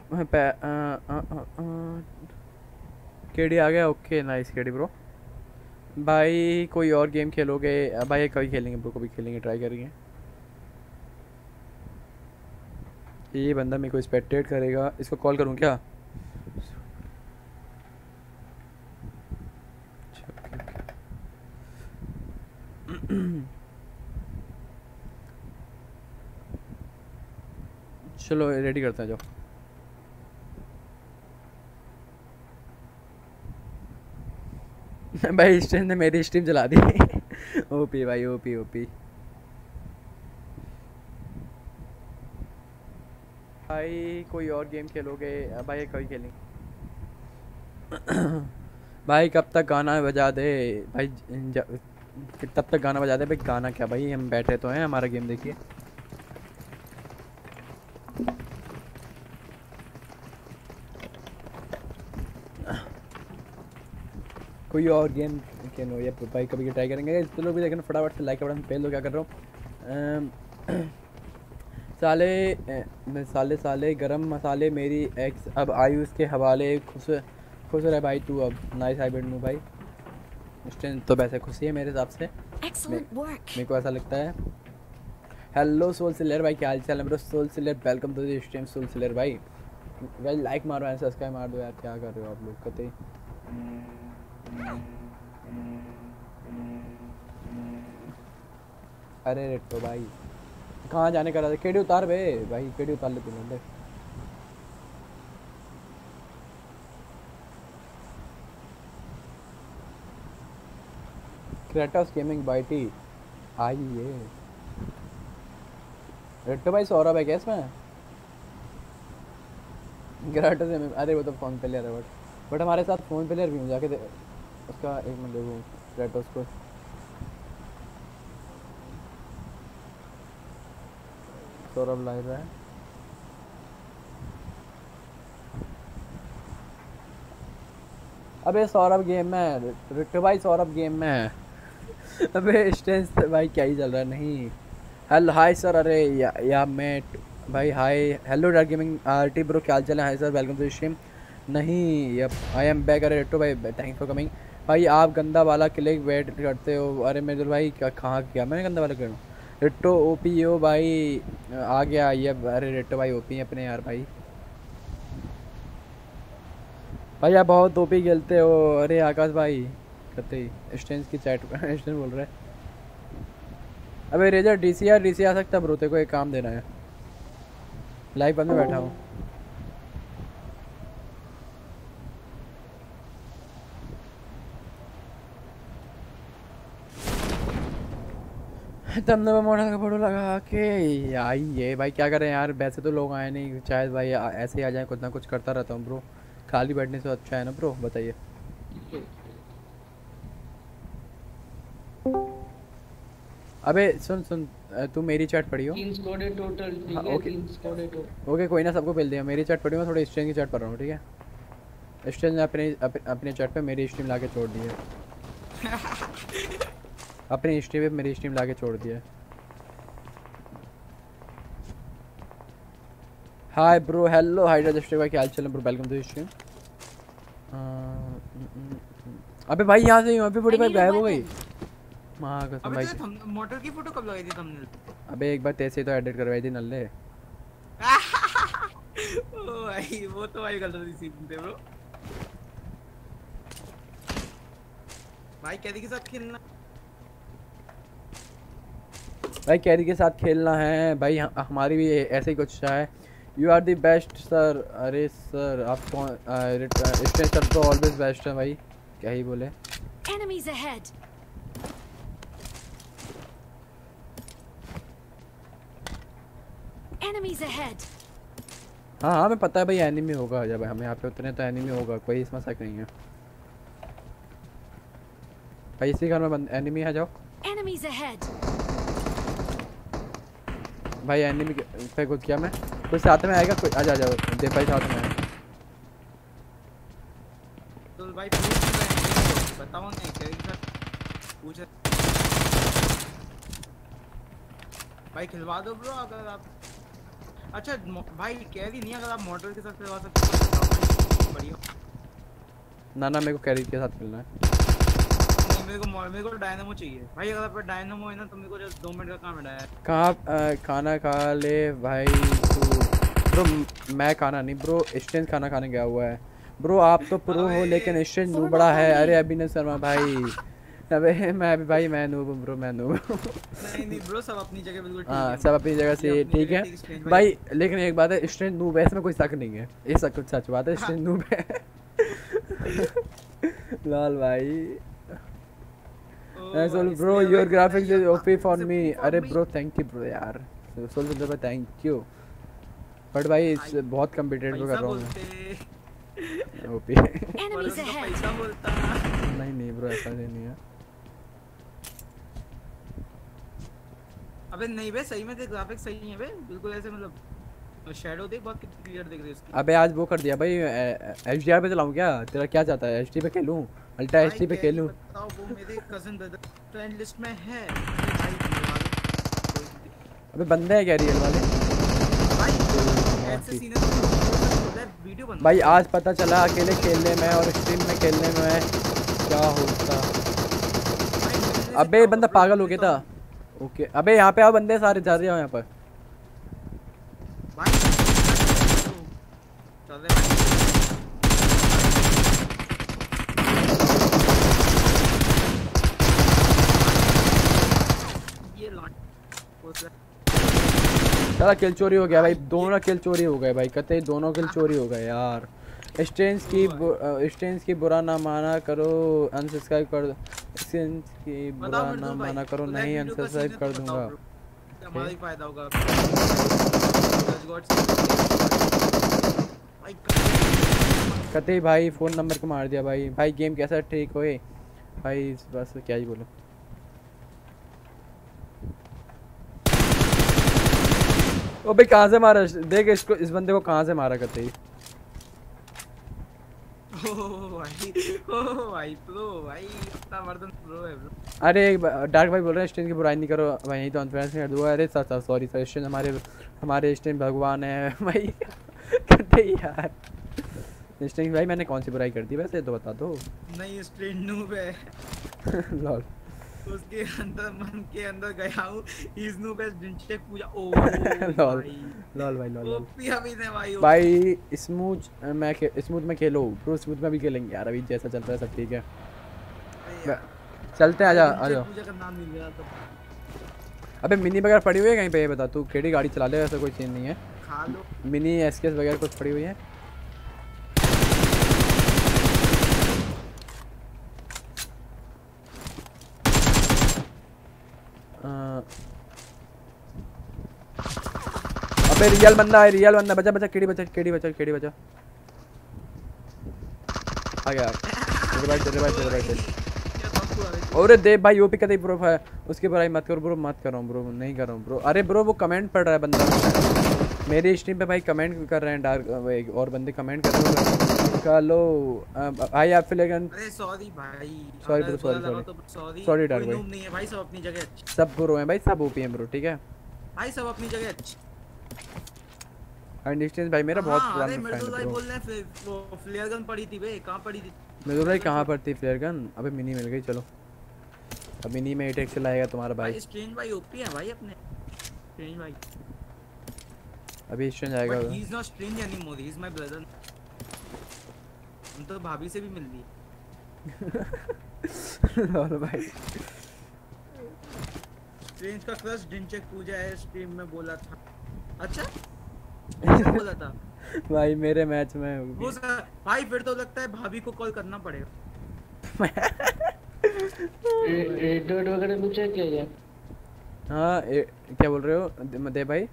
केडी आ गया, ओके नाइस केडी ब्रो भाई कोई और गेम खेलोगे? भाई कभी खेलेंगे ब्रो कभी खेलेंगे ट्राई करेंगे। ये बंदा मेरे को स्पेक्टेट करेगा। इसको कॉल करूँ क्या (clears throat) (clears throat) (clears throat) अच्छा, ओके, ओके। चलो रेडी करते हैं, जाओ। (laughs) भाई स्ट्रीम ने मेरी स्ट्रीम चला दी। (laughs) ओपी भाई, ओपी ओपी। भाई, कोई और गेम खेलोगे? भाई कभी खेलेंगे। (clears throat) भाई, कब तक गाना बजा दे? भाई तब तक गाना बजा दे। भाई, गाना क्या भाई? हम बैठे तो हैं, हमारा गेम देखिए। कोई और गेम के नो ये भाई कभी ट्राई करेंगे? तो लोग भी देखें फटाफट से लाइक बटन पहले क्या कर रहा हूँ? (clears throat) साले अ, मैं साले साले गरम मसाले मेरी एक्स अब आयुष के हवाले खुश खुश रहे भाई तू अब नाइस हाइब्रिड में भाई। स्ट्रेंथ तो वैसे खुशी है मेरे हिसाब से। मेरे को ऐसा लगता है। हेलो सोल सिलर भाई, क्या हाल चाल है मेरा? Soul slayer welcome to the stream soul slayer भाई। भाई लाइक मारो यार सब्सक्राइब मार दो यार, क्या कर रहे हो आप लोग? कतई अरे रेटो भाई, कहाँ जाने का रहा था केडी उतार बे? भाई, केडी उतार ले तूने ले क्रेटस गेमिंग बाईटी आइए रेटो भाई सौरभ है क्या इसमें? ग्राटो से अरे वो तो फ़ोन प्लेयर है बट बट हमारे साथ फ़ोन प्लेयर भी हूँ जाके दे, उसका एक मिनट देखो क्रेटोस को। सौरभ लाइव है। अबे सौरभ गेम में रिट्टू भाई सौरभ गेम में है। अबे स्टेंस भाई क्या ही चल रहा है नहीं। हेलो हाय सर अरे या, या मैं भाई हाय हेलो डार गेमिंग आर टी ब्रो क्या चाल है? Hi sir welcome to stream नहीं यप आई एम बैक अरे रिट्टू भाई थैंक फॉर कमिंग भाई आप गंदा वाला क्लिक वेट करते हो? अरे मेरे भाई क्या कहाँ किया मैंने गंदा वाला क्यों। रिट्टो पी ओ भाई आ गया ये अरे रिट्टो भाई ओपी अपने यार भाई। भाई आप बहुत ओपी खेलते हो। अरे आकाश भाई कहते ही। स्टेंस की चैट स्टेंस (laughs) बोल रहे है। अबे रेजर डीसी यार डीसी आ सकता ब्रो तेरे को एक काम देना है। लाइव बंद में बैठा हूँ। तुमने वो मोड़ा का फ़ोटो लगा के आई। ये भाई क्या करें यार, वैसे तो लोग आए नहीं, शायद भाई ऐसे ही आ जाए, कुछ ना कुछ करता रहता हूँ ब्रो खाली बैठने से अच्छा है ना ब्रो बताइए। अबे सुन सुन तू मेरी चैट पढ़ी हो? तीन स्क्वाड है टोटल ठीक हाँ, ओके। तीन स्क्वाड है टोटल ओके कोई ना सबको मिल दिया। मेरी चैट पढ़ी मैं थोड़ी स्ट्रेंज की चैट पढ़ रहा हूँ ठीक है? स्टेन ने अपने अप, अपने चैट पे मेरी स्ट्रीम लाके छोड़ दी है। (laughs) अपनी स्ट्रीम पे मेरी स्ट्रीम लाके छोड़ दिया है। Hi bro hello hi register भाई क्या हाल चाल है ब्रो वेलकम टू स्ट्रीम अबे भाई यहाँ से यहाँ पे बड़ी भाई गायब हो गई. माँ कसम भाई तो मोटर की फ़ोटो कब लगाई थी तुमने अबे एक बार तेरे से तो एडिट करवाई थी नल्ले। (laughs) ओ भाई वो तो भाई गलत रिसीव थे ब्रो भाई कैदी के साथ खेलना। भाई कैरी के साथ खेलना है। भाई हमारी भी ऐसे ही कुछ है। You are the best sir अरे सर आप कौन स्टेज सर तो ऑलवेज बेस्ट है भाई। क्या ही बोले। Enemies ahead. Enemies ahead. हाँ हाँ हमें पता है भाई एनिमी होगा जब हम यहाँ पे उतरे तो एनिमी होगा कोई इसमें शक नहीं है। भाई इसी घर में बंद एनिमी है जाओ। Enemies ahead. भाई एनिमी पे कुछ किया मैं? कोई साथ में आएगा? कोई आ जा जाओ देव भाई साथ में तो भाई पूछ रहे हैं बताओ नहीं कैदी के साथ पूछ भाई खिलवा दो ब्रो अगर आप। अच्छा भाई कैदी नहीं अगर आप मोटर के साथ खिलवा सकते हो तो बढ़िया। ना ना मेरे को कैरी के साथ मिलना है। नहीं मेरे को मेरे को डायनामो चाहिए। भाई अगर आप डायनामो है ना तो मेरे को जस्ट दो मिनट का काम है। कहाँ खाना खा ले भाई तू। ब्रो मैं खाना नहीं ब्रो स्टेंज खाना खाने गया हुआ है। ब्रो आप तो प्रो हो लेकिन स्टेंज नू बड़ा है। अरे अभिनव शर्मा भाई। अबे मैं भी भाई मैं नूब ब्रो मैं नूब नहीं नहीं ब्रो सब अपनी जगह बिल्कुल ठीक हाँ है। सब अपनी जगह से ठीक है। भाई लेकिन एक बात है स्टेंज नूब है इसमें कोई शक नहीं है। ये सब कुछ सच बात है स्टेंज नूब है। लाल भाई। Soul bro your graphics is OP for me अरे ब्रो थैंक यू ब्रो यार। सोल भाई थैंक यू बट भाई इस बहुत कम्पिटेटिव कर रहा हूँ ओपी. पैसा बोलता। नहीं नहीं ब्रो ऐसा नहीं है। अबे नहीं बे सही में तेरे ग्राफिक्स सही हैं बे। बिल्कुल ऐसे मतलब शैडो देख बहुत क्लियर दिख रही है उसकी। अबे आज वो कर दिया भाई एच डी आर पे चलाऊँ क्या? तेरा क्या चाहता है? एच डी पे खेलूँ? अल्ट्रा एच डी पे ही खेलूँ? बताओ वो मेरे कजिन ब्रदर फ्रेंड लिस्ट में है। अबे बंदे हैं क्या रियल वाले? भाई ऐसे सीने तो भाई आज पता चला अकेले खेलने में और स्ट्रीम में खेलने में क्या होता। अबे बंदा पागल हो गया था। ओके, अबे यहाँ पे आओ बंदे, सारे जा रहे हो यहाँ पर। चला किल चोरी हो गया भाई, दोनों किल चोरी हो गए भाई कहते दोनों किल चोरी हो गए यार। स्टेंस की स्टेंस की बुरा ना माना करो अनसब्सक्राइब कर दो। स्टेंस की बुरा ना माना करो नहीं अनसब्सक्राइब कर दूँगा। हमारा ही फ़ायदा होगा। भाई भाई फ़ोन नंबर को मार दिया भाई। भाई गेम कैसा ठीक होए भाई बस क्या ही बोलो। ओ भाई कहाँ से मारा? देख इसको इस बंदे को कहाँ से मारा प्रो है अरे डार्क भाई बोल रहे हैं स्टेन की बुराई नहीं करो। भाई यही तो अनफ्रेंस कर दूँगा। अरे सर सर सॉरी सर स्टेन हमारे हमारे स्टेन भगवान है (laughs) भाई। कहते यार। स्टेन भाई मैंने कौन सी बुराई कर दी? वैसे तो बता दो। नहीं स्टेन नूब है। (laughs) लॉल। उसके अंदर मन के अंदर गया हूँ। नूब है जिनसे पूजा ओ लॉल (laughs) लॉल भाई लॉल ओपी अभी ने भाई भाई स्मूथ मैं स्मूथ में खेलो। प्रो स्मूथ में भी खेलेंगे यार अभी जैसा चल रहा है सब ठीक है। चलते हैं आजा आजा। पूजा का नाम मिल गया तो अबे मिनी वगैरह पड़ी हुई है कहीं पे ये बता तू केड़ी गाड़ी चला ले ऐसा कोई सीन नहीं है। खा लो। मिनी एसकेस वगैरह कुछ पड़ी हुई है? अबे रियल बंदा है रियल बंदा बचा बचा केड़ी बचा केड़ी बचा केड़ी बचा। आ गया। तेरे भाई तेरे भाई तेरे भाई रे अरे देव भाई ओपी का प्रो है उसकी बुराई मत करो ब्रो मत करो ब्रो नहीं कर रहा हूँ ब्रो अरे ब्रो वो कमेंट पढ़ रहा है बंदा। मेरी स्ट्रीम पे भाई कमेंट कर रहे हैं डार्क और बंदे कमेंट कर रहे हैं। निकालो। अ, भाई आप फ्लेगन अरे सॉरी भाई। Sorry, बुरा सॉरी Sorry, dark कोई भाई. नहीं है भाई सब अपनी जगह सब प्रो हैं भाई सब ओपी हैं ब्रो ठीक है? भाई सब अपनी जगह डिस्टेंस भाई मेरा बहुत हाँ, पुराना फ्रेंड भाई बोल रहे हैं वो फ्लेयर गन पड़ी थी बे कहाँ पड़ी थी? मृदुल भाई कहाँ पर थी फ्लेयर गन अबे मिनी मिल गई चलो। अब मिनी में 8 एक्सेल आएगा तुम्हारा भाई। स्ट्रेंज भाई ओपी है भाई अपने। स्ट्रेंज भाई। अभी एक्सचेंज आएगा। He is not strange anymore he is my brother हम तो भाभी से भी मिल लिए लॉल (laughs) भाई। स्ट्रेंज का क्रश डिंचेक पूजा है स्ट्रीम में बोला था। अच्छा? (laughs) बोला था भाई मेरे मैच में वो भाई फिर तो लगता है भाभी को कॉल करना पड़ेगा। रेड डॉट वगैरह कुछ है क्या यार हाँ ए, क्या बोल रहे हो दे भाई?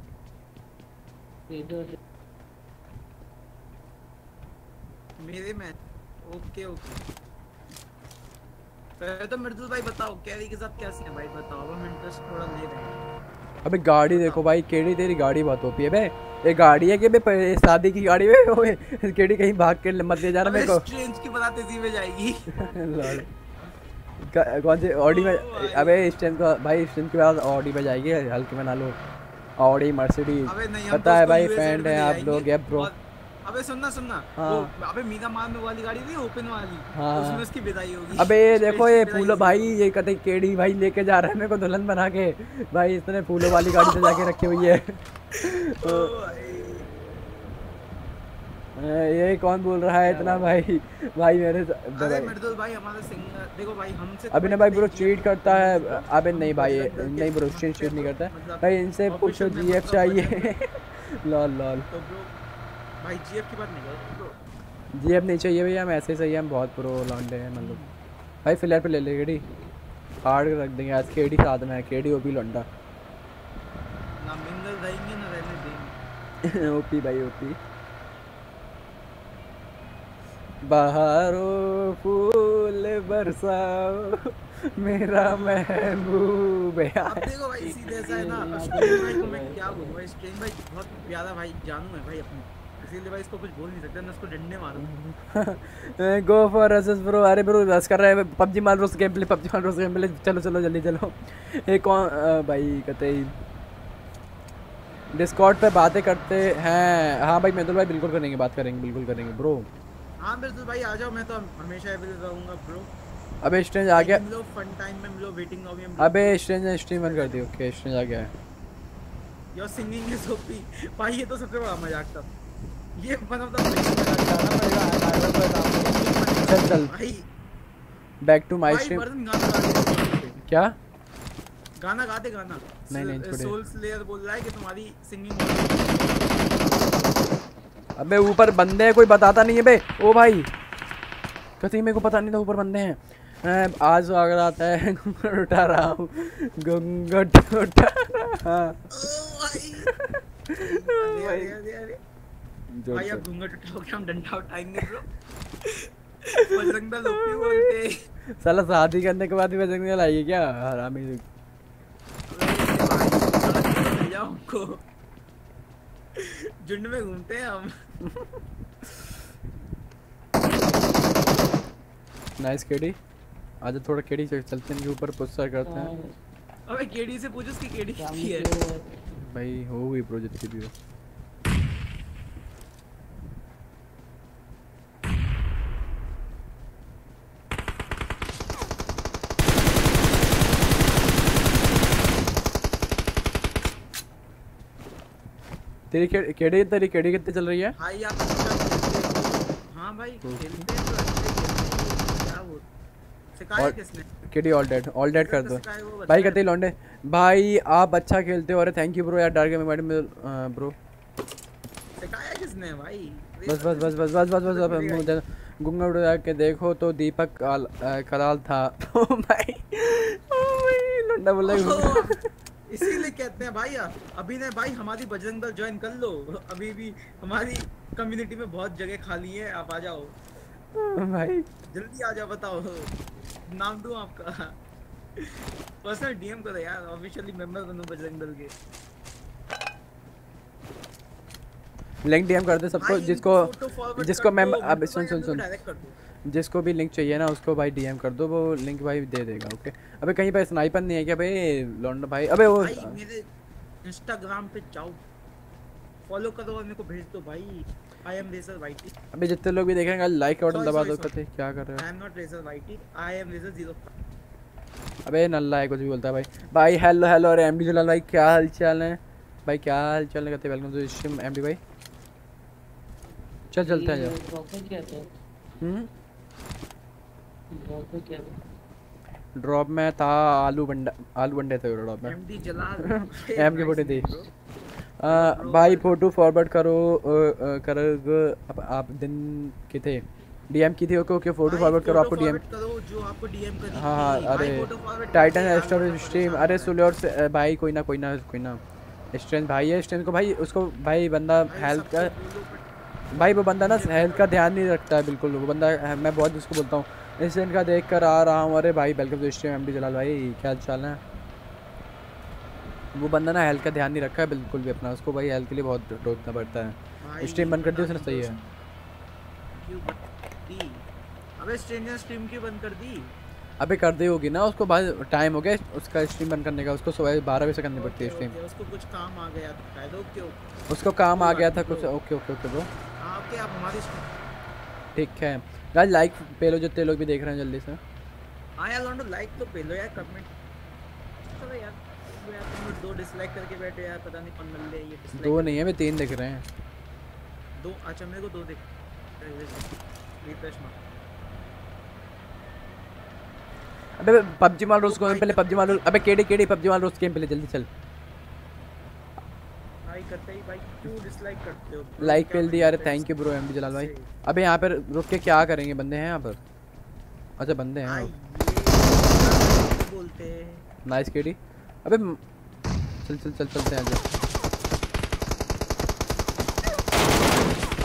मेरे में ओके ओके। पहले तो मृदुल भाई बताओ कैरी के साथ क्या सीन है? भाई बताओ हम इंटरेस्ट थोड़ा ले रहे हैं। अबे गाड़ी देखो भाई केड़ी तेरी गाड़ी बहुत ओपी है बे। ये गाड़ी है कि बे शादी की गाड़ी है ओए केड़ी कहीं भाग के मत ले जाना रहा मेरे को। स्ट्रेंज की बात थी में जाएगी। (laughs) लॉल कौन से? ऑडी में अबे इस टाइम का भाई इस टाइम के बाद ऑडी में जाएगी हल्के में ना लो। ऑडी मर्सिडीज पता है भाई फ्रेंड है आप लोग है ब्रो अबे सुनना सुनना। हाँ। वो अबे मीरा मान में वाली गाड़ी थी ओपन वाली। हाँ। उसमें उसकी विदाई होगी। अबे ये देखो ये फूलो भाई ये कहते केड़ी भाई लेके जा रहा है मेरे को दुल्हन बना के। भाई इसने फूलों वाली गाड़ी से जाके रखी हुई है। (laughs) अ, ये कौन बोल रहा है इतना भाई? भाई मेरे अरे भाई। मृदुल भाई हमारा सिंगर देखो भाई हमसे तो अभी ना भाई ब्रो चीट करता है। अबे नहीं भाई नहीं ब्रो चीट चीट नहीं करता। है भाई इनसे पूछो जीएफ चाहिए। (laughs) (laughs) Lol lol. तो भाई जीएफ की बात नहीं करो जीएफ नहीं चाहिए भैया हम ऐसे ही सही है हम बहुत प्रो लॉन्डे हैं मतलब। भाई फ़िलहाल पे ले ले केडी हार्ड रख देंगे आज केडी साथ में है केडी ओपी लौंडा। ना मिंगल रहेंगे ना रहने देंगे। (laughs) ओपी भाई ओपी बहारो फूल बरसाओ मेरा महबूब है। अब देखो भाई सीधे ऐसा है ना (laughs) भाई को मैं क्या बोलूँ भाई स्ट्रेन भाई बहुत प्यारा भाई जानू है भाई अपने। इसीलिए भाई इसको कुछ बोल नहीं सकते मैं उसको डंडे मारूं। गो फॉर रसेस ब्रो अरे ब्रो रस कर रहा है पबजी मार रोस गेम प्ले पबजी मार रोस गेम प्ले चलो चलो जल्दी चलो। (laughs) ये कौन भाई कहते ही डिस्कॉर्ड पे बातें करते हैं। हाँ भाई मेदुल भाई बिल्कुल करेंगे बात करेंगे बिल्कुल करेंगे ब्रो हाँ बिल्कुल भाई आ जाओ मैं तो हमेशा अवेलेबल रहूँगा ब्रो अबे स्ट्रेंज आ गया। फन टाइम में मिलो वेटिंग लॉबी में अबे स्ट्रेंज ने स्ट्रीम बंद कर दी ओके स्ट्रेंज आ गया। है योर सिंगिंग इज़ ओपी भाई ये तो सबसे बड़ा मज़ाक था। ये ऑफ़ द चल चल। बैक टू माय स्ट्रीम क्या? गाना गा दे गाना। नहीं, नहीं, छोड़िए। सोल स्लेयर बोल रहा है कि तुम्हारी सिंगिंग अबे ऊपर बंदे हैं कोई बताता नहीं है बे। ओ भाई। कहीं मेरे को पता नहीं था ऊपर बंदे हैं। आज अगर आता है घूंघट उठा रहा हूँ। घूंघट उठा रहा। भाई। भाई। अब घूंघट उठाओगे हम डंडा उठाएँगे ब्रो (laughs) बजरंग दल ओपी बोलते साला शादी करने के बाद भी बजरंग दल आएगी क्या? हरामी हमको। झुंड में घूमते हैं हम। नाइस केडी आज थोड़ा केडी से चलते हैं इनके ऊपर पुस्तर करते हैं। अबे केडी से पूछो उसकी केडी कितनी है? भाई हो गई प्रोजेक्ट की भी हो। तेरी केडी तेरी केडी कितनी चल रही है? भाई आप अच्छा खेलते हो। भाई खेलते हैं तो अच्छे क्या वो सिखाया किसने? KD all dead all dead कर दो। भाई कहते ही लौंडे। भाई आप अच्छा खेलते हो अरे थैंक यू ब्रो यार डार्क गेम मैडम ब्रो सिखाया किसने भाई? बस बस बस बस बस बस बस गुंगा उड़ा के देखो तो दीपक काल, कराल था। ओ भाई ओ भाई लौंडा बोला इसीलिए कहते हैं भाई अभी ने भाई हमारी बजरंग दल ज्वाइन कर लो। अभी भी हमारी कम्युनिटी में बहुत जगह खाली है आप आ जाओ। भाई। जल्दी आ जाओ बताओ। नाम दूँ आपका? पर्सनल डीएम करो यार ऑफिशियली मेंबर बनो बजरंग दल के। लिंक डीएम कर दे सबको जिसको जिसको कर मैं अब सुन सुन सुन। direct कर दो। जिसको भी लिंक चाहिए ना उसको भाई डीएम कर दो वो लिंक भाई दे देगा ओके अबे कहीं पे स्नाइपर नहीं है क्या भाई? लॉन्डो भाई अबे वो भाई मेरे इंस्टाग्राम पे जाओ। फॉलो करो और मेरे को भेज दो भाई। आई एम रेजर वाइटी अबे जितने लोग भी देख रहे हैं लाइक का बटन दबा दो कहते क्या कर रहे हो? I am not razor whitey I am razor zero अबे नल्ला है कुछ भी बोलता है भाई। भाई हेलो हेलो अरे एमडी जलाल भाई क्या हाल चाल है? भाई क्या हाल चाल है कहते वेलकम टू स्ट्रीम एमडी भाई। चल चलते हैं यार हम्म? ड्रॉप में था था आलू बंडा आलू बंडे थे ड्रॉप में। MD Jalal. M K photo दे भाई फ़ोटो फॉरवर्ड करो कर आप, आप दिन की थे। डीएम की थी ओके ओके फ़ोटो फॉरवर्ड करो आपको डीएम करो जो आपको डीएम करी हाँ हाँ अरे टाइटन करके स्ट्रीम अरे। सुले और से- भाई कोई ना कोई ना कोई ना। स्ट्रेंथ भाई है स्ट्रेंथ को भाई उसको भाई बंदा हेल्थ भाई वो बंदा ना हेल्थ का ध्यान नहीं रखता है बिल्कुल। वो बंदा मैं बहुत उसको बोलता हूँ इंसिडेंट का देख कर आ रहा हूँ। अरे भाई welcome to stream MD Jalal भाई क्या चाल है? वो बंदा ना हेल्थ का ध्यान नहीं रखा है बिल्कुल भी अपना। उसको भाई हेल्थ के लिए बहुत रोकना पड़ता है। स्ट्रीम बंद कर दी उसने सही है। बंद अबे स्ट्रेंजर स्ट्रीम क्यों बंद कर दी? अबे कर दी होगी ना उसको भाई टाइम हो गया उसका स्ट्रीम बंद करने का। उसको सुबह बारह बजे से करनी पड़ती है स्ट्रीम उसको कुछ काम आ गया था उसको काम आ गया था कुछ ओके ओके ओके ब्रो आपके आप हमारी ठीक है। यार लाइक पे लो जितने लोग भी देख रहे हैं जल्दी से। हाँ यार लॉन्डो लाइक तो पे लो यार कमेंट चलो यार वो यार तुम लोग दो डिसलाइक करके बैठे यार पता नहीं कौन मिल ले ये dislike दो नहीं है मैं तीन दिख रहे हैं। दो अच्छा मेरे को दो दिख। रिफ्रेश मार। अबे पबजी मार रोज गेम पहले पबजी मार रोज अबे केडी केडी पबजी मार रोज गेम पहले जल्दी चल। करते ही भाई क्यों डिसलाइक करते हो? लाइक क्या पेल दी यार thank you bro MD Jalal भाई? अबे यहाँ पर रुक के क्या करेंगे? बंदे हैं यहाँ पर। अच्छा बंदे हैं बोलते हैं? नाइस केडी अबे चल चल चल चलते हैं आजा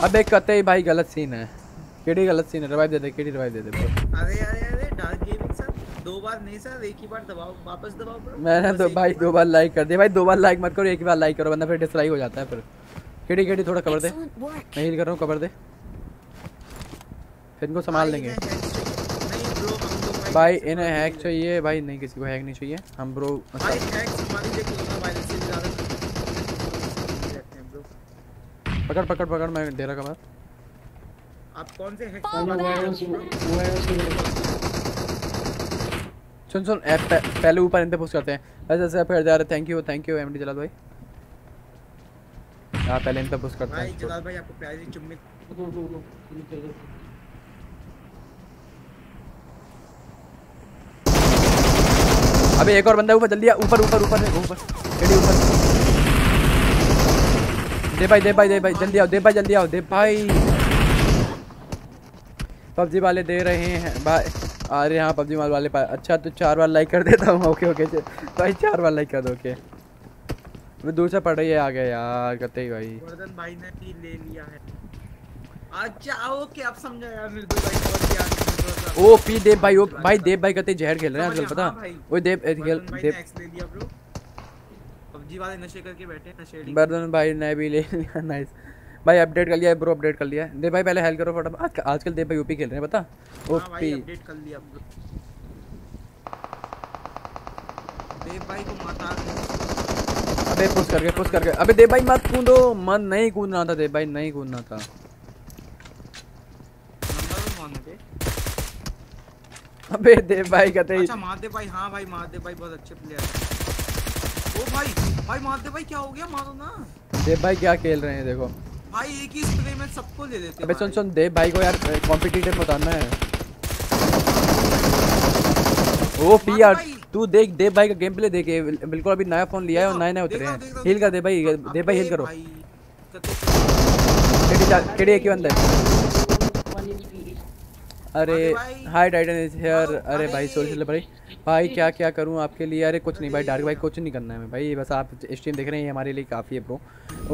अबे कतई भाई गलत सीन है। केडी गलत सीन है। रिवाइव दे दे केडी रिवाइव दे दे अरे अरे अरे डार्क सर दो बार नहीं सर एक ही बार दबाओ वापस दबाओ ब्रो मैंने तो भाई दो बार। लाइक कर दिया। भाई दो बार लाइक मत करो एक बार लाइक करो बंदा फिर डिसलाइक हो जाता है फिर। केडी केडी थोड़ा कवर दे। मैं हील कर रहा हूँ कवर दे। फिर इनको संभाल लेंगे। लोग भाई इन्हें हैक चाहिए। भाई नहीं किसी को हैक नहीं चाहिए। हम ब्रो भाई हैक हमारी लिए कोरोना वायरस से ज़्यादा हैं ब्रो पकड़ पकड़ पकड़ मैं रहा कवर आप कौन से हैक मैंने वायरस वायरस सुन सुन ऐप पहले ऊपर इन पे पुश करते हैं। ऐसे ऐसे फिर जा रहे thank you thank you MD Jalal भाई। हाँ पहले इन पे पुश करते हैं। जलाल भाई आपको प्यारी सी चुम्मी। अबे एक और बंदा ऊपर जल्दी आ ऊपर ऊपर ऊपर ऊपर केडी ऊपर। दे भाई दे भाई दे भाई जल्दी आओ दे भाई जल्दी आओ दे भाई। पबजी वाले दे रहे हैं भाई। अरे हाँ पबजी वाले वाले पा- अच्छा तो चार बार लाइक कर देता हूँ। ओके ओके भाई चार बार लाइक कर दो ओके वो दूर से पड़ रही है आ गया यार कहते ही भाई। वर्धन भाई ने भी ले लिया है। अच्छा ओके आप समझा यार निर्दो भाई थोड़ा सा। ओ पी देव भाई ओ भाई देव भाई कहते जहर खेल रहे हैं आजकल पता? गया, हाँ वो देव खेल देव। पबजी वाले नशे करके बैठे हैं नशेड़ी बर्दन भाई ने भी ले लिया (laughs) नाइस भाई अपडेट कर लिया है ब्रो अपडेट कर लिया है। देव भाई पहले हेल्प करो फटाफट। आज, आजकल देव भाई ओपी खेल रहे हैं पता? हाँ ओपी अपडेट कर लिया। ब्रो देव भाई को माता अबे पुश करके पुश करके। अबे देव भाई मत कूदो। मन नहीं कूदना था देव भाई नहीं कूदना था। है? अबे देव भाई कहते ही अच्छा महादेव भाई। हाँ भाई महादेव भाई बहुत अच्छे प्लेयर हैं। ओ भाई भाई महादेव भाई क्या हो गया? मारो ना। देव भाई क्या खेल रहे हैं देखो। भाई एक ही स्प्रे में सबको ले लेते अबे सुन सुन देव भाई को यार कॉम्पिटिटिव उतारना है। ओ पी यार तू देख देव भाई का गेम प्ले देखे बिल्कुल अभी नया फ़ोन लिया है और नए नए उतरे हैं। हील कर दे भाई देव भाई हील करो। केडी जा- केडी एक ही बंदा है। अरे। हाय टाइटन इज़ हियर हाँ, अरे भाई। सोल चल भाई। भाई क्या क्या करूँ आपके लिए? अरे कुछ नहीं भाई डार्क भाई कुछ नहीं करना है भाई। बस आप स्ट्रीम देख रहे हैं ये हमारे लिए काफ़ी है ब्रो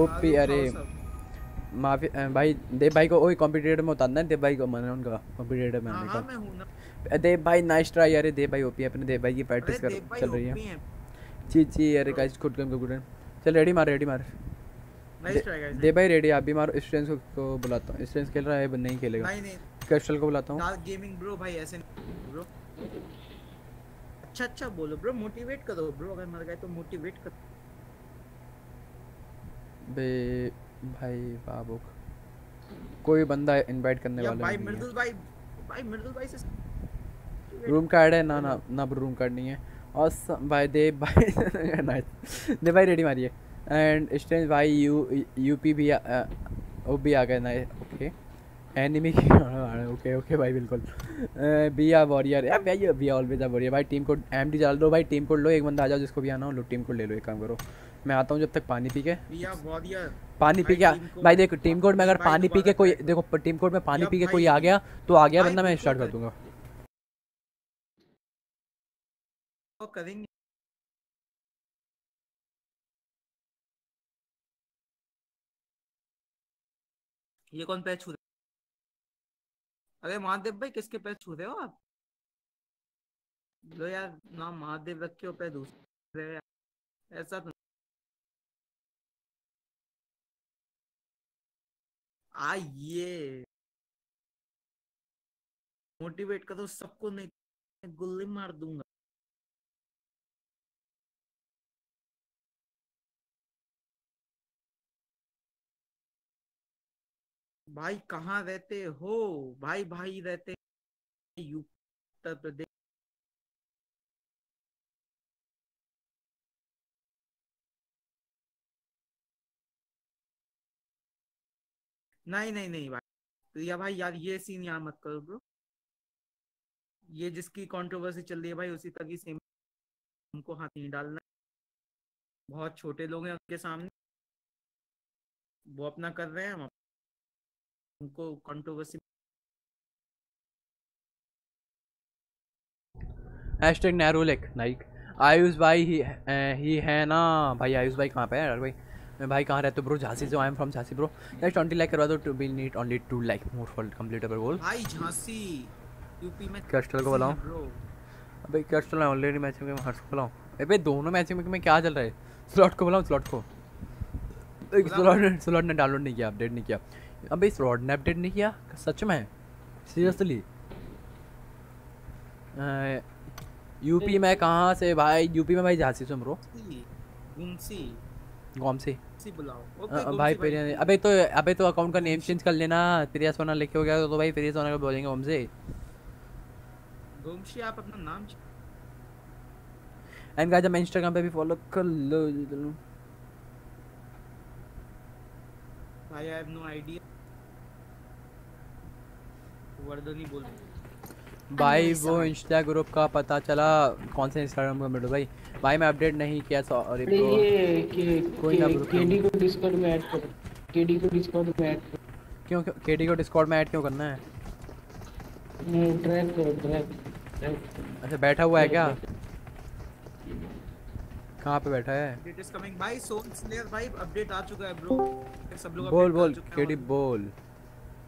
ओपी अरे। माफ़ी भाई देव भाई को ओए कॉम्पिटिटर में उतारना है देव भाई को मन उनका कॉम्पिटिटर में आने हाँ का हूँ ना। देव भाई नाइस ट्राई अरे देव भाई ओपी अपने देव भाई की प्रैक्टिस कर चल रही है। ची ची अरे गाइस खुद कम गुड चल रेडी मार रेडी मार। नाइस ट्राई गाइस दे भाई रेडी आप भी मारो स्ट्रेंस को, को बुलाता हूँ। स्ट्रेंस खेल रहा है नहीं खेलेगा। नहीं नहीं। कैस्टल को बुलाता हूँ। डार्क गेमिंग ब्रो भाई ऐसे ब्रो अच्छा अच्छा बोलो ब्रो मोटिवेट करो ब्रो अगर मर गए तो मोटिवेट कर। बे भाई बाबुक। कोई बंदा इनवाइट करने वाला भाई नहीं मृदुल भाई भाई मृदुल भाई से रूम कार्ड है ना ना ना रूम कार्ड नहीं है। और भाई देव भाई (laughs) देव भाई रेडी मारिए। एंड स्ट्रेंज भाई यू यूपी भी वो भी आ गए ना ओके एनिमी ओके ओके भाई बिल्कुल। बी आ वॉरियर या भाई बी ऑलवेज आ वॉरियर भाई टीम कोड एम डी चला दो भाई टीम कोड लो एक बंदा आ जाओ जिसको भी आना हो लो टीम कोड ले लो एक काम करो। मैं आता हूँ जब तक पानी पी के। पानी पी के भाई देखो टीम कोड में अगर पानी पी के कोई देखो टीम कोड में पानी पी के कोई आ गया तो आ गया बंदा मैं स्टार्ट कर। दूँगा। करेंगे ये कौन पैर छू रहे अरे महादेव भाई किसके पैर छू रहे हो आप? लो यार नाम महादेव रखे हो पैर दूसरे। ऐसा तो आइए मोटिवेट करो सबको नहीं गुल्ली मार दूँगा। भाई कहाँ रहते हो? भाई भाई रहते यू उत्तर प्रदेश। नहीं नहीं नहीं भाई। प्रिया भाई यार ये सीन यहाँ मत करो ब्रो ये जिसकी कंट्रोवर्सी चल रही है भाई, उसी तक ही सेम हमको हाथ नहीं डालना। बहुत छोटे लोग हैं उनके सामने। वो अपना कर रहे हैं, हम उनको कंट्रोवर्सी हैशटैग नैरोलेक नाइक आयुष भाई ही ही है ना? भाई आयुष भाई कहाँ पे है? यार भाई। मैं भाई कहाँ रहते हो ब्रो झांसी से I am from Jhansi bro next twenty like करवा दो to be need only two like more for complete our goal भाई झांसी यूपी में कैस्टल को बुलाओ अबे कैस्टल ऑलरेडी मैच में हर्ष को बुलाओ अबे दोनों मैच में में क्या चल रहा है? स्लॉट को बुलाओ स्लॉट को. स्लॉट स्लॉट ने डाउनलोड नहीं किया अपडेट नहीं किया. अबे स्लॉट ने अपडेट नहीं किया? सच में? सीरियसली यूपी में कहाँ से भाई यूपी में भाई झांसी से ब्रो कौन से बुलाओ। अ- भाई प्रिया अबे तो अबे तो अकाउंट का नेम चेंज कर लेना। प्रिया सोना लिखे हो गया तो भाई प्रिया सोना का बोलेंगे हमसे गुमसी आप अपना नाम एंड गाइस मैं इंस्टाग्राम पे भी फॉलो कर लो। भाई आई हैव नो आईडिया वर्दनी बोल भाई वो इंस्टा ग्रुप का पता चला। कौन से इंस्टाग्राम का मिलो भाई? भाई मैं अपडेट नहीं किया सॉरी ब्रो ये के, कोई ना ब्रो केडी को डिस्कॉर्ड में ऐड करो। केडी को डिस्कॉर्ड में ऐड क्यों केडी को डिस्कॉर्ड में ऐड क्यों करना है? करो ड्रैग करो ड्रैग ड्रैग अच्छा बैठा हुआ है क्या? कहाँ पे बैठा है? इट इज़ कमिंग भाई सोल स्लेयर भाई अपडेट आ चुका है ब्रो सब लोग बोल बोल केडी बोल।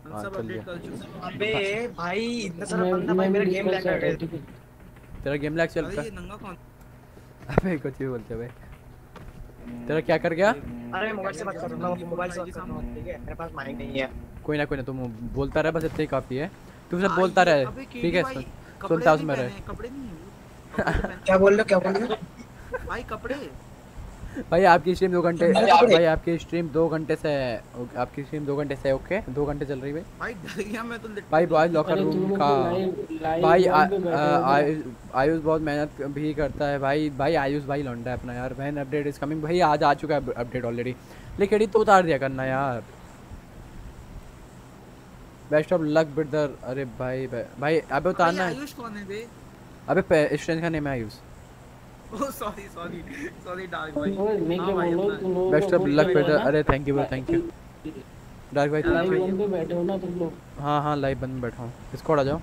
सब अपडेट कर चुके अबे भाई इतना सारा बंदा भाई मेरा गेम लैग कर रहा हूँ, है। तेरा गेम लैग चल रहा ये नंगा कौन? अबे कुछ भी बोलते भाई। तेरा क्या कर गया? अरे मोबाइल से बात कर रहा हूँ मोबाइल से बात कर रहा हूँ। ठीक है मेरे पास माइक नहीं है। कोई ना कोई ना तुम बोलता रहे बस इतना ही काफ़ी है। तू सिर्फ़ आइए, बोलता रहे। ठीक है सुन सुनता उसमें रहे। कपड़े नहीं है। (laughs) क्या बोल रहे हो क्या बोल रहे हो? भाई कपड़े। भाई आपकी स्ट्रीम दो घंटे भाई आपकी स्ट्रीम दो घंटे से आपकी स्ट्रीम दो घंटे से ओके दो घंटे चल रही है भाई? भाई तो भाई लॉकर रूम का तो भाई। आयुष बहुत मेहनत भी करता है भाई। भाई आयुष भाई लौंडा है अपना यार। वैन अपडेट इज़ कमिंग भाई आज आ चुका है अपडेट ऑलरेडी लेकिन तो उतार दिया करना यार। बेस्ट ऑफ़ लक ब्रदर अरे भाई भाई भाई अबे उतारना है। आयुष कौन है बे? अबे स्ट्रेंथ का नेम है Ayush. Sorry sorry sorry dark भाई मैं बेस्ट ऑफ़ लक ब्रदर अरे thank you thank you dark भाई लाइव. वॉल पे बैठे हो ना तुम लोग? हाँ हाँ लाइव बंद में बैठा हूँ। इसको आ जाओ।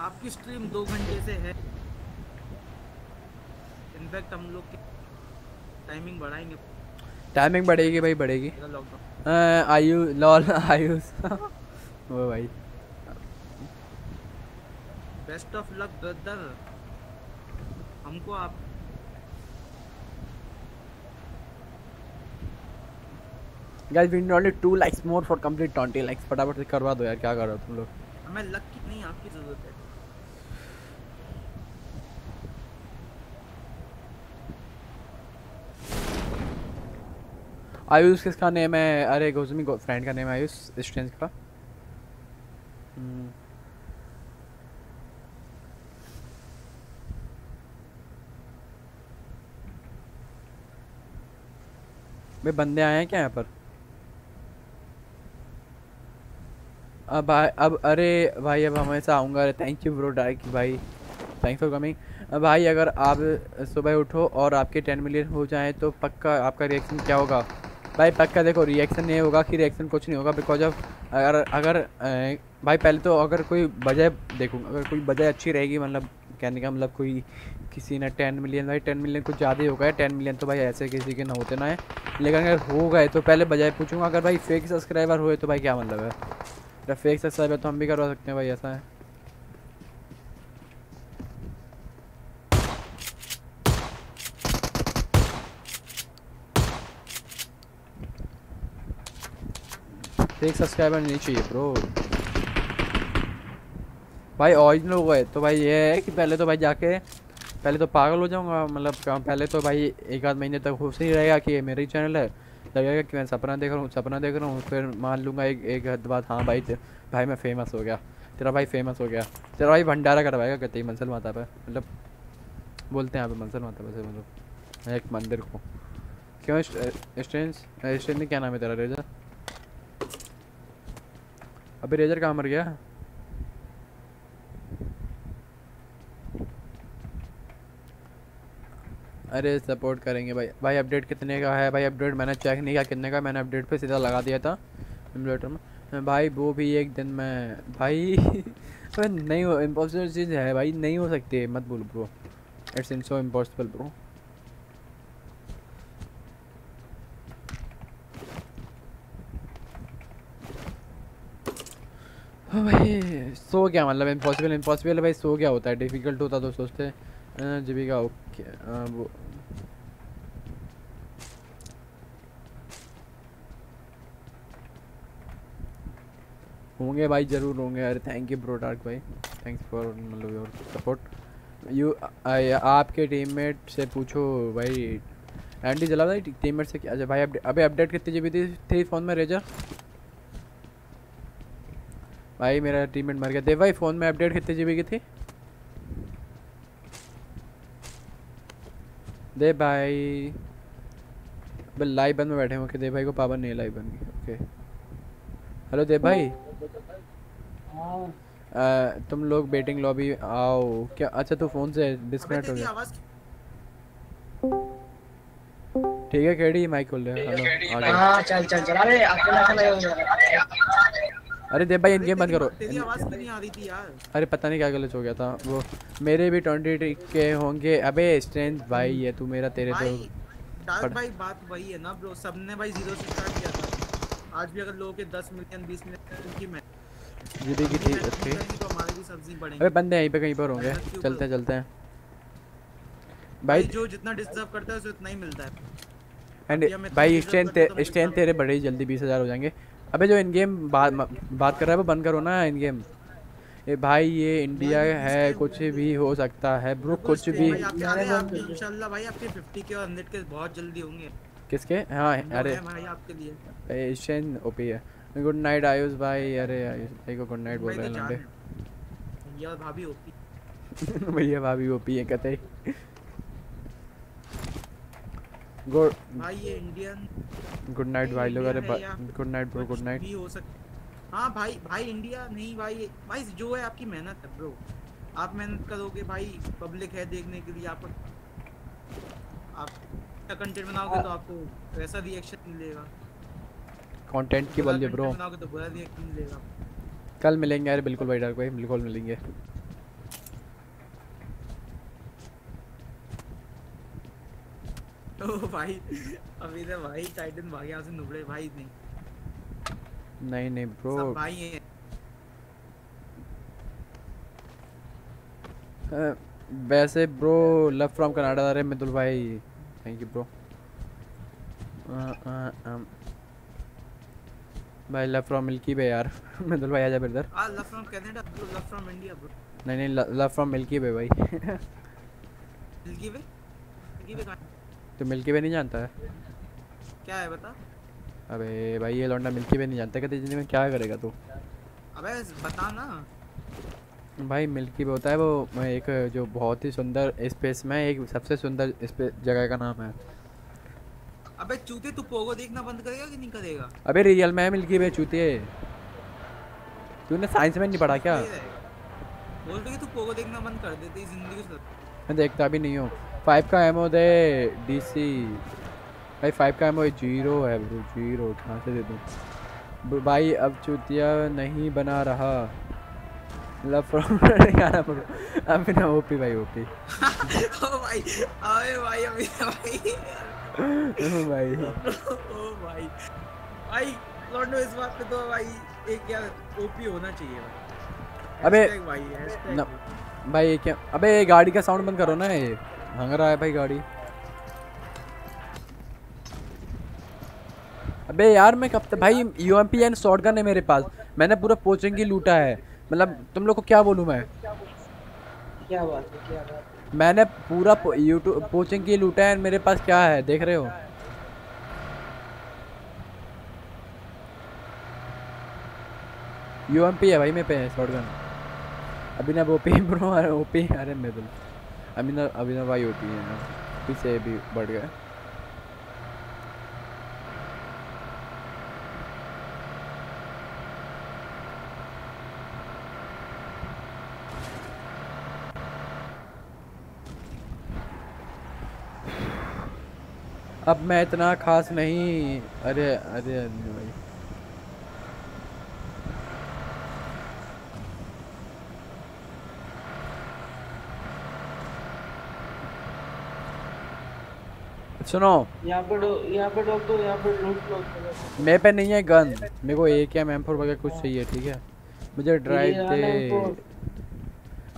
आपकी स्ट्रीम दो घंटे से है। इनफैक्ट हम लोग टाइमिंग बढ़ाएँगे। टाइमिंग बढ़ेगी भाई बढ़ेगी। आयु लॉल आयुष वो भाई। बेस्ट ऑफ़ लक ब्रदर हमको आप guys we need only 2 likes more for complete 20 likes फटाफट से करवा दो यार क्या कर रहे हो तुम लोग? हमें लक की नहीं आपकी ज़रूरत है। आयुष किसका नेम है? अरे गोजमी गो, फ्रेंड का नेम है आयुष स्ट्रेंज का। हम्म। भाई बंदे आए हैं क्या यहाँ पर? अब अब, अरे भाई, अब हमेशा आऊँगा। अरे थैंक यू ब्रो डायरेक्ट भाई। थैंक्स फॉर कमिंग भाई, अगर आप सुबह उठो और आपके टेन मिलियन हो जाए तो पक्का आपका रिएक्शन क्या होगा? भाई, पक्का देखो रिएक्शन नहीं होगा कि रिएक्शन कुछ नहीं होगा बिकॉज़ ऑफ़ अगर अगर भाई, पहले तो अगर कोई वजह देखूँ, अगर कोई वजह अच्छी रहेगी मतलब कहने का मतलब कोई किसी ने टेन मिलियन भाई टेन मिलियन कुछ ज़्यादा ही हो गया टेन मिलियन तो भाई ऐसे किसी के ना होते ना है। लेकिन अगर हो गए तो पहले बजाय पूछूँगा, अगर भाई फेक सब्सक्राइबर हुए तो भाई क्या मतलब है? फेक सब्सक्राइबर तो हम भी करवा सकते हैं भाई, ऐसा है। फेक सब्सक्राइबर नहीं चाहिए ब्रो भाई ओरिजिनल हो। गए तो भाई, ये है कि पहले तो भाई जाके, पहले तो पागल हो जाऊँगा मतलब पहले तो भाई एक आध महीने तक खुश नहीं रहेगा कि ये मेरा ही चैनल है। लगेगा कि मैं सपना देख रहा हूँ, सपना देख रहा हूँ, फिर मान लूँगा एक एक हद बाद हाँ भाई भाई मैं फ़ेमस हो गया, तेरा भाई फ़ेमस हो गया, तेरा भाई भंडारा करवाएगा कहते ही मंसल माता पे मतलब बोलते हैं यहाँ पे मंसल माता पे से मतलब एक मंदिर को। क्यों स्टेंस ने क्या नाम है तेरा रेजर अभी रेजर कहाँ मर गया? अरे सपोर्ट करेंगे भाई। भाई अपडेट कितने का है? भाई अपडेट मैंने चेक नहीं किया। कितने का मैंने अपडेट पे सीधा लगा दिया था। एमुलेटर में। भाई वो भी एक दिन में भाई (laughs) नहीं हो इम्पॉसिबल चीज़ है भाई। नहीं हो सकती मत बोलो bro it's in so impossible bro भाई, सो क्या मतलब। इम्पॉसिबल इम्पॉसिबल भाई। सो क्या होता है। डिफ़िकल्ट होता तो सोचते। हैं जीविका ओके वो होंगे भाई, ज़रूर होंगे। अरे थैंक यू ब्रो डार्क भाई। थैंक्स फॉर मतलब योर सपोर्ट यू आपके टीममेट से पूछो भाई। एंडी जला भाई टीममेट से अच्छा भाई अबे अपडेट कितनी जीबी थी? थी फ़ोन में रेजर भाई, मेरा टीममेट मर गया। देव भाई फ़ोन में अपडेट कितने जीबी की थी? देव भाई। बस लाइव बन में बैठे हैं ओके देव भाई को पाबंद नहीं है लाइव बन की ओके। हेलो देव भाई। अ, तुम लोग बेटिंग लॉबी आओ। क्या अच्छा तू फ़ोन से डिस्कनेक्ट हो गया। ठीक है केडी माइक खोल ले हेलो हाँ चल चल चल। अरे अकेला अकेला हो गया अरे देव भाई इन गेम बंद करो। तेरी आवाज़ क्यों नहीं आ रही थी यार। अरे पता नहीं क्या गलत हो गया था। वो मेरे भी ट्वेंटी के होंगे। अबे स्ट्रेंथ भाई ये तू मेरा तेरे भाई तो डार्क भाई बात वही है ना ब्रो सबने भाई ज़ीरो से स्टार्ट किया था। आज भी अगर लोगों के 10 मिलियन 20 मिलियन उनकी मैं जीबी की थी ओके तो हमारी भी सब्ज़ी बढ़ेगी। अबे बंदे यहीं पे कहीं पर होंगे। चलते हैं चलते हैं। भाई जो जितना डिजर्व करता है उसे उतना ही मिलता है। एंड भाई स्ट्रेंथ तो स्ट्रेंथ तेरे बड़े ही जल्दी बीस हज़ार हो जाएँगे। अबे जो इन गेम बात बात कर रहा है वो बंद करो ना इन गेम ये भाई ये इंडिया है कुछ भी हो सकता है ब्रो कुछ भी। इंशाल्लाह भाई आपके 50 के और 100 के बहुत जल्दी होंगे। किसके? हाँ अरे। भाई आपके लिए। स्ट्रेंथ ओपी है। गुड नाइट आयुष भाई। अरे आयुष भाई को गुड नाइट बोल रहे तो हैं है। भाभी होती भैया भाभी ओपी (laughs) है कहते गुड भाई ये इंडियन गुड नाइट भाई लोग अरे है good night bro good night भी हो सकता हाँ भाई भाई इंडिया नहीं भाई भाई जो है आपकी मेहनत है ब्रो आप मेहनत करोगे भाई पब्लिक है देखने के लिए आप अच्छा कंटेंट बनाओगे तो आपको वैसा रिएक्शन मिलेगा। कंटेंट की बुरा ब्रो बनाओगे तो बुरा रिएक्शन मिलेगा। कल मिलेंगे यार बिल्कुल भाई डार्क भाई बिल्कुल मिलेंगे। ओ भाई अभी तो भाई टाइटन भाग यहाँ से नुबड़े भाई नहीं। नहीं नहीं ब्रो सब भाई हैं। वैसे ब्रो लव फ्रॉम कनाडा अरे मितुल भाई थैंक यू ब्रो भाई लव फ्रॉम मिल्की वे यार। मिदुल भाई (laughs) आजा इधर। आ love from Canada bro love from India bro नहीं नहीं लव फ्रॉम मिल्की वे भाई। (laughs) मिल्की वे मिल्की वे तो मिल्की वे नहीं जानता है। क्या है बता। अबे भाई ये लौंडा मिल्की वे नहीं जानता कहते ज़िंदगी में क्या करेगा तू। अबे बता ना। भाई मिल्की वे होता है वो एक जो बहुत ही सुंदर स्पेस में एक सबसे सुंदर स्पेस जगह का नाम है। अबे चूते तू पोगो देखना बंद करेगा कि नहीं करेगा? अबे रियल में है मिल्की वे चूतिए तूने साइंस में नहीं पढ़ा क्या? सही रहेगा। बोल तो कि तू पोगो देखना बंद कर दे तेरी ज़िंदगी मैं देखता भी नहीं हूँ। फाइव का एमओ दे डीसी भाई फाइव का एमओ ज़ीरो है ब्रो ज़ीरो कहाँ से दे दूँ? भाई अब चूतिया नहीं बना रहा। लव फ्रॉम गाना ब्रो अब ना ओपी भाई ओपी (laughs) ओ भाई अबे भाई अभी भाई। (laughs) ओ भाई। (laughs) ओ भाई। भाई लॉन्डो इस बात पे तो भाई एक यार ओपी होना चाहिए भाई। अबे भाई भाई ये क्या अबे गाड़ी का साउंड बंद करो ना ये। हंग रहा है भाई गाड़ी। अबे यार मैं कब तक भाई यूएमपी एंड शॉटगन है मेरे पास। मैंने पूरा पोचिंग की लूटा है। मतलब तुम लोग को क्या बोलूँ मैं? क्या बात है क्या बात मैंने पूरा यूट्यूब पोचिंग की लूटा है मेरे पास क्या है? देख रहे हो? यूएमपी है भाई मेरे पे शॉटगन अभिनव ओपी ब्रो अरे ओपी अरे मेदुल अभिनव अभिनव भाई होती है ना, पीछे भी बढ़ गए। अब मैं इतना खास नहीं, अरे अरे अरे भाई। सुनो। यहाँ पे यहाँ पे डॉग दो यहाँ पे लूट लो मेरे पे नहीं है गन। मेरे को एक या फोर वगैरह कुछ चाहिए ठीक है? मुझे ड्राइव दे।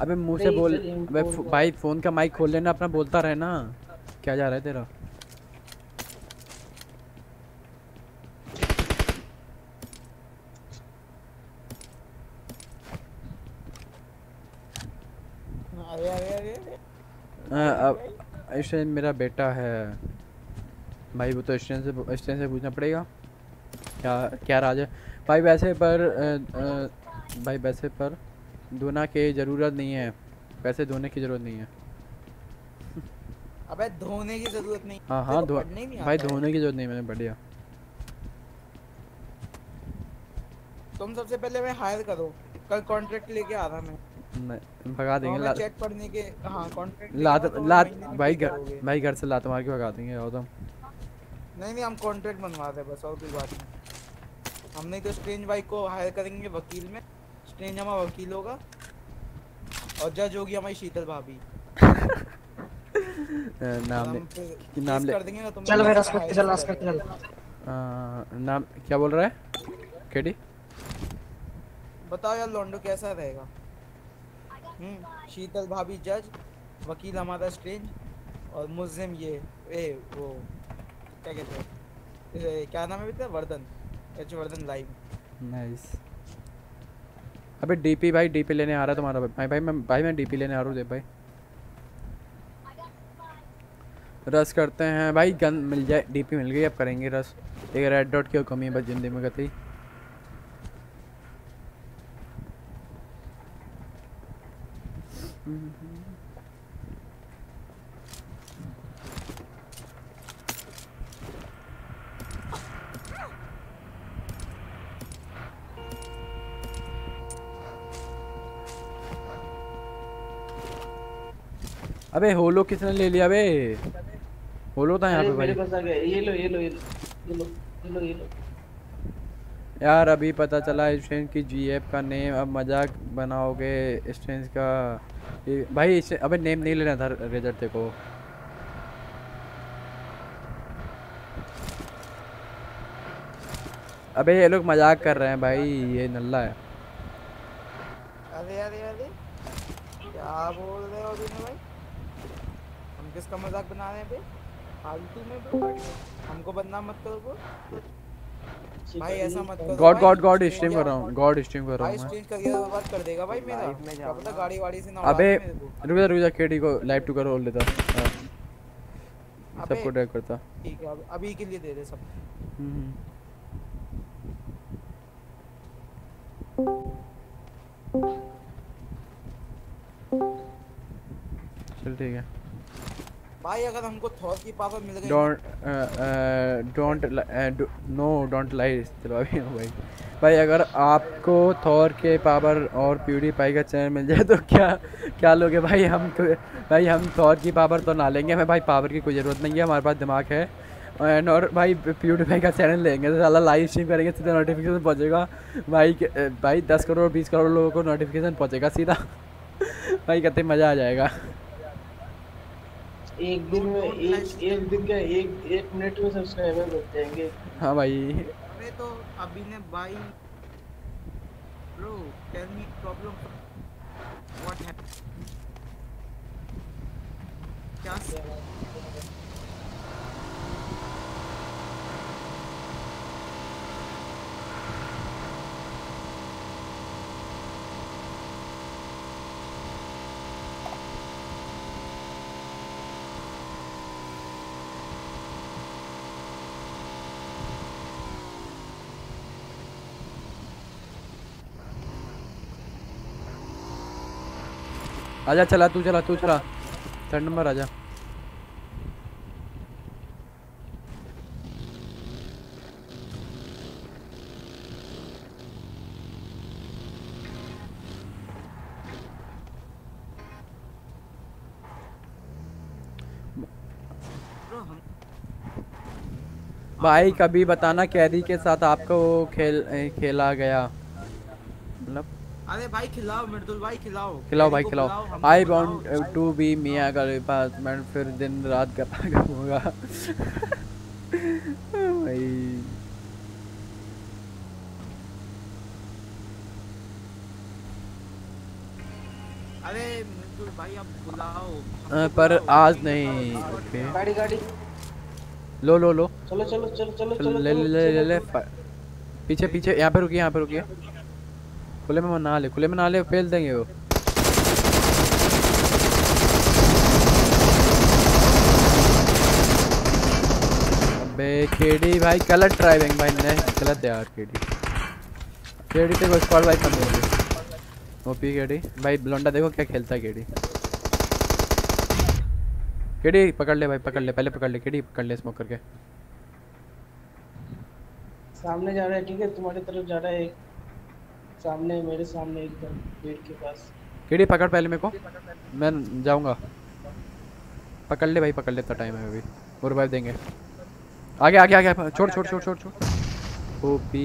अबे मुँह से बोल अबे भाई फ़ोन का माइक खोल लेना अपना बोलता रहे ना क्या जा रहा है तेरा? अरे अरे अरे हाँ, मेरा बेटा है। भाई वो तो स्टेन से स्टेन से पूछना पड़ेगा। क्या क्या राज है? भाई वैसे पर अ, अ, भाई वैसे पर धोना की ज़रूरत नहीं है। वैसे धोने की ज़रूरत नहीं है। अबे धोने की ज़रूरत नहीं। हाँ हाँ धो भाई धोने की ज़रूरत नहीं मैंने बढ़िया तुम सबसे पहले मैं हायर करो। कल कॉन्ट्रैक्ट लेके आ रहा मैं। भगा देंगे ला, चैट पढ़ने के हाँ कॉन्ट्रैक्ट लात लात भाई घर भाई घर से लात मार के भगा देंगे आओ तुम। नहीं नहीं हम कॉन्ट्रैक्ट बनवा रहे हैं बस और कोई बात नहीं। हम नहीं तो स्ट्रेंज भाई को हायर करेंगे वकील में। स्ट्रेंज हमारा वकील होगा। और जज होगी हमारी शीतल भाभी। (laughs) नाम ले कि नाम ले कर देंगे ना तुम चल भाई रस करते चल रस करते चल। नाम क्या बोल रहा है? केडी बताओ यार लोंडो कैसा रहेगा? शीतल भाभी जज, वकील हमारा स्ट्रेंज और मुजिम ये, ए, वो, क्या कहते हैं? क्या नाम है बेटा? Vardhan H Vardhan live nice अबे डीपी भाई डीपी लेने आ रहा तुम्हारा भाई। भाई मैं भाई, मैं डीपी लेने आ रहा हूँ भाई। रस करते हैं। भाई गन मिल जाए डीपी मिल गई, अब करेंगे रस एक रेड डॉट की कमी है, बस ज़िंदगी में कतई अबे होलो किसने ले लिया बे? होलो था यहाँ पे मेरे भाई पास आ गया। ये लो ये लो ये लो ये लो ये लो ये लो। यार अभी पता चला स्ट्रेंज की जीएफ का नेम अब मज़ाक बनाओगे स्ट्रेंज का। भाई, इसे अबे नेम नहीं लेना था रेजर को। अबे ये लोग मज़ाक कर रहे हैं भाई, ये नल्ला है। अरे अरे अरे, क्या बोल रहे हो अभिनव भाई? हम किसका मज़ाक बना रहे हैं बे फालतू में हमको बदनाम मत करो भाई ऐसा मत करो। गॉड गॉड गॉड स्ट्रीम कर रहा हूँ गॉड स्ट्रीम कर रहा भाई मैं। स्ट्रीम करके तो बर्बाद कर देगा। भाई मेरा क्या पता गाड़ी वाड़ी से ना अबे। रुक जा रुक जा केडी को लाइव टू करो लेता। हाँ, सबको ड्रैग करता। ठीक है अब अभी के लिए दे दे सब। हम्म। चल ठीक है। भाई, अगर हमको थॉर की पावर मिल गई। Don't don't no don't lie चलो अभी भाई। भाई, अगर आपको थॉर के पावर और प्यूरीफाई का चैनल मिल जाए तो क्या क्या लोगे भाई? हम तो भाई, हम थॉर की पावर तो ना लेंगे। हमें भाई पावर की कोई ज़रूरत नहीं है, हमारे पास दिमाग है। एंड और भाई प्यूरीफाई का चैनल लेंगे तो साला लाइव स्ट्रीम करेंगे, सीधा नोटिफिकेशन पहुंचेगा। भाई भाई, दस करोड़, बीस करोड़ लोगों को नोटिफिकेशन पहुंचेगा सीधा। (laughs) भाई कहते मज़ा आ जाएगा। एक दिन में एक एक दिन का एक एक मिनट में सब्सक्राइबर बढ़ जाएँगे। हाँ भाई। अरे तो अभी ने भाई bro tell me problem what happened क्या आजा चला तू चला तू चला। थर्ड नंबर आजा भाई, कभी बताना कैदी के साथ आपको खेल खेला गया? मतलब अरे भाई खिलाओ मृदुल भाई खिलाओ। खिलाओ भाई खिलाओ। आई वांट टू बी मियाँ का पास मैं फिर दिन रात करता (laughs) करूँगा। भाई। अरे मृदुल भाई आप बुलाओ पर आज नहीं ओके। गाड़ी गाड़ी। लो लो लो। चलो चलो चलो चलो ले ले ले ले पीछे पीछे यहाँ पे रुकिए यहाँ पे रुकिए। खुले में ना ले खुले में ना ले फेल देंगे वो। अबे, केडी भाई, गलत ड्राइविंग भाई ने गलत है यार केडी। केडी को स्क्वाड भाई कम होगी ओपी केडी। भाई ब्लोंडा देखो क्या खेलता है केडी। केडी, पकड़ ले भाई, पकड़ ले, पहले पकड़ ले, केडी, पकड़ ले स्मोक करके। सामने जा रहा है, ठीक है? तुम्हारी तरफ़ जा रहा है सामने मेरे सामने एकदम गेट के पास। केडी पकड़ पहले मेरे को। मैं जाऊँगा। पकड़ ले भाई पकड़ लेता टाइम है अभी। वो रिवाइव देंगे। आगे आगे आगे छोड़ छोड़ छोड़ छोड़ छोड़। ओपी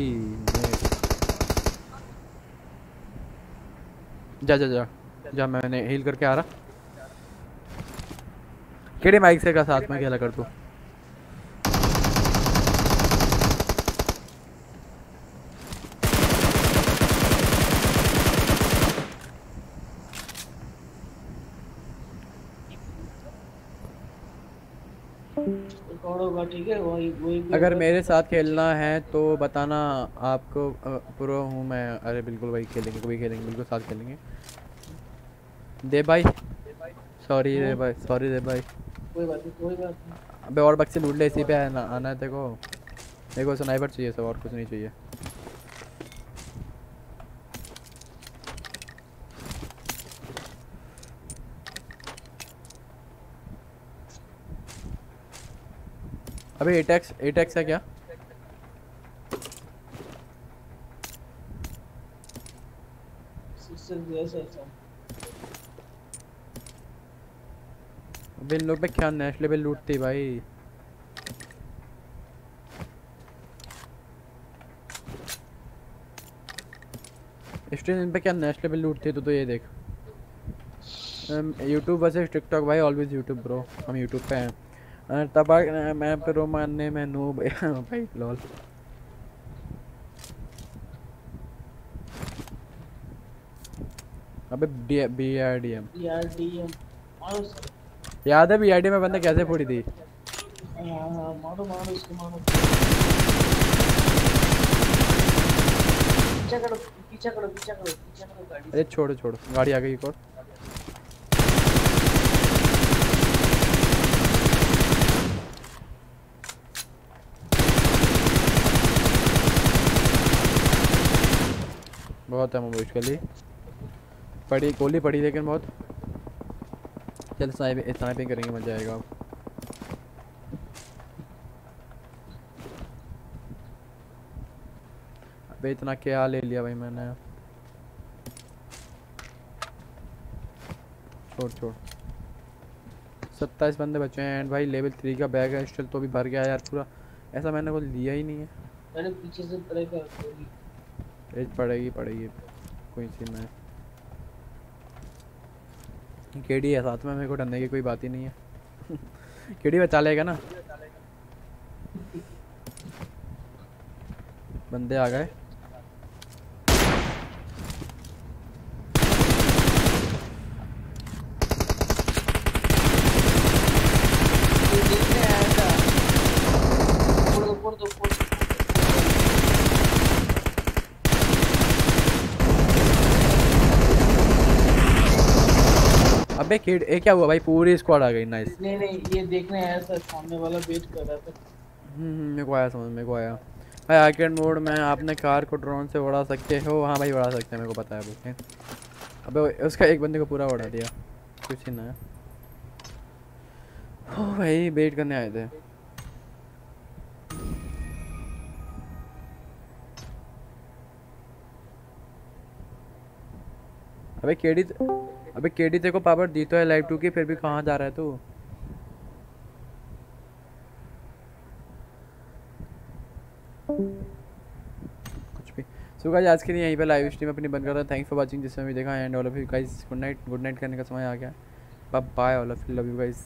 जा जा जा। जा मैंने हील करके आ रहा। केडी माइक से का साथ में खेला कर तू। होगा ठीक है? वही वही अगर मेरे साथ खेलना है तो बताना आपको पूरा हूँ मैं। अरे बिल्कुल भाई खेलेंगे कोई खेलेंगे बिल्कुल साथ खेलेंगे। दे भाई। सॉरी रे भाई सॉरी रे भाई। कोई बात नहीं कोई बात नहीं। अबे और बक्से लूट ले इसी पे आना आना है देखो देखो स्नाइपर चाहिए सब और कुछ नहीं चाहिए। अबे एटेक्स एटेक्स है क्या? अबे इन लोग पे क्या नेक्स्ट लेवल लूटती भाई। स्ट्रीम इन पे क्या नेक्स्ट लेवल लूटती तो तो ये देख। यूट्यूब वर्सेस टिकटॉक भाई ऑलवेज यूट्यूब ब्रो हम यूट्यूब पे हैं। तबाक मैं प्रो मानने में नू भाई लॉल अबे याद है बीआरडी में बंदा कैसे फोड़ी थी मारो मारो इसको मारो करो करो करो करो गाड़ी अरे छोड़ो छोड़ो गाड़ी आ गई एक और बहुत है लिए पड़ी, गोली पड़ी लेकिन बहुत। चल स्नाइपिंग स्नाइपिंग करेंगे, मज़ा आएगा। अब अबे इतना क्या ले लिया भाई मैंने। छोड़ छोड़। सत्ताईस बंदे बचे हैं एंड भाई लेवल थ्री का बैग है स्टिल तो भी भर गया यार पूरा। ऐसा मैंने कुछ लिया ही नहीं है। मैंने पीछे से एज पड़ेगी पड़ेगी। कोई सीन में केडी है साथ में, मेरे को डरने की कोई बात ही नहीं है। (laughs) केडी बचा लेगा ना? बंदे आ गए ये देखने आया था फोड़ दो फोड़ दो फोड़ दो अबे केड ए क्या हुआ भाई? पूरी स्क्वाड आ गई नाइस नहीं नहीं ये देखने आया था सामने वाला वेट कर रहा था। हम्म हम्म, मेरे को आया समझ मेरे को आया। भाई आर्केड मोड में आपने कार को ड्रोन से उड़ा सकते हो? हाँ भाई उड़ा सकते हैं मेरे को पता है बुके अबे उसका एक बंदे को पूरा उड़ा दिया। कुछ ही ना है। ओ भाई वेट करने आए थे। अबे केडी अबे केडी तेरे को पावर दी तो है लाइव टू की, फिर भी कहाँ जा रहा है तू? कुछ भी। सो गाइस आज के लिए यहीं पे लाइव स्ट्रीम अपनी बंद करता हूँ। थैंक्स फॉर वाचिंग जिसमें भी देखा and all of you guys good night good night करने का समय आ गया। Bye bye all of you love you guys